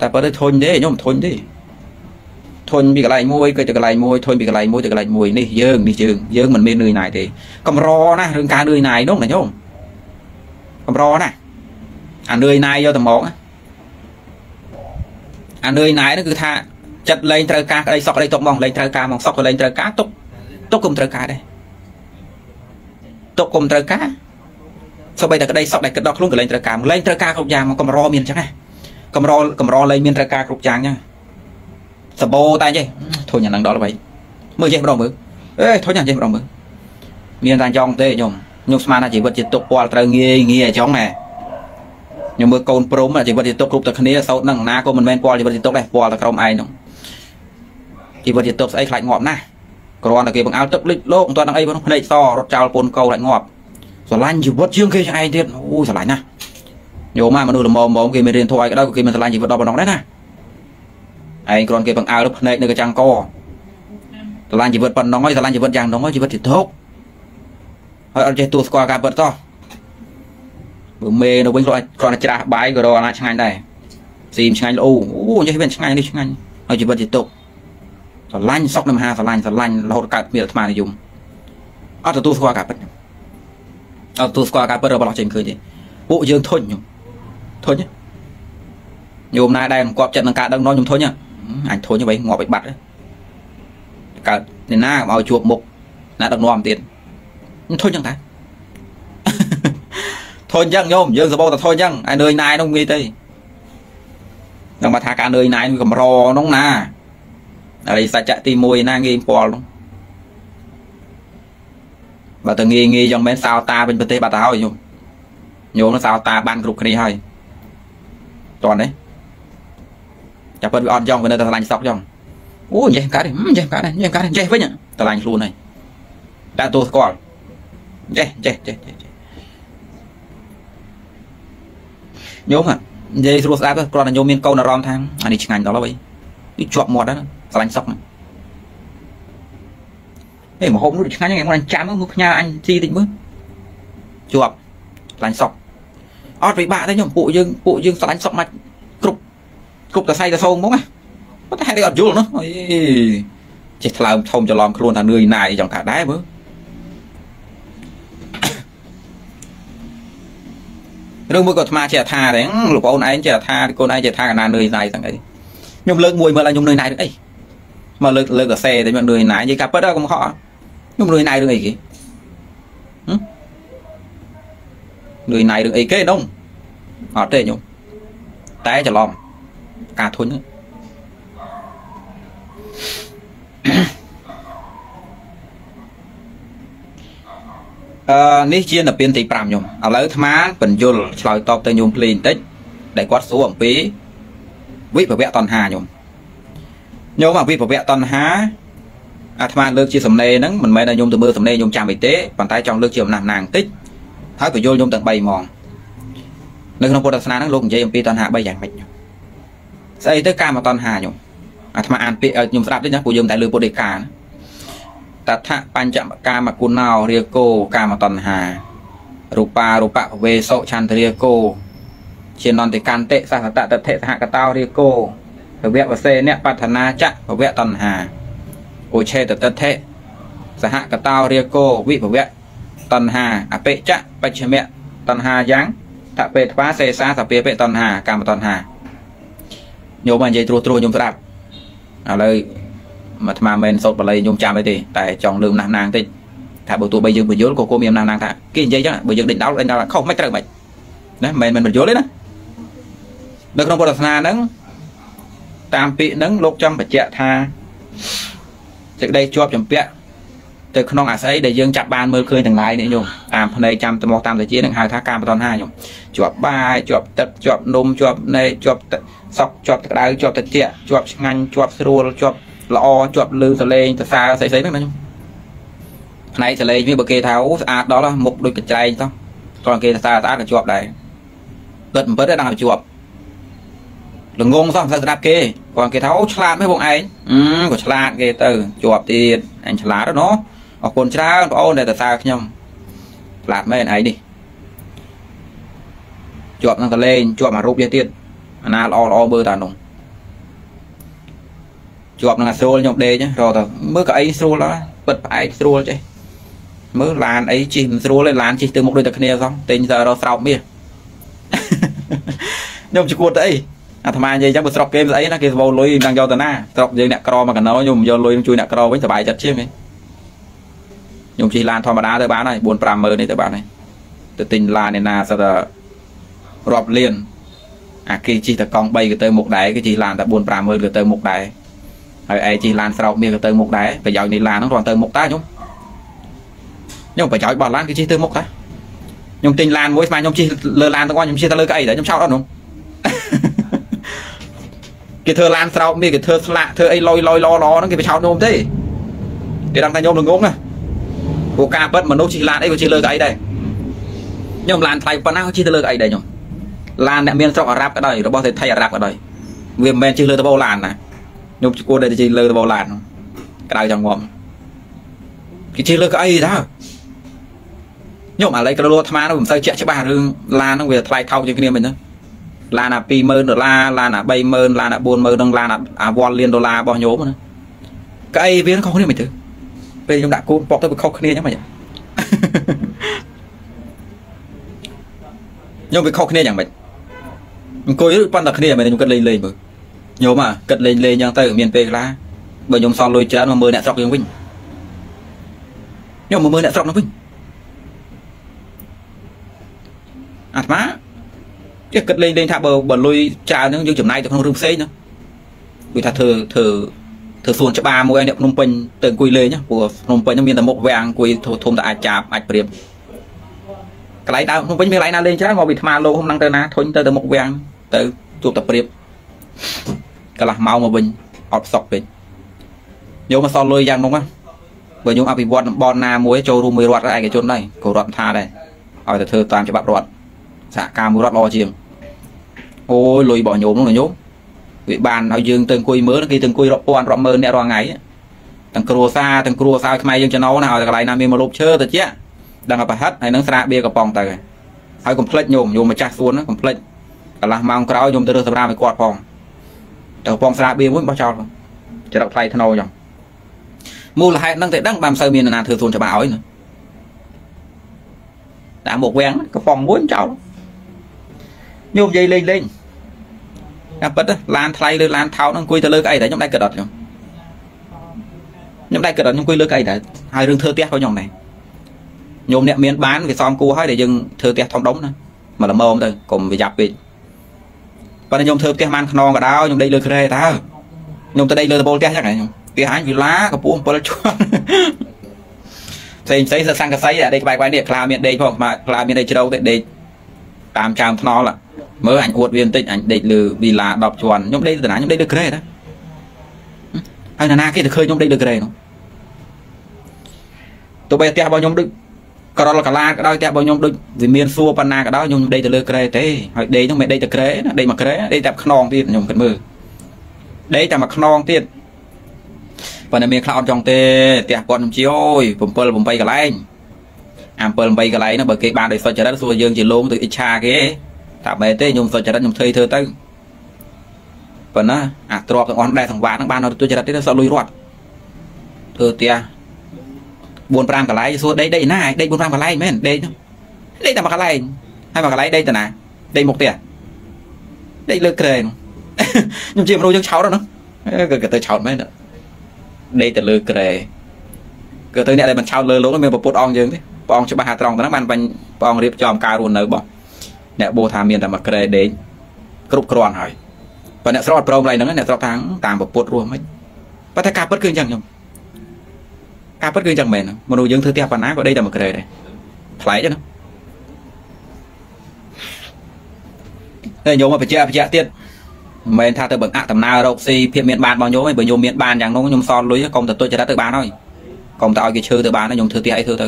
[SPEAKER 1] តែបើទៅធុញទេខ្ញុំមិនធុញទេធុញពីកន្លែងមួយគឺទៅកន្លែងមួយធុញពីកន្លែងមួយទៅកន្លែងមួយនេះយើងនេះយើងយើងមិនមាននឿយណាយទេកំរណារឿងការនឿយណាយនោះណាញោមកម្រណាស់ អានឿយណាយយកតែមកអានឿយណាយនោះគឺថាចិត្តលែងត្រូវការក្តីសុខក្តីទុកមកលែងត្រូវការមកសុខក៏លែងត្រូវការទុកទុកក៏មិនត្រូវការដែរទុកក៏មិនត្រូវការសូម្បីតែក្តីសុខដែលគិតដល់ខ្លួនក៏លែងត្រូវការលែងត្រូវការគ្រប់យ៉ាងមកកម្រមានអញ្ចឹងណាកម្រកម្រលែងមានត្រូវការគ្រប់យ៉ាងអញ្ចឹងសបោតែចេះធុញអានឹងដល់ហើយមើលចេះម្ដងមើលអេធុញអាចេះម្ដងមើលមានតែយ៉ងទេខ្ញុំខ្ញុំស្មានថាជីវិតជាទុកពលត្រូវងាយងាយអញ្ចឹងណា ខ្ញុំមើលកូនព្រំជីវិតជាទុកគ្រប់តែគ្នាសោតនឹងណាក៏មិនមែនពលជីវិតជាទុកដែរពលតែក្រុមឯងនោះជីវិតជាទុកស្អីខ្លាចងាប់ណាស់គ្រាន់តែគេបង្អើទឹកលិចលោកមិនទាន់នឹងអីផងភ្នែកសរត់ចោលពូនកោខ្លាចងាប់ស្រឡាញ់ជីវិតជាងគេឯងទៀតអូស្រឡាញ់ណាស់យោមកមនុស្សល្មមៗគេមានរៀនធោះឲ្យក៏ដោយគេមិនស្រឡាញ់ជីវិតដល់ប៉ុណ្ណោះដែរណាឯងគ្រាន់គេបង្អើភ្នែកនៅកញ្ចាំងកស្រឡាញ់ជីវិតប៉ុណ្ណឹងហើយស្រឡាញ់ជីវិតយ៉ាងហ្នឹងជីវិតជាទុកហើយអត់ចេះទួស្គាល់ការពិតតោះ បើមេនៅវិញគាត់គ្រាន់តែច្រាស់បាយក៏រកអាណាឆ្ងាញ់ដែរស៊ីមឆ្ងាញ់ល្អអូចេះវាឆ្ងាញ់នេះឆ្ងាញ់ហើយជីវិតជាទុកស្រឡាញ់សុកនៅមហាស្រឡាញ់ស្រឡាញ់រហូតកើតមានអាត្មានិយមអត់ទទួលស្គាល់ការពិតអត់ទទួលស្គាល់ការពិតរបស់ចេញឃើញទេពួកយើងធុញខ្ញុំធុញញោមណាដែលមិនគាប់ចិត្តនឹងការដឹងនោះខ្ញុំធុញអញធុញទៅងាប់ឲ្យបាត់កើតអ្នកណាមកជួបមុខណាដឹកនាំទៀតធុញចឹងតា ធុញចឹងញោមយើងសបោតធុញចឹងឯនឿយណាយនោះងាយទៅនឹងមកថាការនឿយណាយវាកម្រនោះណាអរិសច្ចៈទី1ណាងាយពលនោះបើតើងាយងាយចឹងមែនសោតាវិញប្រទេសបាត់ទៅហើយញោមញោមសោតាបានគ្រប់គ្នាហើយតន់ទេចាប់ពិតវាអត់ចង់វានៅតែឆ្លាញ់សក់ចង់អូចេះកាត់ចេះកាត់ចេះកាត់ចេះវិញឆ្លាញ់ខ្លួនហើយតែទោះស្គាល់ចេះចេះចេះចេះ ញោមនិយាយស្រួលស្ដាប់គ្រាន់តែញោមមានកូនអារម្មណ៍ថាអានេះឆ្ងាញ់ដល់ហើយវាជាប់មាត់ហ្នឹងស្រឡាញ់សក់ហ្នឹងហេមហូបនោះឆ្ងាញ់ហ្នឹងឯងចាំមើលផ្ញើអញស៊ីតិចមើលជាប់ឆ្លាញ់សក់អត់ពិបាកទេញោមពួកយើងពួកយើងស្រឡាញ់សក់មកគ្រប់គ្រប់តសៃតសងមកណាប៉ុន្តែហេតុអីអត់យល់នោះអីចេះថ្លើមធំច្រឡំខ្លួនថានឿយណាយចង់ថាដែរមើល ឬមួយក៏អាត្មាជាថាដែរលោកបងឯងជាថាកូនឯងជាថាកណានឿយណាយទាំងអីខ្ញុំលើកមួយមើលឲ្យខ្ញុំនឿយណាយរឿងអីមកលើកលើកកសែតែខ្ញុំនឿយណាយនិយាយការពិតកុំខកខ្ញុំនឿយណាយរឿងអីគេនឿយណាយរឿងអីគេនោះអត់ទេខ្ញុំតែច្រឡំការធុញហ្នឹង អឺនេះជានិព្វានទី5ខ្ញុំឥឡូវអាត្មាបញ្យលឆ្លើយតបទៅញោមភ្លេងបន្តិចដែលគាត់សួរអំពីវិភវៈតណ្ហាខ្ញុំញោមអាវិភវៈតណ្ហាអាត្មាលើកជាសំណេរហ្នឹងមិនមែនថាញោមទៅមើលសំណេរញោមចាំអីទេប៉ុន្តែចង់លើកជាអំណះណាងបន្តិចហើយបញ្យលញោមទាំង3ហ្មងនៅក្នុងពុទ្ធសាសនាហ្នឹងលោកនិយាយអំពីតណ្ហា3យ៉ាងម៉េចស្អីទៅកាមតណ្ហាញោមអាត្មាអានពាក្យឲ្យញោមស្ដាប់តិចណាពួកយើងតែលើពុទ្ធដីកា តថបញ្ចមកាមគុណោរាគោកាមតណ្ហារូបារូបវេសុឆន្ទរាគោជានន្តិកន្តិសសតតថិសហកតោរាគោភវៈវសេអ្នកបឋនាចៈភវៈតណ្ហាឧឆេតតថិសហកតោរាគោវិភវៈតណ្ហាអបិចៈបច្ឆមៈតណ្ហាយ៉ាងតពេថ្វាសេសាសពាបិតណ្ហាកម្មតណ្ហាញោមនិយាយត្រួសត្រួសញោមស្ដាប់ឥឡូវ អាត្មាមិនសូត្របល័យញោមចាំអីទេតែចង់លើមណាស់ណាងតិចថាបើទោះបីយើងបញ្យល់ក៏គួរមានអំណាចណាងថាគេនិយាយចឹងបើយើងដេញដោលដេញដោលខុសមិនត្រូវមិនណាមិនមិនបញ្យល់ទេណានៅក្នុងពុទ្ធសាសនាហ្នឹងតាមពាក្យហ្នឹងលោកចង់បញ្ជាក់ថាសេចក្តីជាប់ចម្ពាក់ទៅក្នុងអាស័យដែលយើងចាប់បានមើលឃើញទាំងឡាយនេះញោមតាមភ្នែកចាំត្មោះតាមតាជានឹងហៅថាការបតនហាញោមជាប់បាយជាប់ទឹកជាប់នំជាប់ណែជាប់សក់ជាប់ក្តៅជាប់ត្រជាក់ជាប់ឆ្ងាញ់ជាប់ស្រួលជាប់ ល្អជាប់លឺសលេងសរសើរស្អីស្អីហ្នឹងណាញោមផ្នែកសលេងវាបើគេថាអូស្អាតដល់មុខដូចកញ្ចែងទៅគាត់គេសរសើរស្អាតក៏ជាប់ដែរពិតមិនពិតទេដល់ជាប់ល្ងងសោះមិនស្ដាប់គេគាត់គេថាអូឆ្លាតមែនបងឯងអឺក៏ឆ្លាតគេទៅជាប់ទៀតអញឆ្លាតណាអរគុណច្រើនបងអូនដែលសរសើរខ្ញុំឆ្លាតមែនឯងនេះជាប់នឹងតលេងជាប់មករូបទៀតអាណាល្អល្អមើលតានោះ ជាប់នឹងអាស្រួលខ្ញុំដេករកទៅមើលកៅអីស្រួលដល់ពិតផ្អែកស្រួលចេះមើលឡានអីជិះមិនស្រួលទេឡានជិះទៅមុខដូចតែគ្នាសោះទិញទៅរកស្រោបមាសខ្ញុំជគួតទៅអីអាត្មានិយាយចឹងបើស្រុកគេស្អីណាគេសបោលុយនឹងយកទៅណាស្រុកយើងអ្នកក្រមកកណោខ្ញុំយកលុយជួយអ្នកក្រវិញសុបាយចិត្តជាងខ្ញុំជិះឡានធម្មតាទៅបានហើយ4 5ម៉ឺននេះទៅបានហើយទៅទិញឡានឯណាសិតតែរាប់លានអាគេជិះតែកង់3ក៏ទៅមុខដែរគេជិះឡានតែ4 5ម៉ឺនក៏ទៅមុខដែរ ហើយឯងជិះឡានស្រោបមាសក៏ទៅមុខដែរប្រយោជន៍នៃឡានហ្នឹងគ្រាន់ទៅមុខតាខ្ញុំខ្ញុំប្រយោជន៍របស់ឡានគឺជិះទៅមុខតាខ្ញុំទិញឡានមួយស្មើខ្ញុំជិះលើឡានទាំងអស់ខ្ញុំជិះទៅលើកៅអីតែខ្ញុំឆោតអត់នោះគេធ្វើឡានស្រោបមាសគេធ្វើស្លាកធ្វើអីលយលយលលហ្នឹងគេបិឆោតនោមទេគេដឹងថាញោមល្ងងណាព្រោះការពិតមនុស្សជិះឡានអីក៏ជិះលើកៅអីដែរខ្ញុំឡានថ្លៃប៉ុណ្ណាក៏ជិះទៅលើកៅអីដែរខ្ញុំឡានអ្នកមានស្រុកអារ៉ាប់ក៏ដោយរបស់សេដ្ឋីអារ៉ាប់ក៏ដោយវាមិនមែនជិះលើតបោឡានណា ខ្ញុំគួរតែជិះលើតបោឡានក្តៅចង់ងំគេជិះលើកៅអីតើខ្ញុំឥឡូវក៏លោអាត្មានោះមិនសូវជាក់ច្បាស់រឿងឡានហ្នឹងវាថ្លៃថោកជាងគ្នាមិនហ្នឹងឡានអា20000ដុល្លារឡានអា30000ឡានអា40000នឹងឡានអាវ៉ាន់លានដុល្លាររបស់ញោមណាកៅអីវាខុសគ្នាមិនទៅពេលខ្ញុំដាក់គូនប៉ុកទៅវាខុសគ្នាអញ្ចឹងមិនញោមវាខុសគ្នាយ៉ាងម៉េចអង្គុយប៉ុន្តែគ្នាមិនខ្ញុំគិតលេងលេងមើល ញោមអាគិតលេងលេងអញ្ចឹងទៅមានពេលខ្លះបើខ្ញុំសល់លុយច្រើនមកមើលអ្នកស្រុកយើងវិញញោមមកមើលអ្នកស្រុកនោះវិញអាត្មាចេះគិតលេងលេងថាបើបើលុយច្រើនហ្នឹងយើងចំណាយទៅក្នុងរឿងផ្សេងណាវាថាធ្វើធ្វើធ្វើសួនច្បារមួយឲ្យអ្នកភ្នំពេញទៅអង្គុយលេងណាព្រោះភ្នំពេញហ្នឹងមានតែមុខវាំងអង្គុយធំតែអាចចាប់អាចព្រៀបកន្លែងដើមភ្នំពេញមានកន្លែងណាលេងច្រើនមកវាថ្មលោកហ្នឹងទៅណាធុញទៅទៅមុខវាំងទៅជួបតែព្រៀប កន្លះម៉ោងមកវិញអត់សក់ពេកយកមកសល់លុយយ៉ាងនោះណាបើខ្ញុំអភិវឌ្ឍតំបន់ណាមួយចូលរួមមួយរដ្ឋឯកជនដែរក៏រដ្ឋថាដែរឲ្យតែធ្វើតាមច្បាប់រដ្ឋសហការមួយរដ្ឋល្អជាងអូយលុយរបស់ញោមនោះញោមវាបានឲ្យយើងទៅអង្គុយមើលគេទៅអង្គុយរាប់ពាន់រាប់ម៉ឺនអ្នករាល់ថ្ងៃទាំងគ្រួសារទាំងគ្រួសារខ្មែរយើងចំណោណាឲ្យតែកន្លែងណាមានមកលុបឈើទៅជាដឹងឲ្យប្រហិតហើយនឹងស្រាបៀកំប៉ុងទៅហើយកុំភ្លេចញោមញោមម្ចាស់សួនកុំភ្លេចកន្លះម៉ោងក្រោយញោមទៅរើសសម្រាប់ឲ្យគាត់ផង ទៅកំប៉ុងស្រាបៀមួយបោះចោលចរិតថ្លៃធ្នូចឹងមូលហេតុហ្នឹងតែដឹងបានមិនសូវមានអ្នកណាធ្វើសួនច្បារឲ្យណាតាមមុខវាំងកំប៉ុងមួយចោលញោមនិយាយលេងលេងតាមពិតឡានថ្លៃលើឡានថោកហ្នឹងអង្គុយទៅលើកអីតែខ្ញុំដៃគិតអត់ខ្ញុំខ្ញុំដៃគិតអត់ខ្ញុំអង្គុយលើកអីតែហើយរឿងធ្វើផ្ទះក៏ខ្ញុំដែរញោមអ្នកមានបានវាសមគួរហើយដែលយើងធ្វើផ្ទះធំដុំណាមកល្មមទៅកុំវាយ៉ាប់ពេក ប៉ុន្តែខ្ញុំធ្វើផ្ទះបានខ្នងក៏ដោយខ្ញុំដេកលើក្រែតើខ្ញុំទៅដេកលើតបូលផ្ទះចឹងខ្ញុំផ្ទះអញវិឡាកម្ពស់7ជាន់ផ្សេងផ្សេងសសង្កសីដេកក្បែរក្បែរនេះខ្លាមានដេកផងខ្លាមានដេកជ្រៅទេដេកតាមចាមថ្នល់មើលអញអួតវាបន្តិចអញដេកលើវីឡា10ជាន់ខ្ញុំដេកទៅណាខ្ញុំដេកលើក្រែណាហើយណាគេទៅឃើញខ្ញុំដេកលើក្រែនោះទោះបីផ្ទះរបស់ខ្ញុំដូច ក្រលកលាក៏ដោយផ្ទះរបស់ខ្ញុំដូចវាមានសួរប៉ុណ្ណាក៏ដោយខ្ញុំដេកទៅលើក្រែទេហើយដេកហ្នឹងមិនដេកទៅក្រែណាដេកមកក្រែដេកតែខ្នងទៀតខ្ញុំគិតមើលដេកតែមកខ្នងទៀតប៉ុន្តែមានខ្លះអត់ចង់ទេផ្ទះគាត់ខ្ញុំជាអូយ7 8កន្លែងអា7 8កន្លែងហ្នឹងបើគេបានដោយសុចរិតសួរយើងជាលោងទៅអិច្ឆាគេតែបែរទេខ្ញុំសុចរិតខ្ញុំធ្វើធ្វើទៅប៉ុណ្ណាអាទ្របទាំងអស់ដែរសង្វាតហ្នឹងបានទៅទុច្ចរិតទេសក់លុយរត់ធ្វើផ្ទះ 4 5កន្លែងសួរដេកដេកណាដេក4 5កន្លែងមែនដេកដេកតែមួយកន្លែងហើយមួយកន្លែងដេកទៅណាដេកមុខផ្ទះដេកលើក្រែខ្ញុំជាមនុស្សយើងឆោតហ្នឹងក៏ទៅឆោតមែនដេកទៅលើក្រែក៏ទៅអ្នកដែលមិនឆោតលើលោកមានប្រពុតអង្គយើងទេព្រះអង្គច្បាស់ថាត្រង់ទៅហ្នឹងបានបាញ់ព្រះអង្គរៀបចំការរស់នៅរបស់អ្នកបោថាមានតែមួយក្រែដេកគ្រប់គ្រាន់ហើយបើអ្នកស្រុកអត់ព្រមឡើយហ្នឹងអ្នកស្រុកថាតាមប្រពុតរស់មិនប៉ុន្តែការពិតគឺអញ្ចឹងខ្ញុំ ការពិតគឺអញ្ចឹងមែនមនុស្សយើងធ្វើផ្ទះប៉ុណ្ណាក៏ដេកតែមួយក្រែដែរប្លែកណាហើយញោមមកបញ្ជាក់បញ្ជាក់ទៀតមិនមែនថាទៅបង្អាក់ដំណើររកស៊ីភាពមានបានរបស់ញោមទេបើញោមមានបានយ៉ាងនោះខ្ញុំសល់លុយកុំទៅទុច្ចរិតទៅបានហើយកុំទៅឲ្យគេឈើទៅបានខ្ញុំធ្វើផ្ទះអីធ្វើទៅ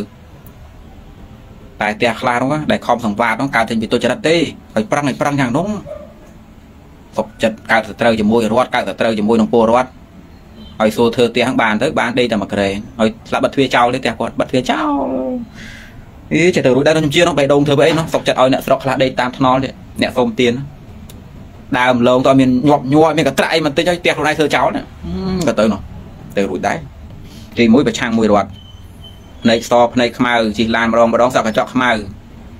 [SPEAKER 1] តែផ្ទះខ្លះនោះដែលខំសង្វាតនោះកើតចេញពីទុច្ចរិតទេហើយប្រឹងឲ្យប្រឹងយ៉ាងនោះសុខចិត្តកើតទៅត្រូវជាមួយរដ្ឋកើតទៅត្រូវជាមួយនឹងពលរដ្ឋ ឲ្យសួរធ្វើផ្ទះបានទៅបានដេកតែមួយក្រែងឲ្យស្លាប់បាត់ទ្វារចោលទេផ្ទះគាត់បាត់ទ្វារចោលអីចេះទៅរួចដែរខ្ញុំជានោះបេះដូងធ្វើអីនោះសុកចិត្តឲ្យអ្នកស្រុកខ្លះដេកតាមថ្នល់ទេអ្នកសុំទៀនដើមឡងតើមានញាប់ញ័រមានកត្រាក់អីបន្តិចឲ្យផ្ទះខ្លួនឯងធ្វើចោលណាក៏ទៅនោះទៅរួចដែរទីមួយប្រឆាំងមួយរត់ភ្នែកសភ្នែកខ្មៅជិះឡានម្ដងម្ដងសក់កញ្ចក់ខ្មៅ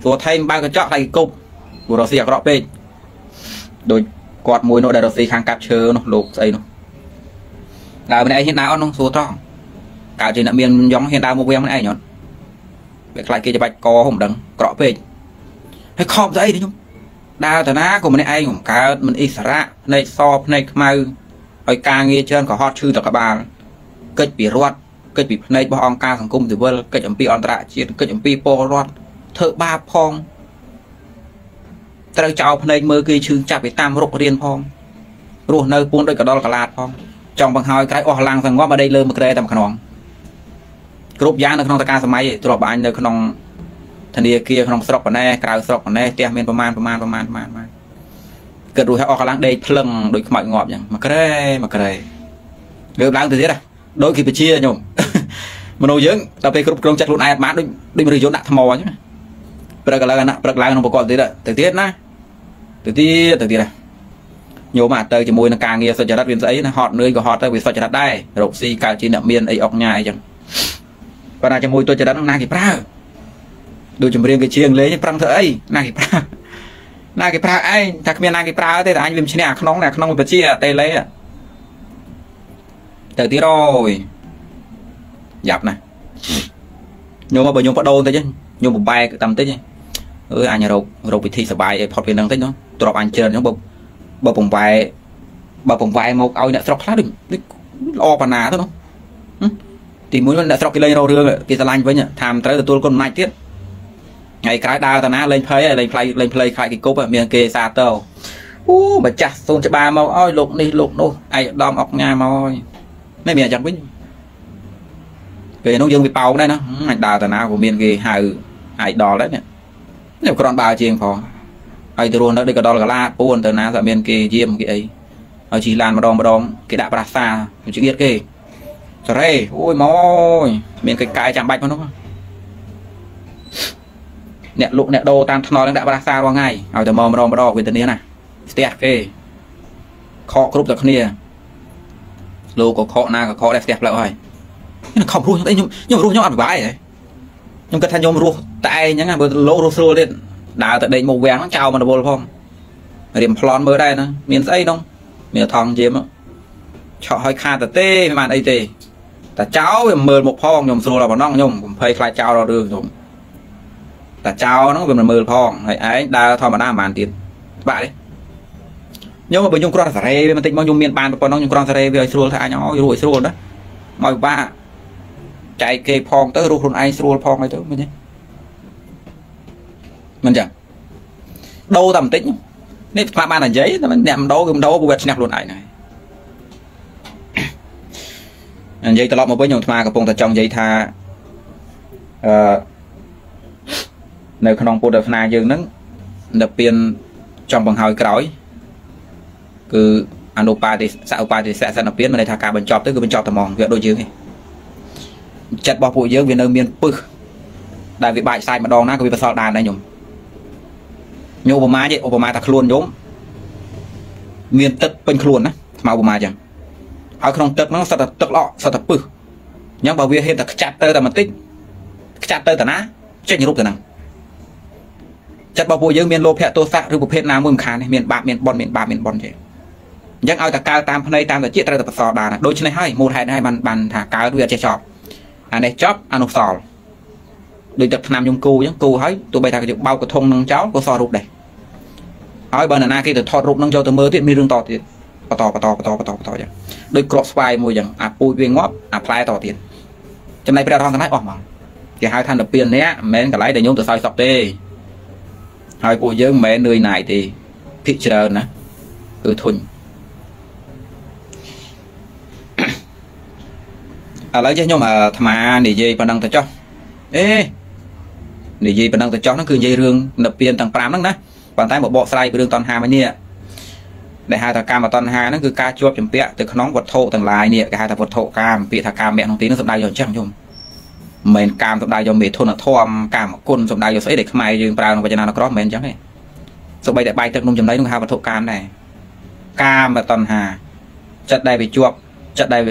[SPEAKER 1] ព្រោះថៃបើកញ្ចក់ថៃគប់ព្រោះរស៊ីអាក្រក់ពេកដូចគាត់មួយនោះដែលរស៊ីខាងកាប់ឈើនោះលោកស្អីនោះ ដើរម្នាក់ឯងហ៊ានដើរអត់នោះសួរត្រង់កើតជាអ្នកមានយ៉ងហ៊ានដើរមកវាំងម្នាក់ឯងអត់វាខ្លាចគេច្បាច់កហុំដឹងក្រក់ពេកហើយខំស្អីនេះខ្ញុំដើរតាណាក៏ម្នាក់ឯងខ្ញុំកើតមិនអិសរៈភ្នែកសភ្នែកខ្មៅឲ្យការងារច្រើនក៏ហត់ឈឺតក្បាលកិច្ចពីរដ្ឋកិច្ចពីភ្នែករបស់អង្គការសង្គមស៊ីវិលកិច្ចអំពីអន្តរជាតិកិច្ចអំពីពលរដ្ឋធ្វើបាបផងត្រូវចោលភ្នែកមើលគេឈឺចាប់ទៅតាមរុករៀនផងរស់នៅពួនដូចកដលកលាតផង ចង់បង្ហើយក្រៃអស់ឡើងសងប់មកដេកលើមួយក្រែតែម្ខ្នងគ្រប់យ៉ាងនៅក្នុងតកាសម័យទ្របបាញ់នៅក្នុងធនាគារក្នុងស្រុកប៉ុណ្ណេះក្រៅស្រុកប៉ុណ្ណេះផ្ទះមានប្រមាណប្រមាណប្រមាណប្រមាណប្រមាណគិតរួចហើយអស់កន្លងដេកភ្លឹងដូចខ្មោចងាប់អញ្ចឹងមួយក្រែមួយក្រែលើឡើងទៅទៀតហ៎ដូចគេបជាខ្ញុំមនុស្សយើងដល់ពេលគ្រប់គ្រងចិត្តខ្លួនឯងអត់បានដូចដូចមនុស្សយន្តដាក់ថ្មអញ្ចឹងព្រឹកឡើងណាព្រឹកឡើងក្នុងប្រកបទៀតទៅទៀតណាទៅទៀតទៅទៀតណា ញោមអាទៅជាមួយនឹងការងារសុចរិតវាស្អីណាហត់នឿយក៏ហត់ទៅវាសុចរិតដែររកស៊ីកើតជាអ្នកមានអីអុកញ៉ាអីចឹងប៉ុន្តែជាមួយទុច្ចរិតណាគេប្រើដូចចម្រៀងគេជាងលេងប្រឹងធ្វើអីណាគេប្រើណាគេប្រើឯងថាគ្មានណាគេប្រើទេតែអញវាមិនឈ្នះអាក្នុងអាក្នុងវិជាតេលេទៅទៀតអូយយ៉ាប់ណាស់ញោមបើញោមបដូរតិចញោមបំបែកតាមតិចអើយអញរករកវិធីសុបាយឲ្យផុតពីនឹងតិចនោះទ្របអញច្រើនអញ្ចឹងបើ បើបំបែបើបំបែមកឲ្យអ្នកស្រុកខ្លះដូចល្អប៉ុណ្ណាទៅនោះទីមួយអ្នកស្រុកគេលេងរករឿងគេឆ្លាញ់វិញថាមិនត្រូវទទួលគុណអំណាចទៀតថ្ងៃក្រោយដើរតាណាលេងភ័យលេងផ្លៃលេងផ្លៃខ្លាចគេគប់មានគេសាទៅអូម្ចាស់សូនច្បារមកឲ្យលោកនេះលោកនោះឯកឧត្តមអុកញ៉ាមកឲ្យមិនមានអញ្ចឹងវិញពេលនោះយើងវាប៉ោងដែរណាអាចដើរតាណាក៏មានគេហៅអាយដល់ដែរនេះនេះគ្រាន់បើជាងផង ហើយទៅរស់នៅដូចកដលកលាពួនទៅណាតែមានគេយាមគេអីហើយជិះឡានម្ដងម្ដងគេដាក់ប្រាសាជៀតគេសរេអូយមកមានកិច្ចការចាំបាច់មកនោះអ្នកលក់អ្នកដូរតាមថ្នល់នឹងដាក់ប្រាសារាល់ថ្ងៃឲ្យតែមកម្ដងម្ដងវេទនាណាស្ទះគេខកគ្រប់តែគ្នាលោកក៏ខកណាក៏ខកដែរស្ទះផ្លូវហើយខ្ញុំខំរស់ខ្ញុំខ្ញុំរស់ខ្ញុំអត់ពិបាកទេខ្ញុំគិតថាខ្ញុំរស់តែឯងហ្នឹងបើលោករស់ស្រួលទៀត ដើរទៅដេកមកវាំងហ្នឹងចោលមករវល់ផងរៀមប្លន់មើលដែរណាមានស្អីនោះមានថងជាមឆក់ឲ្យខាតទៅទេមិនបានអីទេតែចោលវាមើលមកផងខ្ញុំស្រួលដល់ប៉ុណ្ណឹងខ្ញុំកំភៃខ្លាចចោលដល់រឿងខ្ញុំតែចោលហ្នឹងវាមិនមើលផងហើយឯងដើរធម្មតាមិនបានទៀតបាក់ទេខ្ញុំបើខ្ញុំគ្រាន់តែសារ៉េវាបន្តិចមកខ្ញុំមានបានប៉ុណ្ណឹងខ្ញុំគ្រាន់សារ៉េវាឲ្យស្រួលថាអញអើយរួចស្រួលណាមកពិបាកចែកគេផងទៅរស់ខ្លួនឯងស្រួលផងអីទៅមិនទេ មិនចឹងដូរតែបន្តិចនេះខ្លះបាននិយាយតែអ្នកមិនដូរគឺមិនដូរព្រោះវាឈ្នះខ្លួនឯងហ្នឹងនិយាយត្រឡប់មកវិញខ្ញុំថ្មកំពុងតែចង់និយាយថាអឺនៅក្នុងពុទ្ធសាសនាយើងហ្នឹងនៅពៀនចំបង្ហើយក្រោយគឺអនុបាទិសឧបាទិសៈសនពៀនមានន័យថាការបញ្ចប់ទៅគឺបញ្ចប់តែហ្មងវាដូចយើងទេចិត្តរបស់ពួកយើងវានៅមានពឹសដែលវាបាច់សាច់ម្ដងណាក៏វាបសល់ដែរដែរខ្ញុំ ញោមឧបមាទេឧបមាថាខ្លួនញោមមានទឹកពេញខ្លួនណាស្មើឧបមាចឹងហើយក្នុងទឹកហ្នឹងសិតតែទឹកល្អសិតតែពឹសអញ្ចឹងបើវាហេតុតែខ្ចាត់ទៅតែបន្តិចខ្ចាត់ទៅតាណាចេញរូបទៅហ្នឹងចិត្តរបស់ពួកយើងមានលោភៈទោសៈឬប្រភេទណាមួយមិនខានទេមានបាបមានបុណ្យមានបាបមានបុណ្យទេអញ្ចឹងឲ្យតែកើតាមភ្នែកតាមតាជាតិត្រូវតែបសល់បានដូច្នេះហើយមូលហេតុហើយបានបានថាកើតវាអត់ចេះចប់អានេះចប់អានោះសល់ដូចទឹកថ្នាំខ្ញុំគូអញ្ចឹងគូហើយទោះបីថាគេបោកកធុងនឹងចោលក៏សល់រូបដែរ ហើយបើនរណាគេទៅថតរូបនឹងយកទៅមើលទៀតមានរឿងតទៀតបន្តបន្តបន្តបន្តបន្តអញ្ចឹងដូចក្របស្វាយមួយអញ្ចឹងអាពូជវាងាប់អាផ្លែតទៀតចំណែកព្រះរហន្តទាំងឡាយអស់មកគេហៅថានិព្វាននេះមិនមែនកន្លែងដែលញោមទៅសោយសក់ទេហើយពួកយើងមិនមែននឿយណាយទេភិកច្រើនណាគឺធុញឥឡូវចេះខ្ញុំអាត្មានិយាយប៉ុណ្ណឹងទៅចុះអេនិយាយប៉ុណ្ណឹងទៅចុះហ្នឹងគឺនិយាយរឿងនិព្វានទាំង5ហ្នឹងណា ប៉ុន្តែមកបកស្រាយពីរឿងតណ្ហាមួយនេះដែលហៅថាកាមតណ្ហាហ្នឹងគឺការជាប់ចម្ពាក់ទៅក្នុងវត្ថុទាំងឡាយនេះគេហៅថាវត្ថុកាមពាក្យថាកាមៈក្នុងទីនេះសំដៅយកអញ្ចឹងយំមិនមែនកាមសំដៅយកមេធនធម៌កាមគុណសំដៅយកស្អីដែលខ្មែរយើងប្រើក្នុងវចនានុក្រមមិនមែនអញ្ចឹងទេសូម្បីតែបាយទឹកនំចំណីនឹងហៅវត្ថុកាមដែរកាមតណ្ហាចិត្តដែលវាជាប់ចិត្តដែល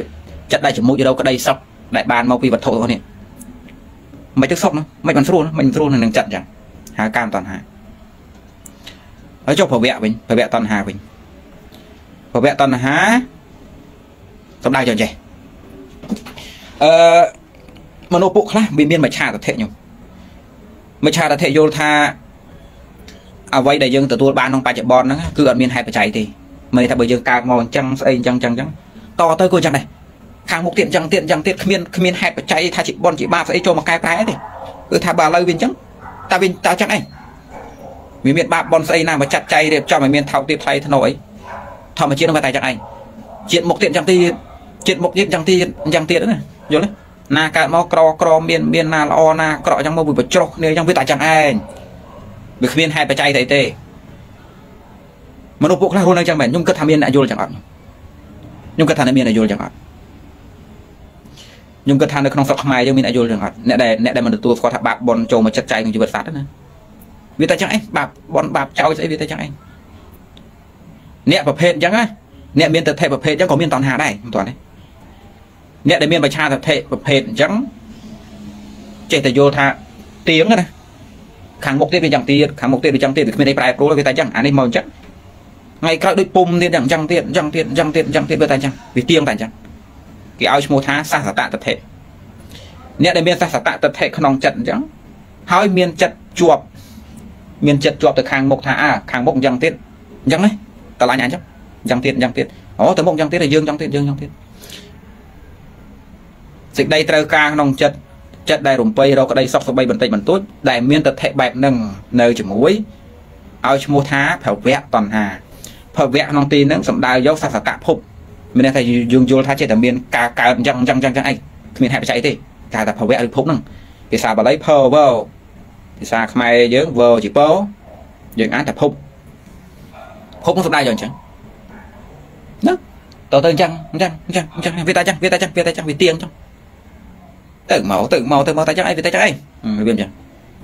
[SPEAKER 1] ចិត្តដែលជាមួយរកក្តីសុខដែលបានមកពីវត្ថុនេះមិនទឹកសុខណាមិនបានស្រួលមិនស្រួលនឹងចិត្តអញ្ចឹងហៅកាមតណ្ហា ហើយចុះប្រវៈវិញប្រវៈតណ្ហាវិញប្រវៈតណ្ហាសំដៅយ៉ាងចេះអឺមនុស្សពួកខ្លះវាមានមច្ឆាតធិខ្ញុំមច្ឆាតធិយល់ថាអ្វីដែលយើងទទួលបានក្នុងបច្ចុប្បន្នហ្នឹងគឺអត់មានហេតុបច្ច័យទេមិនថាបើយើងកើតមកអញ្ចឹងស្អីអញ្ចឹងអញ្ចឹងអញ្ចឹងតទៅក៏អញ្ចឹងដែរខាងមុខទៀតអញ្ចឹងទៀតអញ្ចឹងទៀតគ្មានគ្មានហេតុបច្ច័យថាជាបនជាបាបស្អីចូលមកកែប្រែទេគឺថាបើឥឡូវវាអញ្ចឹងតើវាតើអញ្ចឹងអី វាមានបាបបនស្អីណាមកចាត់ចៃរៀបចំឲ្យមានថោកទៀតថ្លៃធ្នូអីធម្មជាតិនឹងតែអញ្ចឹងឯងជាតិមុខទៀតអញ្ចឹងទៀតជាតិមុខទៀតអញ្ចឹងទៀតអញ្ចឹងទៀតណាយល់ទេណាកើតមកក្រក្រមានមានណាល្អណាក្រអញ្ចឹងមកវាបញ្ច្រោះគ្នាអញ្ចឹងវាតែអញ្ចឹងឯងវាគ្មានហេតុបច្ច័យស្អីទេមនុស្សពួកខ្លះខ្លួនអញ្ចឹងមែនខ្ញុំគិតថាមានអ្នកយល់អញ្ចឹងអត់ខ្ញុំគិតថាអ្នកមានអ្នកយល់អញ្ចឹងអត់ខ្ញុំគិតថានៅក្នុងស្រុកខ្មែរយើងមានអ្នកយល់អញ្ចឹងអត់អ្នកដែលអ្នកដែលមិនទទួលស្គាល់ថាបាបបនចូលមកចិត្តចែកក្នុងជីវិតសត្វណា វាតែអញ្ចឹងឯងបាបបនបាបចោលស្អីវាតែអញ្ចឹងឯងអ្នកប្រភេទអញ្ចឹងណាអ្នកមានតថេប្រភេទអញ្ចឹងក៏មានតណ្ហាដែរមិនទាន់ទេអ្នកដែលមានបច្ឆាតថេប្រភេទអញ្ចឹងចេះតែយល់ថាទៀងណាខាងមុខទៀតវាយ៉ាងទៀតខាងមុខទៀតវាយ៉ាងទៀតវាគ្មានអីប្រែប្រួលវាតែអញ្ចឹងអានេះមកអញ្ចឹងថ្ងៃក្រោយដូចពុំទៀតអញ្ចឹងទៀតអញ្ចឹងទៀតអញ្ចឹងទៀតអញ្ចឹងទៀតវាតែអញ្ចឹងវាទៀងតែអញ្ចឹងគេឲ្យឈ្មោះថាសាសតតថេអ្នកដែលមានសាសតតថេក្នុងចិត្តអញ្ចឹងហើយមានចិត្តជាប់ មានចិត្តជាប់ទៅខាងមុខថាអាខាងមុខអញ្ចឹងទៀតអញ្ចឹងណាតឡាញ់អញ្ចឹងអញ្ចឹងទៀតអញ្ចឹងទៀតអូទៅមុខអញ្ចឹងទៀតយើងអញ្ចឹងទៀតយើងអញ្ចឹងទៀតសេចក្តីត្រូវការក្នុងចិត្តចិត្តដែលរំពៃរកក្តីសុខសប្បាយបន្តិចបន្តួចដែលមានតថេបែបហ្នឹងនៅជាមួយឲ្យឈ្មោះថាភវៈតណ្ហាភវៈក្នុងទីហ្នឹងសំដៅយកសសកភពមានន័យថាយើងយល់ថាចេះតែមានការកើតអញ្ចឹងអញ្ចឹងអញ្ចឹងអីគ្មានហេតុបច្ច័យទេគេថាភវៈឬភពហ្នឹងភាសាបាលី power ភាសាខ្មែរយើង ver ជាពោយើងអានតែភពភពនឹងសំដៅយកអញ្ចឹងណាតើទៅអញ្ចឹងអញ្ចឹងអញ្ចឹងអញ្ចឹងវាតែអញ្ចឹងវាតែអញ្ចឹងវាតែអញ្ចឹងវាទៀងអញ្ចឹងទៅមកទៅមកទៅមកតែចឹងអីវាតែចឹងអីរបៀបចឹង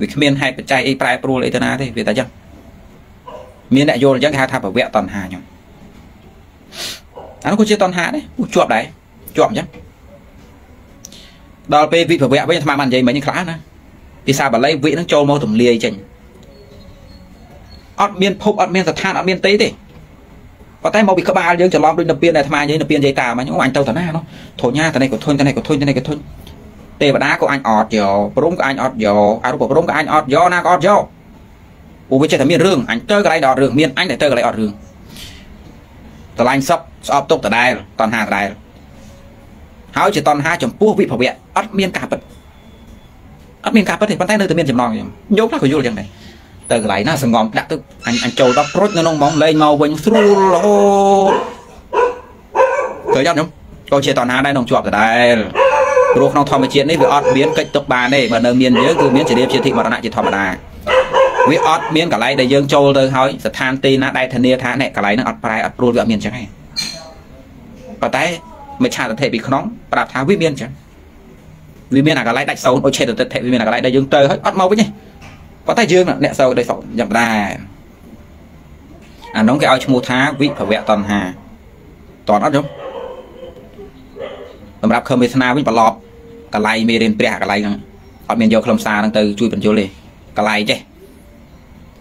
[SPEAKER 1] វាគ្មានហេតុបច្ច័យអីប្រែប្រួលអីទៅណាទេវាតែចឹងមានអ្នកយល់ចឹងគេហៅថាប្រវៈតណ្ហាខ្ញុំអានោះក៏ជាតណ្ហាដែរជាប់ដែរជាប់អញ្ចឹងដល់ពេលវិប្រវៈវិញអាត្មាបាននិយាយមិញខ្លះណា ភាសាបាលីវិនឹងចូលមកទម្លាយចេញអត់មានភពអត់មានស្ថានអត់មានទេទេប៉ុន្តែមកពីក្បាលយើងច្រឡំដូចនៅពៀនដែលអាត្មានិយាយនៅពៀននិយាយតាមអញអូអញទៅតាណានោះធុញណាតនេះក៏ធុញតនេះក៏ធុញតនេះក៏ធុញទេវតាក៏អញអត់យកព្រំក៏អញអត់យកអរូបព្រំក៏អញអត់យកណាក៏អត់យកពួកវាចេះតែមានរឿងអញទៅកន្លែងដល់អត់រឿងមានអញតែទៅកន្លែងអត់រឿងតម្លាញសពស្អប់ទុកដដែលតណ្ហាដដែលហើយជាតណ្ហាចំពោះវិភវៈអត់មានការពិត អត់មានការពិតទេប៉ុន្តែនៅតែមានចំណងខ្ញុំយកខ្លះក៏យល់ចឹងដែរទៅកន្លែងណាសង្ងំដាក់ទៅអញអញចូលដល់ព្រុចនៅក្នុងហ្មងលេងមកវិញស្រួលរហូតឃើញអត់ខ្ញុំក៏ជាតណ្ហាដែរក្នុងជាប់ដដែលព្រោះក្នុងធម្មជាតិនេះវាអត់មានកិច្ចទុកបានទេបើនៅមានយើងគឺមានជារៀបជាធិមរណៈជាធម្មតាវាអត់មានកន្លែងដែលយើងចូលទៅហើយស្ថានទីណាដែលធានាថាអ្នកកន្លែងហ្នឹងអត់ប្រែអត់ព្រួលវាអត់មានអញ្ចឹងទេប៉ុន្តែមិឆាទិដ្ឋិពីក្នុងប្រាប់ថាវាមានអញ្ចឹង វាមានអាកន្លែងដាច់សូន្យអូឆេតទិដ្ឋិវាមានអាកន្លែងដែលយើងទៅហើយអត់មកវិញទេប៉ុន្តែយើងអ្នកសូវដោយសូន្យយ៉ាងដែរអានោះគេឲ្យឈ្មោះថាវិភវៈតណ្ហាតន់អត់យំសម្រាប់ខឹមវាសនាវិញប្រឡប់កន្លែងមេរៀនព្រះកន្លែងហ្នឹងអត់មានយកខ្លឹមសារហ្នឹងទៅជួយបញ្យលទេកន្លែងចេះ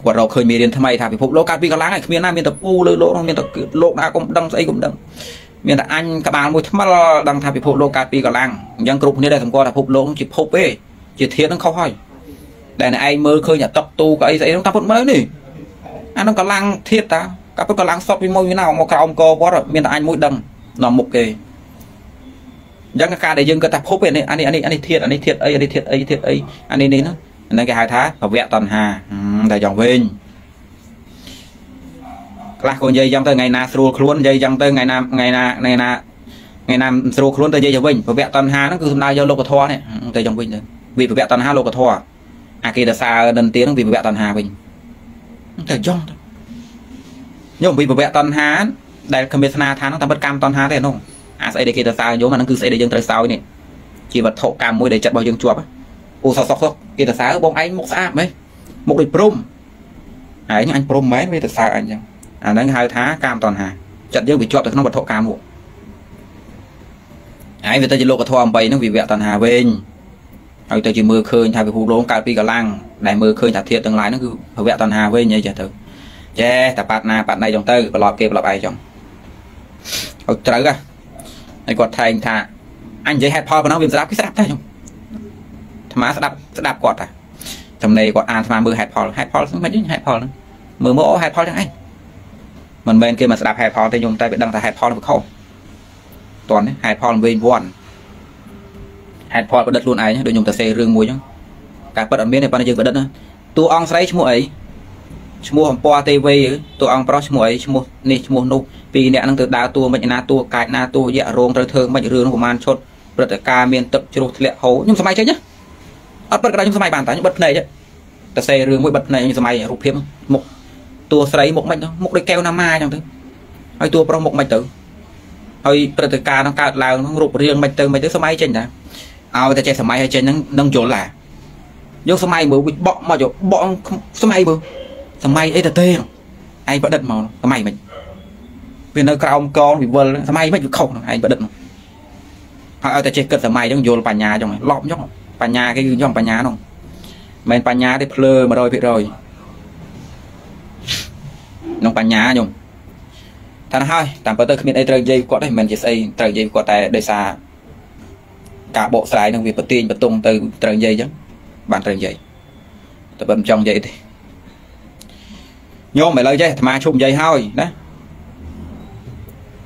[SPEAKER 1] គាត់រកឃើញមេរៀនថ្មីថាពិភពលោកកើតពីកម្លាំងហើយគ្មានណាមានតពូលើលោកនោះមានតលោកណាកុំដឹងស្អីកុំដឹង មានតែអញក្បាលមួយថ្មិលដឹងថាពិភពលោកកើតពីកម្លាំងអញ្ចឹងគ្រប់គ្នាដែលសម្គាល់ថាពិភពលោកជាភពទេជាធាតុនឹងខុសហើយដែលឯងមើលឃើញអាតុកទូកអីស្អីនោះតាមពុតមើលនេះអានោះកម្លាំងធាតុតាកាពុតកម្លាំងសតពីមួយវិណាមកក្រោមកវត្តមានតែអញមួយដឹងនាំមុខគេអញ្ចឹងការដែលយើងគិតថាភពនេះអានេះអានេះអានេះធាតុអានេះធាតុអីអានេះធាតុអីធាតុអីអានេះនេះហ្នឹងគេហៅថាភវៈតណ្ហាតែយ៉ាងវិញ ខ្លះក៏និយាយយ៉ាងទៅថ្ងៃណាស្រួលខ្លួននិយាយយ៉ាងទៅថ្ងៃណាថ្ងៃណាថ្ងៃណាថ្ងៃណាស្រួលខ្លួនទៅនិយាយទៅវិញភវៈតណ្ហាហ្នឹងគឺសំដៅយកលោកធម៌នេះទៅយ៉ាងវិញទៅវិភវៈតណ្ហាលោកធម៌អាគេដសានិន្ទាហ្នឹងវិភវៈតណ្ហាវិញទៅយ៉ងទៅញោមវិភវៈតណ្ហាដែលគមេស្នាថាហ្នឹងតាមពិតកម្មតណ្ហាទេនោះអាស្អីដែលគេទៅសើញោមអាហ្នឹងគឺស្អីដែលយើងត្រូវសើនេះជាវត្ថុកម្មមួយដែលចិត្តរបស់យើងជាប់អូសសក់គេទៅសើបងឯងមុខស្អាតមែនមុខដូចព្រំឯងអញព្រំមែនវាទៅសើអញចឹង អាហ្នឹងហៅថាកាមតណ្ហាចិត្តយើងវាជាប់ទៅក្នុងវត្ថុកាមនោះឯងវាទៅជាលោកធម៌8ហ្នឹងវិវៈតណ្ហាវិញហើយទៅជាមើលឃើញថាវិភពលោកកើតពីកម្លាំងដែលមើលឃើញថាធាតុទាំងឡាយហ្នឹងគឺភវៈតណ្ហាវិញអីចេះទៅចេះតែប៉ាត់ណាប៉ាត់ណៃចង់ទៅប្រឡប់គេប្រឡប់ឯងចង់ហើយត្រូវហ៎ហើយគាត់ថែងថាអញនិយាយហេតុផលប៉ុណ្ណឹងវាស្ដាប់គេស្ដាប់តែខ្ញុំអាត្មាស្ដាប់ស្ដាប់គាត់តាចំណេះគាត់អានអាត្មាមើលហេតុផលហេតុផលមិនវិញហេតុផលហ្នឹងមើលមើលអូហេតុផលចឹងឯង មិនមែនគេមកស្ដាប់ហេតុផលទេខ្ញុំតែវាដឹងថាហេតុផលវាខុសតន់ហេតុផលវិញវ័នហេតុផលប្រឌិតខ្លួនឯងដូចខ្ញុំទៅសេរឿងមួយចឹងការពិតអត់មានទេប៉ុន្តែយើងប្រឌិតណាតួអង្គស្រីឈ្មោះអីឈ្មោះអំពរទេវីតួអង្គប្រុសឈ្មោះអីឈ្មោះនេះឈ្មោះនោះពីរអ្នកហ្នឹងទៅដើរតួមិនណាតួកាចណាតួយៈរោងត្រូវធ្វើមិនរឿងនោះប្រហែលឈុតព្រឹត្តិការណ៍មានទឹកជ្រោះធ្លាក់ហូរខ្ញុំសម័យចេញណាអត់ពិតក៏ខ្ញុំសម័យបានតែខ្ញុំបិទភ្នែកទៅសេរឿងមួយបិទភ្នែកខ្ញុំសម័យរូបភាពមុខ តួស្រីមុខមិនមុខដូចកែវណាម៉ាអញ្ចឹងទៅហើយតួប្រុសមុខមិនទៅហើយព្រឹត្តិការណ៍ហ្នឹងកើតឡើងហ្នឹងរូបរាងមិនទៅមិនទៅសម័យចេញតាឲ្យតែចេះសម័យឲ្យចេញហ្នឹងនឹងយល់ឡាយកសម័យមើលវិបកមកយកបកសម័យមើលសម័យអីទៅទេឯងប្រឌិតមកសម័យមិនវានៅក្រោមកងវិវលសម័យមិនវាខុសឯងប្រឌិតនោះហើយឲ្យតែចេះគិតសម័យហ្នឹងយល់បញ្ញាចឹងឡប់ចឹងបញ្ញាគេគឺចឹងបញ្ញានោះមិនមែនបញ្ញាទេភ្លើ100% ក្នុងបញ្ញាខ្ញុំថាហើយតាមពិតទៅគ្មានអីត្រូវនិយាយគាត់ទេមិនមែនជាស្អីត្រូវនិយាយគាត់តែដោយសារការបកស្រាយនឹងវាប្រទៀងបតុងទៅត្រូវនិយាយអញ្ចឹងបានត្រូវនិយាយតែបើមិនចង់និយាយទេញោមឥឡូវចេះអាត្មាឈប់និយាយហើយណា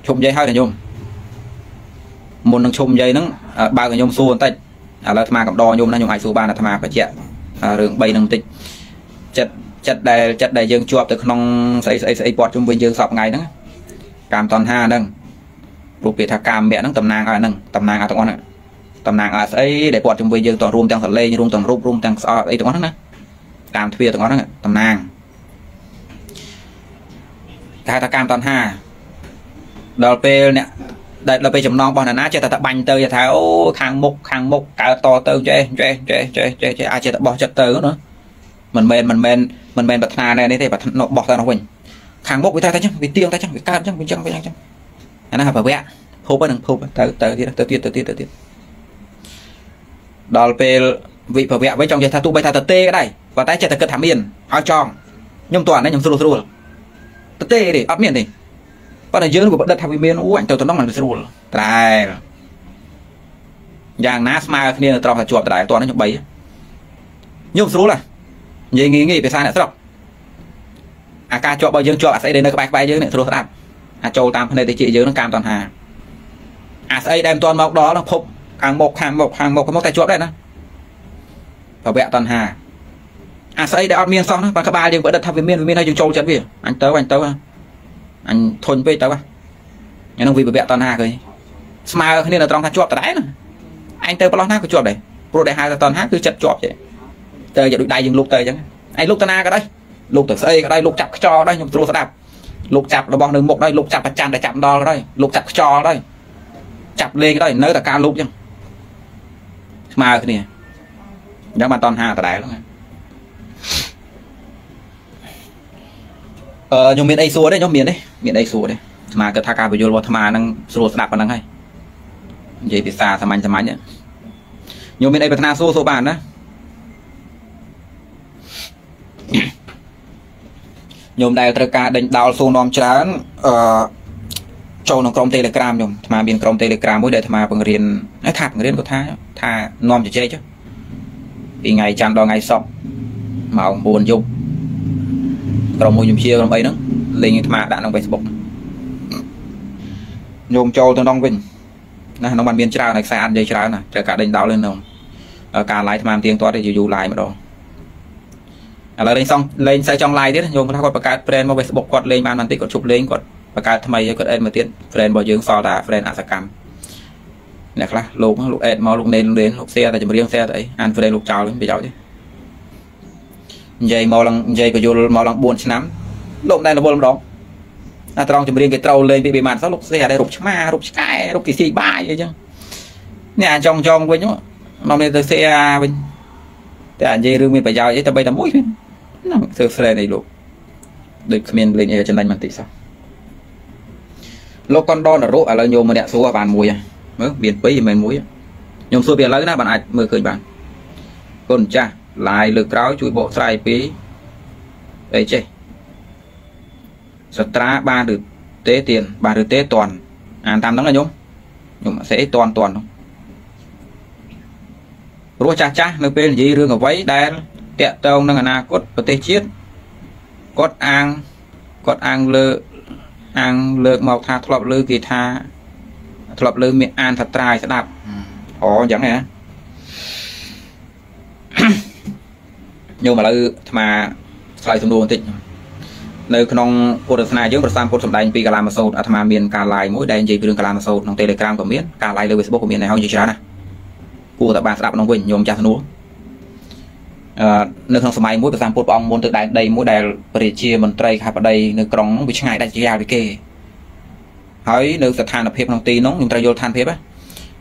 [SPEAKER 1] ឈប់និយាយហើយតែញោមមុននឹងឈប់និយាយហ្នឹងបើកញោមសួរបន្តិចឥឡូវអាត្មាកំដរញោមណាញោមអាចសួរបានអាត្មាបញ្ជាក់រឿង3ហ្នឹងបន្តិចចិត្ត ចិត្តដែលចិត្តដែលយើងជាប់ទៅក្នុងស្អីស្អីស្អីពាត់ជុំវិញយើងសពថ្ងៃហ្នឹងកាមតណ្ហាហ្នឹងព្រោះពាក្យថាកាមមៈហ្នឹងតំណាងឲ្យហ្នឹងតំណាងឲ្យទាំងអស់ហ្នឹងតំណាងឲ្យស្អីដែលពាត់ជុំវិញយើងតរួមទាំងសលេងរួមទាំងរូបរួមទាំងស្អប់អីទាំងអស់ហ្នឹងណាកាមទ្វាទាំងអស់ហ្នឹងតំណាងគេហៅថាកាមតណ្ហាដល់ពេលអ្នកដែលដល់ពេលចំណងរបស់អ្នកណាចេះតែបាញ់ទៅថាអូខាងមុខខាងមុខកើតតទៅចេះចេះចេះចេះចេះចេះអាចចេះតែបោះចិត្តទៅណា មិនមែនមិនមែនមិនមែនប្រាថ្នានៅនេះទេប្រាថ្នាបោះទៅនោះវិញខាងមុខវាតែតែចឹងវាទៀងតែចឹងវាកើតចឹងវាចឹងវាចឹងអាហ្នឹងប្រវៈភពហ្នឹងភពទៅទៅទៀតទៅទៀតទៅទៀតទៅទៀតដល់ពេលវិភវៈវិញចង់និយាយថាទោះបីថាទៅទេក៏ដែរប៉ុន្តែចេះតែគិតថាមានឲ្យចង់ខ្ញុំតោះអានេះខ្ញុំស្រួលស្រួលទៅទេទេអត់មានទេប៉ុន្តែយើងក៏បដិទ្ធថាវាមានអូអញទៅទៅនោះមិនស្រួលតែយ៉ាងណាស្មើគ្នានៅត្រង់ថាជាប់ដដែលតោះនេះខ្ញុំ3ខ្ញុំស្រួលហ៎ និយាយងាយងាយភាសាអ្នកស្រុកអាការជាប់របស់យើងជាប់អាស្អីដែលនៅក្បែរក្បែរយើងនេះស្រួលស្ដាប់អាចចូលតាមភ្នែកតិចយើងនឹងកាមតណ្ហាអាស្អីដែលមិនទាន់មកដល់ហ្នឹងភពខាងមុខខាងមុខខាងមុខខាងមុខតែជាប់ដែរណាប្រវៈតណ្ហាអាស្អីដែលអត់មានសោះហ្នឹងបើក្បាលយើងបើដឹងថាវាមានវាមានហើយយើងចូលចិត្តវាអញទៅអញទៅអញធុញពេកទៅអាហ្នឹងវាប្រវៈតណ្ហាឃើញស្មើគ្នានៅត្រង់ថាជាប់ដដែលណាអញទៅប្រឡោះណាក៏ជាប់ដែរព្រោះដែលហៅថាតណ្ហាគឺចិត្តជាប់ចេះ ទៅយកដូចដៃយើងលុកទៅអញ្ចឹងឯងលុកតាណាក៏ដោយលុកទៅស្អីក៏ដោយលុកចាប់ខ្ចោដែរខ្ញុំត្រួសស្ដាប់លុកចាប់របស់នៅមុខដែរលុកចាប់ប្រចាំតែចាប់ដល់ក៏ដោយលុកចាប់ខ្ចោដែរចាប់លេងក៏ដោយនៅតែការលុកអញ្ចឹងស្មើគ្នាអញ្ចឹងបានតនហាដដែលហ្នឹងអឺខ្ញុំមានអីសួរទេខ្ញុំមានទេមានអីសួរទេស្មាគិតថាការបញ្យល់របស់អាត្មាហ្នឹងស្រួលស្ដាប់ប៉ុណ្ណឹងហើយនិយាយភាសាសាមញ្ញសាមញ្ញខ្ញុំមានអីប្រាថ្នាសួរសួរបានណា ញោមដែលត្រូវការដេញដោលសួរនាំច្រើនអឺចូលក្នុងក្រុម Telegram ខ្ញុំអាត្មាមានក្រុម Telegram មួយដែលអាត្មាបង្រៀនថាបង្រៀនគាត់ថាថានាំជជែកពីថ្ងៃច័ន្ទដល់ថ្ងៃសុក្រម៉ោង9យប់ក្រុមមួយខ្ញុំជាក្រុមអីហ្នឹងលេងអាត្មាដាក់ក្នុង Facebook ញោមចូលទៅក្នុងវិញណាក្នុងបានមានច្រើនហើយខ្សែអត់និយាយច្រើនណាត្រូវការដេញដោល lên ក្នុងការ live អាត្មាទៀងទាត់យូរ live ម្ដង ឥឡូវលេងសងលេងសើចង់ live ទៀតញោមថាគាត់បង្កើត friend មក Facebook គាត់លេងបានបន្តិចគាត់ជប់លេងគាត់បង្កើតថ្មីហើយគាត់ add មកទៀត friend របស់យើងសល់តែ friend អសកម្មអ្នកខ្លះលោកលោក add មកលោកនេនលេងលោក share តែចម្រៀង share តែអីអាន friend លោកចោលប្រយោជន៍ទេនិយាយមកឡើងនិយាយបញ្យលមកឡើង4ឆ្នាំលោកមិនដែលរវល់ម្ដងអាត្រង់ចម្រៀងគេត្រូវលេងពីបេម៉ានសោះលោក share តែរូបឆ្មារូបឆ្កែរូបគេស៊ីបាយអីចឹងនេះអាចង់ចង់វិញមកនេះទៅ share វិញតែនិយាយរឿងមានប្រយោជន៍អីតែបីតែមួយ ហ្នឹងធ្វើ friend អីលោកដូចគ្មានលេងអីចំណេញបន្តិចសោះលោកកុនដនរុឥឡូវញោមម្នាក់សួរបានមួយមើលមានពីរមិនមួយញោមសួរពីឥឡូវណាបានអាចមើលឃើញបានគុណចាស់ឡាយលើកក្រោយជួយបកស្រាយពីអីចេះសត្រាបានឬទេទៀនបានឬទេតន់អានតាមហ្នឹងណាញោមញោមសេអីតន់តន់ហ្នឹងព្រោះចាស់ចាស់នៅពេលនិយាយរឿងអ្វីដែល តាក់ទងនឹងអនាគតប្រទេសជាតិគាត់អាងគាត់អាងលើអាងលើកមកថាធ្លាប់លើគេថាធ្លាប់លើមានអានថាត្រាយស្ដាប់អូអញ្ចឹងហ៎ញោមឥឡូវអាត្មាឆ្លើយសំណួរបន្តិចនៅក្នុងពុទ្ធសាសនាយើងប្រសាមពុទ្ធសម្ដែងពីកាលាមសោតអាត្មាមានការ live មួយដែលនិយាយពីរឿងកាលាមសោតក្នុង Telegram ក៏មានការ live លើ Facebook ក៏មានដែរហើយនិយាយច្រើនណាគួរតែបានស្ដាប់ក្នុងវិញញោមចាស់សំណួរអឺ នៅក្នុងសម័យមួយប្រសាពុទ្ធព្រះអង្គមុនទៅដែនដីមួយដែលព្រះជាមន្ត្រីខាបតីនៅក្រុងវាឆ្ងាយដាច់ជាយ៉ាពីគេហើយនៅស្ថានភាពក្នុងទីនោះខ្ញុំត្រូវយល់ឋានភាព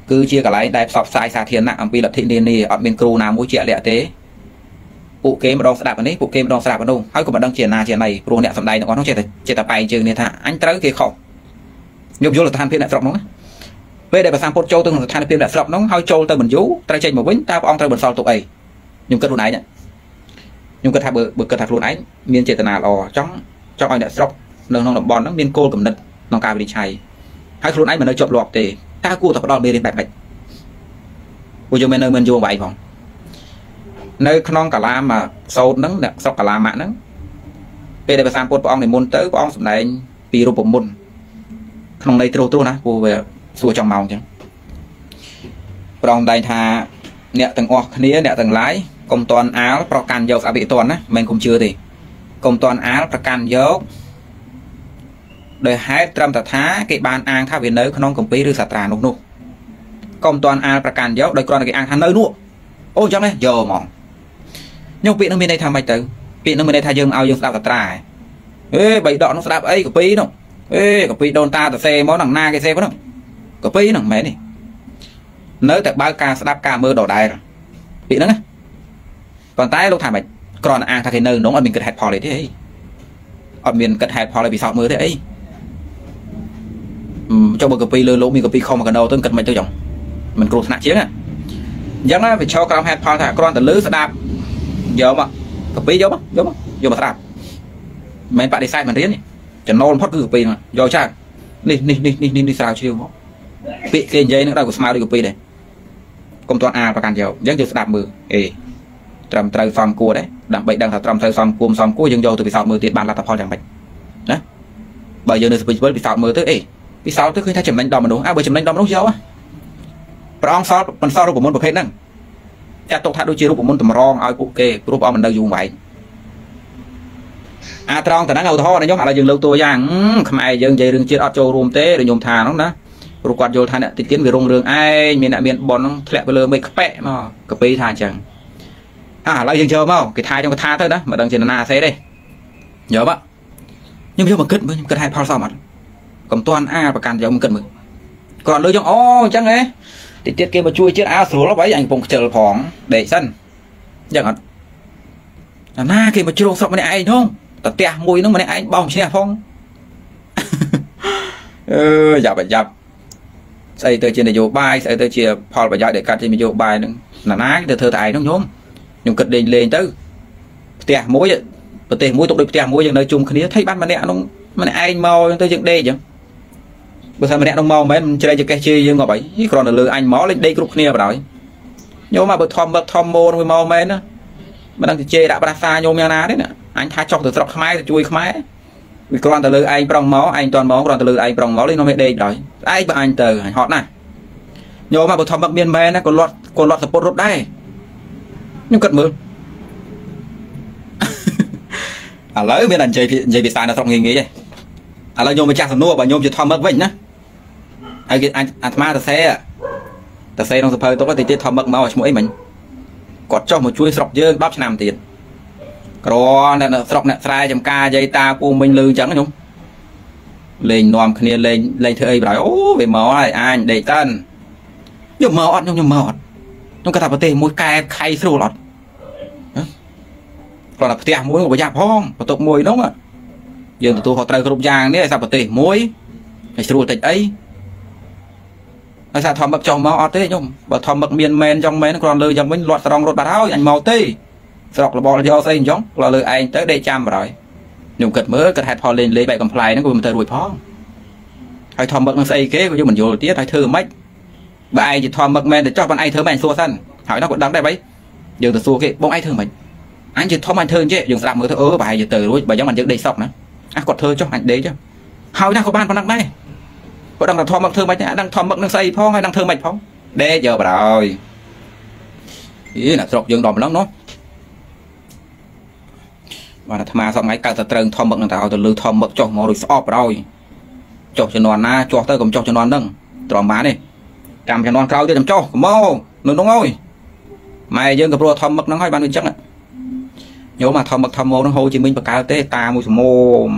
[SPEAKER 1] គឺជាកន្លែងដែលផ្សព្វផ្សាយសាធារណៈអំពីលទ្ធិនានាអត់មានគ្រូណាមួយជាក់លាក់ទេពួកគេម្ដងស្ដាប់នេះពួកគេម្ដងស្ដាប់នោះហើយក៏មិនដឹងជាណាជាណីព្រោះអ្នកសំដែងទាំងអស់នោះចេះតែចេះតែបែងជើងនេះថាអញត្រូវគេខុសខ្ញុំយល់ស្ថានភាពអ្នកស្រុកនោះណាពេលដែលប្រសាពុទ្ធចូលទៅក្នុងស្ថានភាពអ្នកស្រុកនោះហើយចូលទៅមិនយូរត្រូវចេញមកវិញតើព្រះអង្គត្រូវបន្សល់ទុកអី ខ្ញុំគិតខ្លួនឯងខ្ញុំគិតថាបើបើគិតថាខ្លួនឯងមានចេតនាល្អចង់ចង់ឲ្យអ្នកស្រុកនៅក្នុងតំបន់ហ្នឹងមានគោលគំនិតក្នុងការវិនិច្ឆ័យហើយខ្លួនឯងមិននៅជាប់លាប់ទេតើគួរតែផ្ដល់មេរៀនបែបម៉េចពួកយើងមិននៅមិនយល់វាយផងនៅក្នុងកាឡាមកសោតហ្នឹងអ្នកស្រុកកាឡាម៉ាក់ហ្នឹងពេលដែលព្រះសាពុទ្ធព្រះអង្គនិមន្តទៅព្រះអង្គសម្ដែងពីរូបមន្តក្នុងន័យត្រួសត្រួសណាព្រោះវាសួរចំម៉ោងអញ្ចឹងព្រះអង្គសម្ដែងថាអ្នកទាំងអស់គ្នាអ្នកទាំងឡាយ កុំតន់អាលប្រកាន់យកអភិតនណាមិនគុំជឿទេកុំតន់អាលប្រកាន់យកដោយហេតុត្រឹមតែថាគេបានអាងថាវានៅក្នុងកម្ពីឬសាត្រានោះនោះកុំតន់អាលប្រកាន់យកដោយគ្រាន់តែគេអាងថានៅនោះអូអញ្ចឹងទេយកហ្មងខ្ញុំពាក្យនឹងមានន័យថាម៉េចទៅពាក្យនឹងមានន័យថាយើងឲ្យយើងស្ដាប់សាត្រាអេបីដកនោះស្ដាប់អីកម្ពីនោះអេកម្ពីដូនតាទៅសេមកនឹងណាគេសេប៉ុណ្ណឹងកម្ពីហ្នឹងមែនទេនៅតែបើកការស្ដាប់ការមើលដដែលពាក្យហ្នឹងណា ប៉ុន្តែលោកថាម៉េចគ្រាន់តែអាងថាគេនៅក្នុងអត់មានគិតហេតុផលអីទេអីអត់មានគិតហេតុផលឲ្យពិសោធន៍មើលទេអីចុះបើកាពីលើលោកមានកាពីខុសមកកដោទៅគិតមិនទៅចុងមិនគ្រោះថ្នាក់ជាងណាអញ្ចឹងវាឈរក្រោមហេតុផលថាគ្រាន់តែលើស្ដាប់យកមកកាពីយកមកយកមកយកមកស្ដាប់មិនបដិសេធមិនរៀនចំណូលបំផុតគឺកាពីហ្នឹងយកចានេះនេះនេះនេះនេះស្រាវជ្រាវមកពាក្យគេនិយាយនឹងដល់ក៏ស្មើដូចកាពីដែរកុំទាន់អាប្រកាន់យកអញ្ចឹងយើងស្ដាប់មើលអេ ត្រឹមត្រូវសំគួរដែរដើម្បីដឹងថាត្រឹមត្រូវសំគួរសំគួរយើងយកទៅពិសោធន៍មើលទៀតបានលទ្ធផលយ៉ាងម៉េចណាបើយើងនៅស្ពេចវិលពិសោធន៍មើលទៅអេពិសោធន៍ទៅឃើញថាចំណេញដល់មនុស្សអើបើចំណេញដល់មនុស្សយកព្រះអង្គសល់បន្សល់រូបមន្តប្រភេទហ្នឹងចាត់ទុកថាដូចជារូបមន្តតម្រងឲ្យពួកគេព្រោះព្រះអង្គមិននៅយូរវែងអាត្រង់តំណឹងឧទាហរណ៍ណាញោមឥឡូវយើងលើកតួយ៉ាងខ្មែរយើងនិយាយរឿងជាតិអត់ចូលរួមទេដូចញោមថាហ្នឹងណាព្រោះគាត់យល់ថាអ្នកតិទៀនវារងរឿងឯងមានអ្នកមានប៉ុនហ្នឹងធ្លាក់ទៅលើមេខ្ពាក់មកកពីថាអញ្ចឹង អាឥឡូវយើងចូលមកគេថាខ្ញុំក៏ថាទៅណាមិនដឹងជាណាសេទេយល់បាទខ្ញុំយកមកគិតមើលខ្ញុំគិតហេតុផលសមអត់កុំតាន់អាប្រកាន់យកមកគិតមើលគាត់លើយើងអូអញ្ចឹងហ៎តិចទៀតគេមកជួយជាតិអើស្រួលហើយអញកំពុងខ្ជិលផងដេកសិនអញ្ចឹងអត់ណាគេមកជ្រោកស្រុកម្នាក់ឯងហ្នឹងតែផ្ទះមួយហ្នឹងម្នាក់ឯងបោកឈ្នះផងអឺយ៉ាប់យ៉ាប់ស្អីទៅជានយោបាយស្អីទៅជាផលប្រយោជន៍ដែលកាត់ជានយោបាយហ្នឹងណាណាទៅធ្វើតែឯងហ្នឹងញោម ខ្ញុំគិតលេងលេងទៅផ្ទះមួយប្រទេសមួយទុកដូចផ្ទះមួយយើងនៅជុំគ្នាថៃបានម្នាក់ក្នុងម្នាក់ឯងមកចឹងទៅយើងដេកចឹងបើថាម្នាក់ក្នុងមកមិនមែនជ្រែកចកេះជេរយើងក៏បីគ្រាន់តែលើអញមកលេងដេកគ្រប់គ្នាបណ្ដោយញោមមកបើធំមកធំម៉ូមួយមកមែនណាមិនដឹងជេរដាក់ប្រាសាញោមយ៉ាងណាទេណាអញថាចុះទៅស្រុកខ្មែរទៅជួយខ្មែរវាគ្រាន់តែលើឯងប្រងមកឯងតន់មកគ្រាន់តែលើឯងប្រងមកលេងនោះមិនដេកបណ្ដោយស្អែកបើអញទៅអញហត់ណាស់ញោមមកបើធំមកមានមែនណាក៏លាត់ក៏លាត់សពុតរត់ដែរ ខ្ញុំគិតមើលឥឡូវមានតែនិយាយនិយាយភាសានៅស្រុកងាយងាយឯងឥឡូវញោមម្ចាស់សំណួរបើញោមជាធំមឹកវិញណាហើយគេអាត្មាទៅសេទៅសេក្នុងសភៅទុកទៅទៀតធំមឹកមកឈ្មោះអីមិញគាត់ចុះមកជួយស្រុកយើង10ឆ្នាំទៀតក្រអ្នកស្រុកអ្នកស្រែចំការយាយតាពូមិញលឺអញ្ចឹងញោមលេងនាំគ្នាលេងលេងធ្វើអីបើអូវាមកហើយអាញដេកតាន់ខ្ញុំមកអត់ខ្ញុំខ្ញុំមកអត់ខ្ញុំគាត់ថាប្រទេសមួយកែខៃស្រួលអត់ គ្រាន់តែផ្ទះមួយក៏ប្រយ័ត្នផងបន្ទប់មួយនោះយើងទទួលខុសត្រូវគ្រប់យ៉ាងនេះឲ្យសាប្រទេសមួយហើយស្រួលតិចអីហើយសាធម្មឹកចុះមកអត់ទេខ្ញុំបើធម្មឹកមានមែនចង់មែនគ្រាន់លើយ៉ាងវិញលាត់ស្រង់រត់បាត់ហើយអញមកទេស្រុករបរយកស្អីអញ្ចឹងគ្រាន់លើឯងទៅដេកចាំបារហើយខ្ញុំគិតមើលគិតហេតុផលលេងលេងបែបកំ pl ហ្នឹងក៏មិនទៅរួចផងហើយធម្មឹកនឹងស្អីគេក៏យើងមិនយល់ទៀតហើយធ្វើមិនបើឯងជាធម្មឹកមែនទៅចោះបងឯងធ្វើមិនសួរសិនហើយនោះក៏ដឹងដែរបីយើងទៅសួរគេបងឯងធ្វើមិន អញជាធំអញធ្វើអញ្ចេះយើងស្ដាប់មើលទៅអឺប្រហែលជាទៅរួចបើយ៉ាងមិនយើងដេកសក់ណាអះគាត់ធ្វើចុះអញដេកចុះហើយណាក៏បានប៉ុណ្ណឹងដែរគាត់ដឹងថាធំមកធ្វើមិនទេដឹងធំមកនឹងស្អីផងហើយដឹងធ្វើមិនផងដេកយកបារហើយអីណាស្រុកយើងដល់ម្លឹងនោះបានអាត្មាសពថ្ងៃកើតតែត្រូវធំមកនឹងតែឲ្យទៅលើធំមកចុះមករួចស្អប់បារហើយចុះជំនាន់ណាចុះទៅកុំចុះជំនាន់ហ្នឹងត្រង់បានទេកម្មជំនាន់ក្រោយទៀតចាំចុះកុំមកនៅនោះអើយម៉ែយើងក៏ព្រោះធំមកហ្នឹងហើយបានវាអញ្ចឹង ញោមអាធម្មឹកធម្មោនឹងហូរជាមិញបកើទេតាមួយសមោម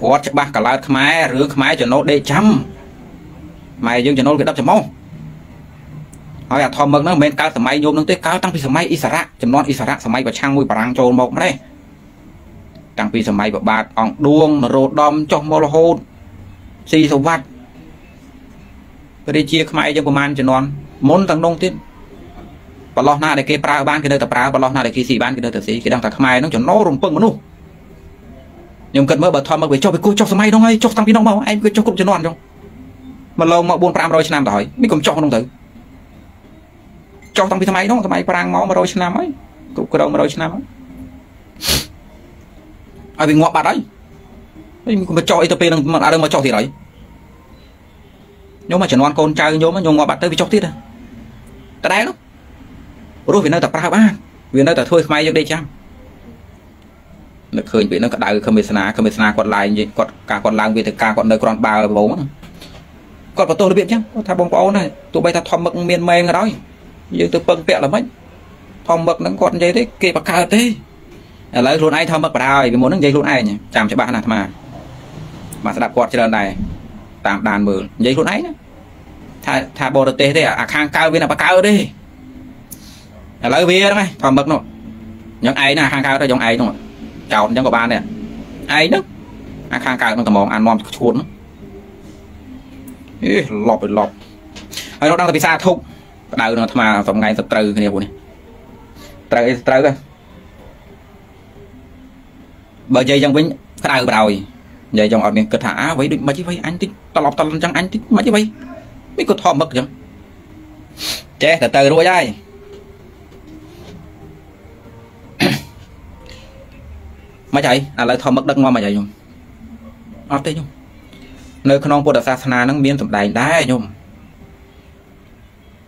[SPEAKER 1] គាត់ច្បាស់កឡោតខ្មែររឿងខ្មែរចំណូលដេកចាំម៉ែយើងចំណូលគេ10ចំោះហើយអាធម្មឹកហ្នឹងមិនមែនកើតសម័យញោមហ្នឹងទេកើតតាំងពីសម័យអ៊ីសារ៉ាចំនួនអ៊ីសារ៉ាសម័យប្រឆាំងមួយបារាំងចូលមកម្លេះតាំងពីសម័យប្របាទអង្គឌួងនរោត្តមចុះមករហូតស៊ីសវ័តព្រះរាជាខ្មែរយើងប្រហែលចំនួនមុនទាំងនោះទៀត បលោះណាដែលគេប្រើបានគេនៅតែប្រើបលោះណាដែលគេស៊ីបានគេនៅតែស៊ីគេដឹងថាខ្មែរហ្នឹងចំណោរំពឹងមនុស្សខ្ញុំគិតមើលបើធំមកវាចុះវាគោះចុះសម័យហ្នឹងហើយចុះតាំងពីនោះមកឯងវាចុះគ្រប់ជំនាន់ចុះមកឡងមក4 500ឆ្នាំទៅហើយមិនកុំចុះក្នុងទៅចុះតាំងពីសម័យនោះសម័យប្រាំងមក100ឆ្នាំហើយគ្រប់គ្រង100ឆ្នាំហើយហើយវាងាប់បាត់ហើយហើយមកចុះអីទៅពេលហ្នឹងអត់ដឹងមកចុះទៀតហើយញោមមកជំនាន់កូនចៅញោមញោមងាប់បាត់ទៅវាចុះទៀតតែដែរនោះ ព្រោះវានៅតែប្រើបានវានៅតែធ្វើខ្មែរយើងដេកចាំនឹកឃើញពេលហ្នឹងក្តៅខមេសនាខមេសនាគាត់ឡើងគាត់ការគាត់ឡើងវាទៅការគាត់នៅក្រនបាល់បងគាត់បន្ទោសរបៀបចឹងគាត់ថាបងប្អូនហើយទោះបីថាធំមឹកមានម៉ែងក៏ដោយយើងទៅពឹងពាក់ល្មិចធំមឹកហ្នឹងគាត់និយាយទេគេបកើតទេឥឡូវខ្លួនឯងធំមឹកបដ ாய் ពីមុនហ្នឹងនិយាយខ្លួនឯងចាំច្បាស់ណាស់អាត្មាមកស្ដាប់គាត់ច្រើនដែរតាមដានមើលនិយាយខ្លួនឯងណាថាថាបរទេសទេអាខាងកៅវាណាបកើតទេ ឥឡូវវាហ្នឹងធំមឹកនោះយ៉ាងឯងណាខាងកើតទៅយ៉ាងឯងនោះចោតអញ្ចឹងក៏បានដែរឯងហ្នឹងអាខាងកើតនឹងត្មងអានំឈួតហ្នឹងអេលប់ឲ្យលប់ហើយរកដល់ទៅពិសាធុកក្តៅនឹងអាត្មាសំងៃសត្រូវគ្នាពួកនេះត្រូវអីត្រូវហ៎បើនិយាយយ៉ាងវិញក្តៅបដ ாய் និយាយចង់អត់មានគិតថាអើវិញដូចមិនវិញអញតិចត្រឡប់ត្រឡប់អញ្ចឹងអញតិចមិនវិញមិនក៏ធំមឹកអញ្ចឹងចេះតែទៅរួចហើយ មិនហើយឥឡូវធំមឹកដឹកងំមិនហើយខ្ញុំអត់ទេខ្ញុំនៅក្នុងពុទ្ធសាសនាហ្នឹងមានសម្ដែងដែរញោម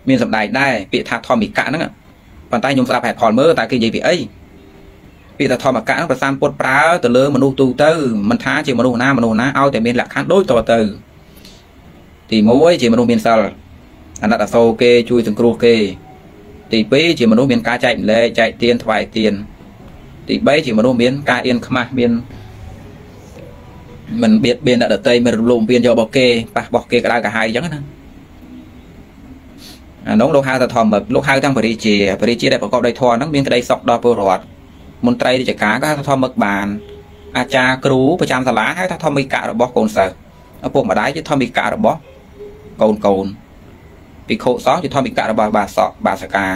[SPEAKER 1] មានសម្ដែងដែរពាក្យថាធម្មិកៈហ្នឹងប៉ុន្តែខ្ញុំស្ដាប់ហេតុផលមើលតើគេនិយាយពីអីពាក្យថាធម្មកៈហ្នឹងប្រសានពុទ្ធប្រើទៅលើមនុស្សទូទៅមិនថាជាមនុស្សណាមនុស្សណាឲ្យតែមានលក្ខខណ្ឌដូចតទៅទី1ជាមនុស្សមានសិលអណត្តអសូរគេជួយសង្គ្រោះគេទី2ជាមនុស្សមានការចែកម្លែកចែកទានថ្វាយទាន ទី3ជាមនុស្សមានការអៀនខ្មាស់មានមិនបៀតបៀនអ្នកដតីមិនរំលោភបំពានយករបស់គេប៉ះបោះគេក្តៅកាហាយអញ្ចឹងណាអានោះលោកហៅថាធម្មលោកហៅទាំងបរិជាបរិជាដែលប្រកបដោយធម៌ហ្នឹងមានក្តីសុខដល់ពលរដ្ឋមន្ត្រីរាជការក៏ហៅថាធម្មឹកបានអាចារ្យគ្រូប្រចាំសាលាហៅថាធម្មិកៈរបស់កូនសិស្សឪពុកម្ដាយជាធម្មិកៈរបស់កូនកូនភិក្ខុសង្ឃជាធម្មិកៈរបស់បាសកបាសកា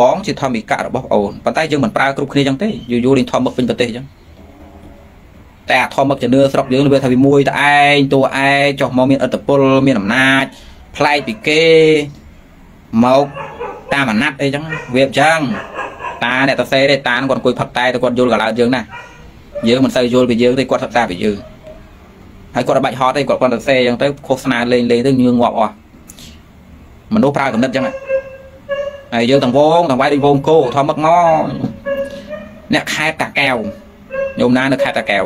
[SPEAKER 1] បងជាធម្មិកៈរបស់អូនប៉ុន្តែយើងមិនប្រើគ្រប់គ្នាចឹងទេយូរយូរលេងធម្មឹកពេញប្រទេសចឹងតែអាធម្មឹកជំនឿស្រុកយើងវាថាវាមួយតឯងតួឯងចុះមកមានអត្តពលមានអំណាចប្លែកពីគេមកតាមអាណត្តិអីចឹងវាអញ្ចឹងតាអ្នកតសេទេតាគាត់អង្គុយផឹកតែតែគាត់យល់កឡោតយើងណាយើងមិនសូវយល់ពីយើងទេគាត់សិក្សាពីយើងហើយគាត់អត់បាច់ហត់ទេគាត់គាត់សរសេរអញ្ចឹងទៅឃោសនាលេងលេងទៅញឿងាប់អស់មនុស្សប្រើកំណត់អញ្ចឹង ហើយយើងទាំងវងទាំងវាយដូចវងគោធំមកមកអ្នកខេតតាកែវញោមណានៅខេតតាកែវ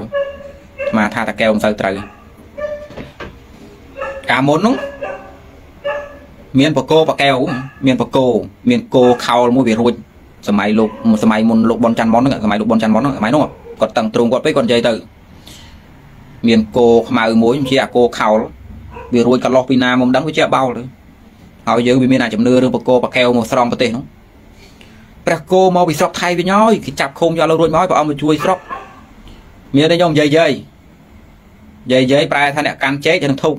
[SPEAKER 1] ស្មាថាតាកែវមិនសូវត្រូវកាលមុននោះមានបកោបកែវមានបកោមានគោខោលមួយវារួចសម័យលោកសម័យមុនលោកបនច័ន្ទមុនហ្នឹងសម័យលោកបនច័ន្ទមុនហ្នឹងសម័យនោះគាត់តឹងទ្រូងគាត់ពេកគាត់និយាយទៅ មានគោខ្មៅមួយជាអាគោខោលវារួចកន្លោះពីណាមកដឹងវាជាបោលទៅ ហើយយើងវាមានអាជំនឿរឿងបកគោបកែវមកស្រង់ប្រទេសនោះព្រះគោមកពីស្រុកថៃវិញហើយគេចាប់ឃុំយកលើរួចមកហើយព្រះអង្គមកជួយស្រុកមានទេខ្ញុំនិយាយយាយយាយយាយប្រែថាអ្នកកាន់ចេកទៅនឹងធុក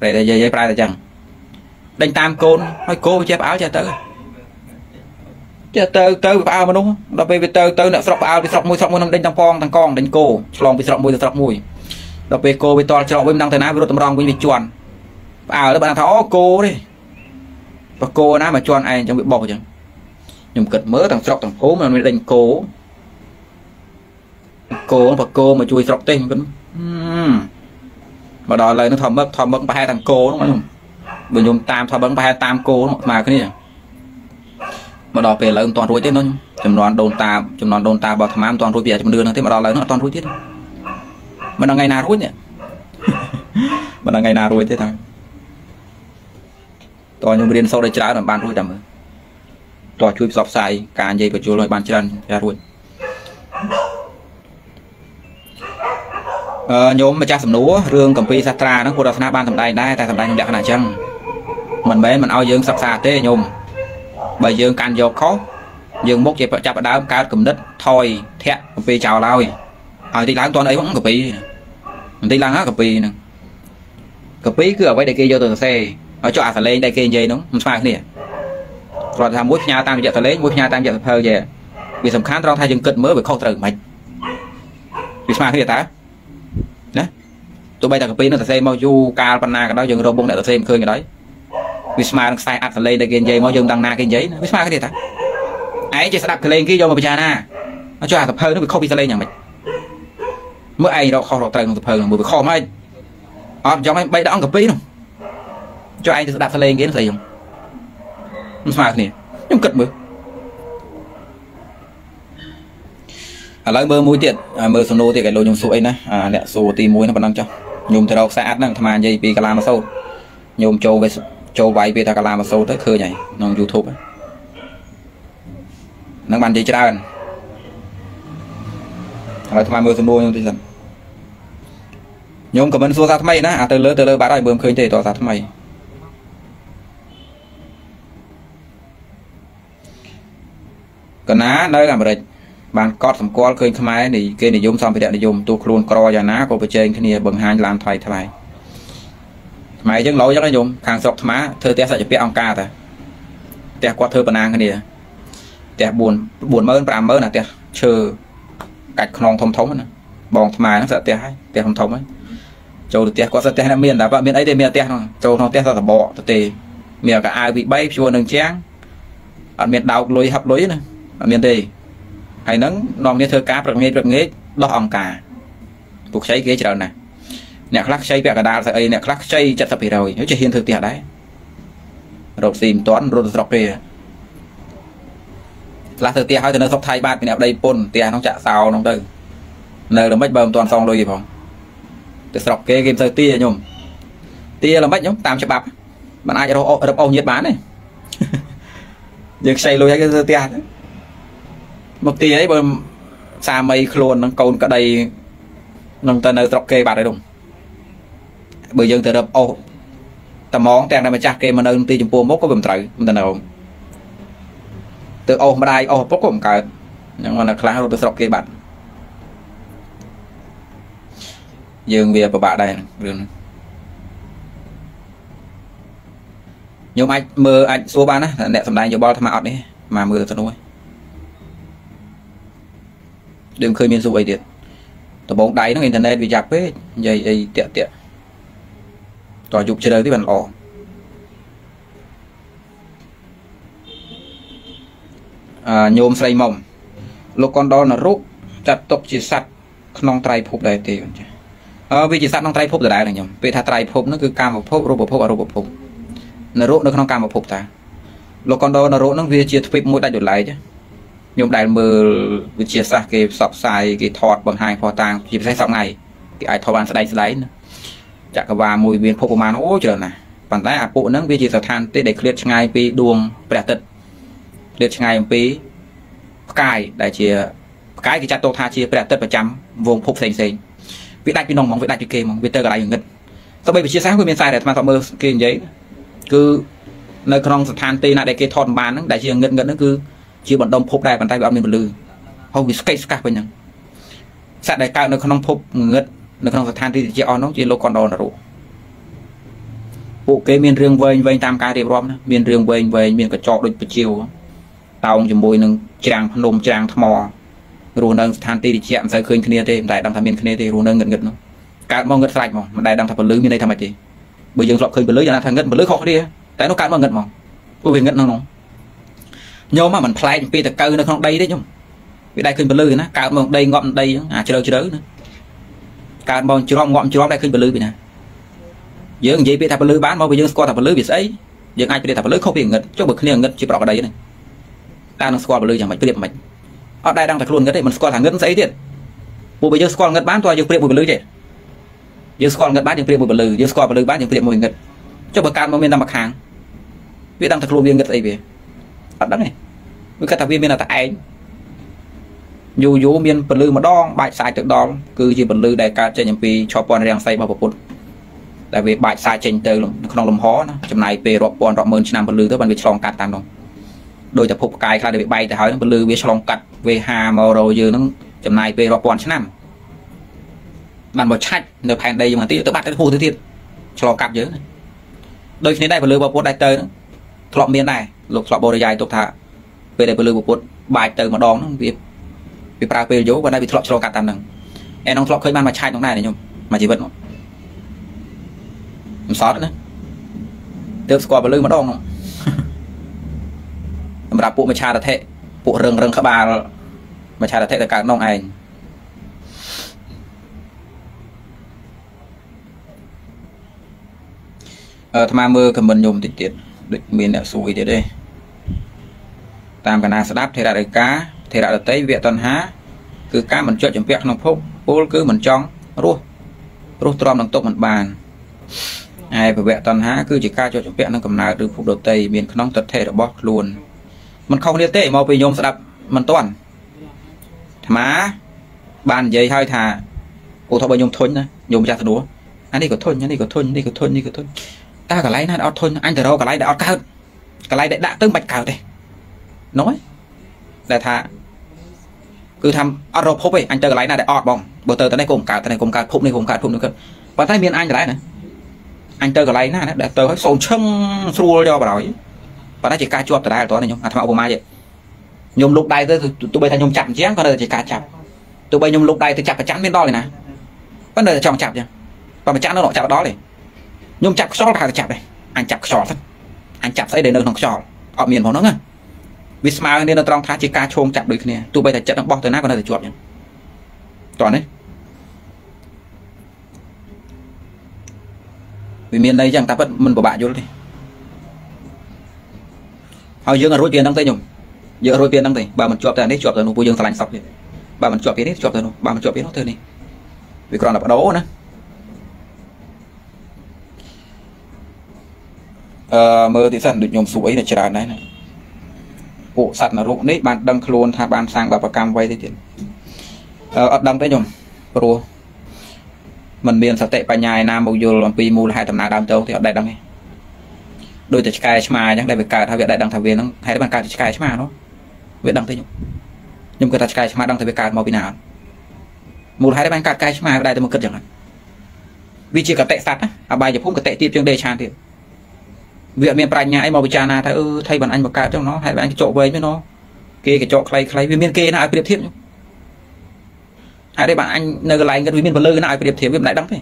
[SPEAKER 1] ប្រែតែយាយយាយប្រែតែចឹងដេញតាមកូនហើយកោវាចេះផ្អើលចេះទៅចេះទៅទៅផ្អើលមនុស្សដល់ពេលវាទៅទៅអ្នកស្រុកផ្អើលពីស្រុកមួយស្រុកមួយនឹងដេញទាំងផងទាំងកងដេញគោឆ្លងពីស្រុកមួយទៅស្រុកមួយដល់ពេលគោវាតល់ច្រកវិញមិនដឹងទៅណាវារត់តម្រង់វិញវាជន់ ផ្អើលទៅបានថាអូគោទេបើគោណាមកជន់ឯងអញ្ចឹងវាបោះអញ្ចឹងខ្ញុំគិតមើលទាំងស្រុកទាំងភូមិมันដេញគោគោបើគោមកជួយស្រុកទេខ្ញុំគិតមកដល់ឡើយនឹងធម្មឹកធម្មឹកប្រហែលទាំងគោហ្នឹងបើខ្ញុំតាមថាបឹងប្រហែលតាមគោស្មើគ្នាមកដល់ពេលឥឡូវមិនទាន់រួចទេនោះចំនួនដូនតាចំនួនដូនតារបស់អាត្មាមិនទាន់រួចពីជំនឿហ្នឹងទេមកដល់ឥឡូវនោះអត់ទាន់រួចទៀតមិនដឹងថ្ងៃណារួចទេមិនដឹងថ្ងៃណារួចទេតា តខ្ញុំរៀនសូត្រឲ្យច្រើនមិនបានរួចតែមើលតោះជួយផ្សព្វផ្សាយការនិយាយបញ្ចូលឲ្យបានច្រើនតែរួចអឺញោមម្ចាស់សំណួររឿងកម្ពីសាស្ត្រាហ្នឹងពុទ្ធសាសនាបានសម្ដែងដែរតែសម្ដែងក្នុងលក្ខណៈអញ្ចឹងមិនមែនមិនឲ្យយើងសិក្សាទេញោមបើយើងកាន់យកខុសយើងមុខជាចាប់ដើមកើតគំនិតថយធាក់កម្ពីចោលហើយហើយតិចឡើងតន់អីកម្ពីបន្តិចឡើងកម្ពីហ្នឹងកម្ពីគឺអ្វីដែលគេយកទៅសរសេរហើយ ចុះអាសលេងដែលគេនិយាយហ្នឹងមិនស្មើគ្នាគ្រាន់តែថាមួយផ្ញើតាមរយៈសលេងមួយផ្ញើតាមរយៈសភៅយេវាសំខាន់ត្រង់ថាយើងគិតមើលវាខុសត្រូវមិនវាស្មើគ្នាតើណាទោះបីតែកម្ពីនឹងសរសេរមកយូរកាលប៉ុណ្ណាក៏ដោយយើងរកមុខអ្នកសរសេរមិនឃើញក៏ដោយវាស្មើនឹងខ្សែអត្ថលេខដែលគេនិយាយមកយើងដឹងណាគេនិយាយវាស្មើគ្នាតាឯងចេះស្ដាប់កលេងគេយកមកពិចារណាអត់ចុះអាសភៅនោះវាខុសពីសលេងយ៉ាងម៉េចមើលឯងរកខុសរកត្រូវក្នុងសភៅនោះមើលវាខុសមកអត់ចង់ឲ្យ3ដងកាពីនោះ ចុះឯងទៅស្ដាប់សលេងគេនោះស្អីខ្ញុំមិនស្មើគ្នាខ្ញុំគិតមើលឥឡូវមើលមួយទៀតមើលសំណួរទៀតគេលោកខ្ញុំសួរអីណាអ្នកសួរទី1ហ្នឹងប៉ុណ្ណឹងចុះខ្ញុំទៅរកខ្សែអាត់ហ្នឹងអាត្មានិយាយពីកាលាមកសូត្រខ្ញុំចូលវាចូលវាយពេលថាកាលាមកសូត្រទៅឃើញហើយក្នុង YouTube ហ្នឹងបាននិយាយច្រើនហើយថ្មមើលសំណួរខ្ញុំតិចសិនខ្ញុំក៏មិនសួរថាថ្មីណាអាទៅលើទៅលើបាត់ហើយបើមិនឃើញទេតោះថាថ្មី កណានៅអាមេរិកបានកត់សម្គាល់ឃើញខ្មែរនេះគេនិយមសម្ភារៈនិយមទូខ្លួនក្រយ៉ាងណាក៏ប្រជែងគ្នាបង្ហាញឡានថ្លៃថ្លៃខ្មែរអញ្ចឹងលោអញ្ចឹងញោមខាងស្រុកថ្មធ្វើផ្ទះសច្ចពៈអង្គការតាផ្ទះគាត់ធ្វើបណ្ណាគ្នាផ្ទះ4 40000 50000អាផ្ទះឈើកាច់ខ្នងធំធំណាបងថ្មហ្នឹងស្អាតផ្ទះហើយផ្ទះធំធំហើយចូលទៅផ្ទះគាត់ស្អាតផ្ទះណាមានតែបើមានអីទេមានផ្ទះហ្នឹងចូលក្នុងផ្ទះសតបកទៅទេមានកៅអៅពី3ព្យួរនឹងជាងអត់មានដោកលុយហាប់លុយណា អត់មានទេហើយហ្នឹងនាំគ្នាធ្វើការព្រឹកងាយព្រឹកងាយដោះអង្គការពួកខ្ចីគេច្រើនណាស់អ្នកខ្លះខ្ចីពាក់កដាលស្អីអ្នកខ្លះខ្ចី70%ហើយចេះហ៊ានធ្វើផ្ទះដែររកស៊ីមិនទាន់រត់ស្រុកគេខ្លះធ្វើផ្ទះហើយទៅនៅស្រុកថៃបាទពីអ្នកប្តីពុនផ្ទះក្នុងចាក់សោក្នុងទៅនៅល្មិចបើមិនទាន់សងលុយទេផងទៅស្រុកគេគេមិនទៅទាខ្ញុំទាល្មិចខ្ញុំតាមច្បាប់មិនអាចរករឹបអស់ញាតបានទេយើងខ្ចីលុយហើយគេធ្វើផ្ទះ មកទាអីបើសាមីខ្លួននឹងកូនក្តីនឹងទៅនៅស្រុកគេបាត់ហើយនោះបើយើងទៅរឹបអស់ត្មងទាំងតែម្ចាស់គេមកនៅទីចំពោះមុខក៏វាមិនត្រូវមិនទៅនៅទៅអស់ម្ដាយអស់ឪពុកក៏មិនកើតអញ្ចឹងគាត់នៅខ្លះរត់ទៅស្រុកគេបាត់យើងវាពិបាកដែររឿងនេះខ្ញុំអាចមើលអាចសួរបានណាអ្នកសំដែងយោបល់អាត្មាអត់នេះមកមើលទៅនោះ ដូចឃើញមានសួរអីទៀតដំបងដៃហ្នឹងអ៊ីនធឺណិតវាចាប់ពេកនិយាយអីតាក់តាក់តើយប់ជ្រៅទីបានល្អអឺញោមស្រីមុំលោកកនដនរុចាត់ទុកជាសត្វក្នុងត្រៃភពដែរទេចាអឺវាជាសត្វក្នុងត្រៃភពដដែលខ្ញុំពេលថាត្រៃភពហ្នឹងគឺកាមភពរូបភពអរូបភពនរុនៅក្នុងកាមភពតាលោកកនដនរុហ្នឹងវាជាទ្វីបមួយដាច់ដោយឡែក ខ្ញុំដែលមើលវិទ្យាសាស្ត្រគេផ្សព្វផ្សាយគេថតបង្ហាញផុសតាងជាពិសេសសប្ងៃគេអាចថតបានស្ដែងស្ដែងចក្រវាលមួយមានភពប្រមាណអូច្រើនណាស់ប៉ុន្តែអាពួកហ្នឹងវាជាស្ថានទីដែលឃ្លាតឆ្ងាយពីដួងព្រះអាទិត្យឃ្លាតឆ្ងាយអំពីផ្កាយដែលជាផ្កាយគេចាត់ទុកថាជាព្រះអាទិត្យប្រចាំវងភពផ្សេងផ្សេងវាដាច់ពីនងហ្មងវាដាច់ពីគេហ្មងវាទៅកន្លែងងឹតទៅបីវិទ្យាសាស្ត្រគឺមានខ្សែដែលអាត្មាតមើលគេនិយាយគឺនៅក្នុងស្ថានទីណាដែលគេថតបានហ្នឹងដែលជាងឹតងឹតហ្នឹងគឺ ជាបណ្ដុំភពដែរប៉ុន្តែវាអត់មានពលឺហើយវាស្កេតស្កាស់វិញហ្នឹងសត្វដែលកើតនៅក្នុងភពងឹតនៅក្នុងស្ថានទីជាអស់នោះជាលោកកណ្ដោនរោពួកគេមានរឿងវែងវែងតាមការរៀបរាប់ណាមានរឿងវែងវែងមានកញ្ចក់ដូចបជាវតោងជាមួយនឹងច្រាំងភ្នំច្រាំងថ្មរស់នៅស្ថានទីតិចមិនសូវឃើញគ្នាទេមិនដែលដឹងថាមានគ្នាទេរស់នៅងឹតងឹតនោះកើតមកងឹតស្រាច់មកមិនដែលដឹងថាពលឺមានន័យថាម៉េចទេបើយើងធ្លាប់ឃើញពលឺយ៉ាងណាថាងឹតពលឺខុសគ្នាតែនោះកើតមកងឹតមកពួកវាងឹតក្នុ ងនោះញោមមិនប្លែកពីតកៅនៅក្នុងដីទេញោមវាដែរឃើញពលឺណាកើតមកដីងាប់ដីអាជ្រៅជ្រៅណាកើតមកជ្រំងាប់ជ្រំដែរឃើញពលឺពីណាយើងនិយាយពាក្យថាពលឺបានមកពីយើងស្គាល់ថាពលឺវាស្អីយើងអាចប្រៀបថាពលឺខុសពីងឹតចុះបើគ្នាងឹតជាប្រកដីហ្នឹងតើនឹងស្គាល់ពលឺយ៉ាងម៉េចប្រៀបមិនអត់ដែរដឹងតែខ្លួនងឹតទេមិនស្គាល់ថាងឹតស្អីទៀតពួកបើយើងស្គាល់ងឹតបានតើយើងប្រៀបមួយពលឺទេយើងស្គាល់ងឹតបានយើងប្រៀបមួយពលឺយើងស្គាល់ពលឺបានយើងប្រៀបមួយងឹតចុះបើកើតមកមានតែមួយខាងវាដឹងតែខ្លួនវាងឹតស្អីវាអត់ដឹងទេ វាគាត់ថាវាមានតែឯងយូរយូរមានពលឺម្ដងបាច់សាយទៅដល់គឺជាពលឺដែលកើតចេញអំពីឆោពន្ធរាំងសីរបស់ពុទ្ធដែលវាបាច់សាយចេញទៅក្នុងលំហណាចំណាយពេលរាប់ពាន់រាប់ម៉ឺនឆ្នាំពលឺទៅបានវាឆ្លងកាត់តាមនោះដោយតែភពផ្កាយខ្លះដែលវាបែកទៅហើយពលឺវាឆ្លងកាត់វេហាមករោយើងនឹងចំណាយពេលរាប់ពាន់ឆ្នាំបានមកឆាច់នៅផែនដីយើងទៀតទៅបាត់ទៅហួសទៅទៀតឆ្លងកាត់យើងដូចគ្នាដែរពលឺរបស់ពុទ្ធដែរទៅធ្លាប់មានដែរលោកធ្លាប់បរិយាយទុកថា ពេលដែលពលឺពុទ្ធបាច់ទៅម្ដងហ្នឹងវាវាប្រើពេលយោប៉ុន្តែវាធ្លាប់ឆ្លងកាត់តាមហ្នឹងអែនងធ្លាប់ឃើញបានមកឆាច់នោះដែរខ្ញុំមកជីវិតមកមិនសតណាទើបស្គាល់ពលឺម្ដងសម្រាប់ពួកមច្ឆារថៈពួករឹងរឹងក្បាលមច្ឆារថៈទៅកើតនងឯងអឺអាត្មាមើលខមមិនខ្ញុំតិចទៀតដូចមានអ្នកសួរទៀតទេ តាមកណាស្ដាប់ធេររិកាធេររតីវៈតណ្ហាគឺការមិនជាប់ចម្ពាក់ក្នុងភពពលគឺមិនចង់រស់រស់ទ្រាំនឹងទុកមិនបានហើយភវៈតណ្ហាគឺជាការជាប់ចម្ពាក់នឹងកំណើតឬភពដតីមានក្នុងទិដ្ឋិរបស់ខ្លួនមិនខុសគ្នាទេមកពីញោមស្ដាប់មិនទាន់អាត្មាបាននិយាយហើយថាឧទាហរណ៍បើញោមធុញណាញោមចាស់ស្ដួលអានេះក៏ធុញអានេះក៏ធុញនេះក៏ធុញនេះក៏ធុញតើកន្លែងណាអត់ធុញអញទៅរកកន្លែងដែលអត់កើតកន្លែងដែលដាក់ទៅមិនកើតទេ នោះឯងដែលថាគឺថាអត់រកភពទេអញទៅកន្លែងណាដែលអត់បងបើទៅទៅនេះកុំកើតទៅនេះកុំកើតភពនេះកុំកើតភពនេះកើតប៉ុន្តែមានអញកន្លែងណាអញទៅកន្លែងណាដែលទៅឲ្យសូនឈឹងស្រួលយកបរោយប៉ុន្តែជាការជាប់ដដែលតើខ្ញុំអាថ្មឧបមាទេខ្ញុំលុកដៃទៅទោះបីថាខ្ញុំចាប់អញ្ចឹងក៏នៅតែជាការចាប់ទោះបីខ្ញុំលុកដៃទៅចាប់ប្រចាំមានដល់ទេណាប៉ុន្តែចង់ចាប់អញ្ចឹងបើប្រចាំនៅចាប់ដល់ទេខ្ញុំចាប់ខ្យល់ថាទៅចាប់ទេអញចាប់ខ្យល់ទៅអញចាប់ស្អីដែលនៅក្នុងខ្យល់អត់មានផងហ្នឹងណា វាស្មើគ្នានៅត្រង់ថាជាការឈោងចាប់ដូចគ្នាទោះបីតែចិត្តរបស់ទៅណាក៏នៅតែជាប់អញ្ចឹងតោះនេះវាមានន័យចឹងតែពិតមិនពិបាកយល់ទេហើយយើងរួចពីហ្នឹងទេញោមយើងរួចពីហ្នឹងទេបើមិនជាប់តែនេះជាប់ទៅនោះពួកយើងឆ្លាញ់សពទៀតបើមិនជាប់ពីនេះជាប់ទៅនោះបើមិនជាប់ពីនោះទៅនេះវាគ្រាន់តែបដូរណាអឺមើលទីសិនដូចខ្ញុំសួរអីតែច្រើនដែរណា ពួកសត្វនរកនេះបានដឹងខ្លួនថាបានសាងបាបកម្មអ្វីទេទៀតអឺអត់ដឹងទេខ្ញុំព្រោះมันមានសតិបញ្ញាឯណាមកយល់អំពីមូលហេតុដំណើរដើមតោទេអត់ដែលដឹងទេដូចតែឆ្កែឆ្មាអញ្ចឹងដែលវាកើតហើយវាដែលដឹងថាវាហ្នឹងហេតុបានកើតឆ្កែឆ្មានោះវាដឹងទេខ្ញុំខ្ញុំគិតថាឆ្កែឆ្មាដឹងថាវាកើតមកពីណាអត់មូលហេតុបានកើតឆ្កែឆ្មាវាដែលតែមកគិតយ៉ាងហ្នឹងវាជាកតិសត្វណាអបាយភូមិកតិទៀតជាងដេឆានទៀត វាអត់មានប្រាជ្ញាអីមកពិចារណាថាអឺថៃបានអញមកកើតចឹងណោះហេតុបានកញ្ចក់វែងមែនណោះគេកញ្ចក់ខ្លីខ្លីវាមានគេណាឲ្យប្រៀបធៀបខ្ញុំហើយទេបាទអញនៅកន្លែងគាត់វាមានពលឺណាឲ្យប្រៀបធៀបវាមិនដែលដឹងទេ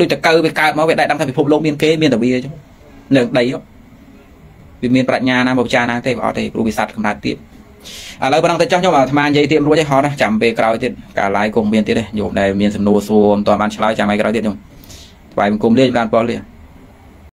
[SPEAKER 1] ដូចតកើវាកើតមកវាដែលដឹងថាពិភពលោកមានគេមានតែវាអញ្ចឹងនៅដីវាមានប្រាជ្ញាណាមកពិចារណាទេអត់ទេព្រោះវាសัตว์កំណើតទៀតឥឡូវប៉ុណ្ណឹងទៅចោះខ្ញុំអាត្មានិយាយទៀតរួចឯហត់ណាចាំពេលក្រោយទៀតកាលឡាយគង់មានទៀតទេយោមដែលមានសំណួរសួរមិនទាន់បានឆ្លើយចាំឲ្យក្រោយទៀតខ្ញុំថ្វាយបង្គំលាបានប៉ុលលា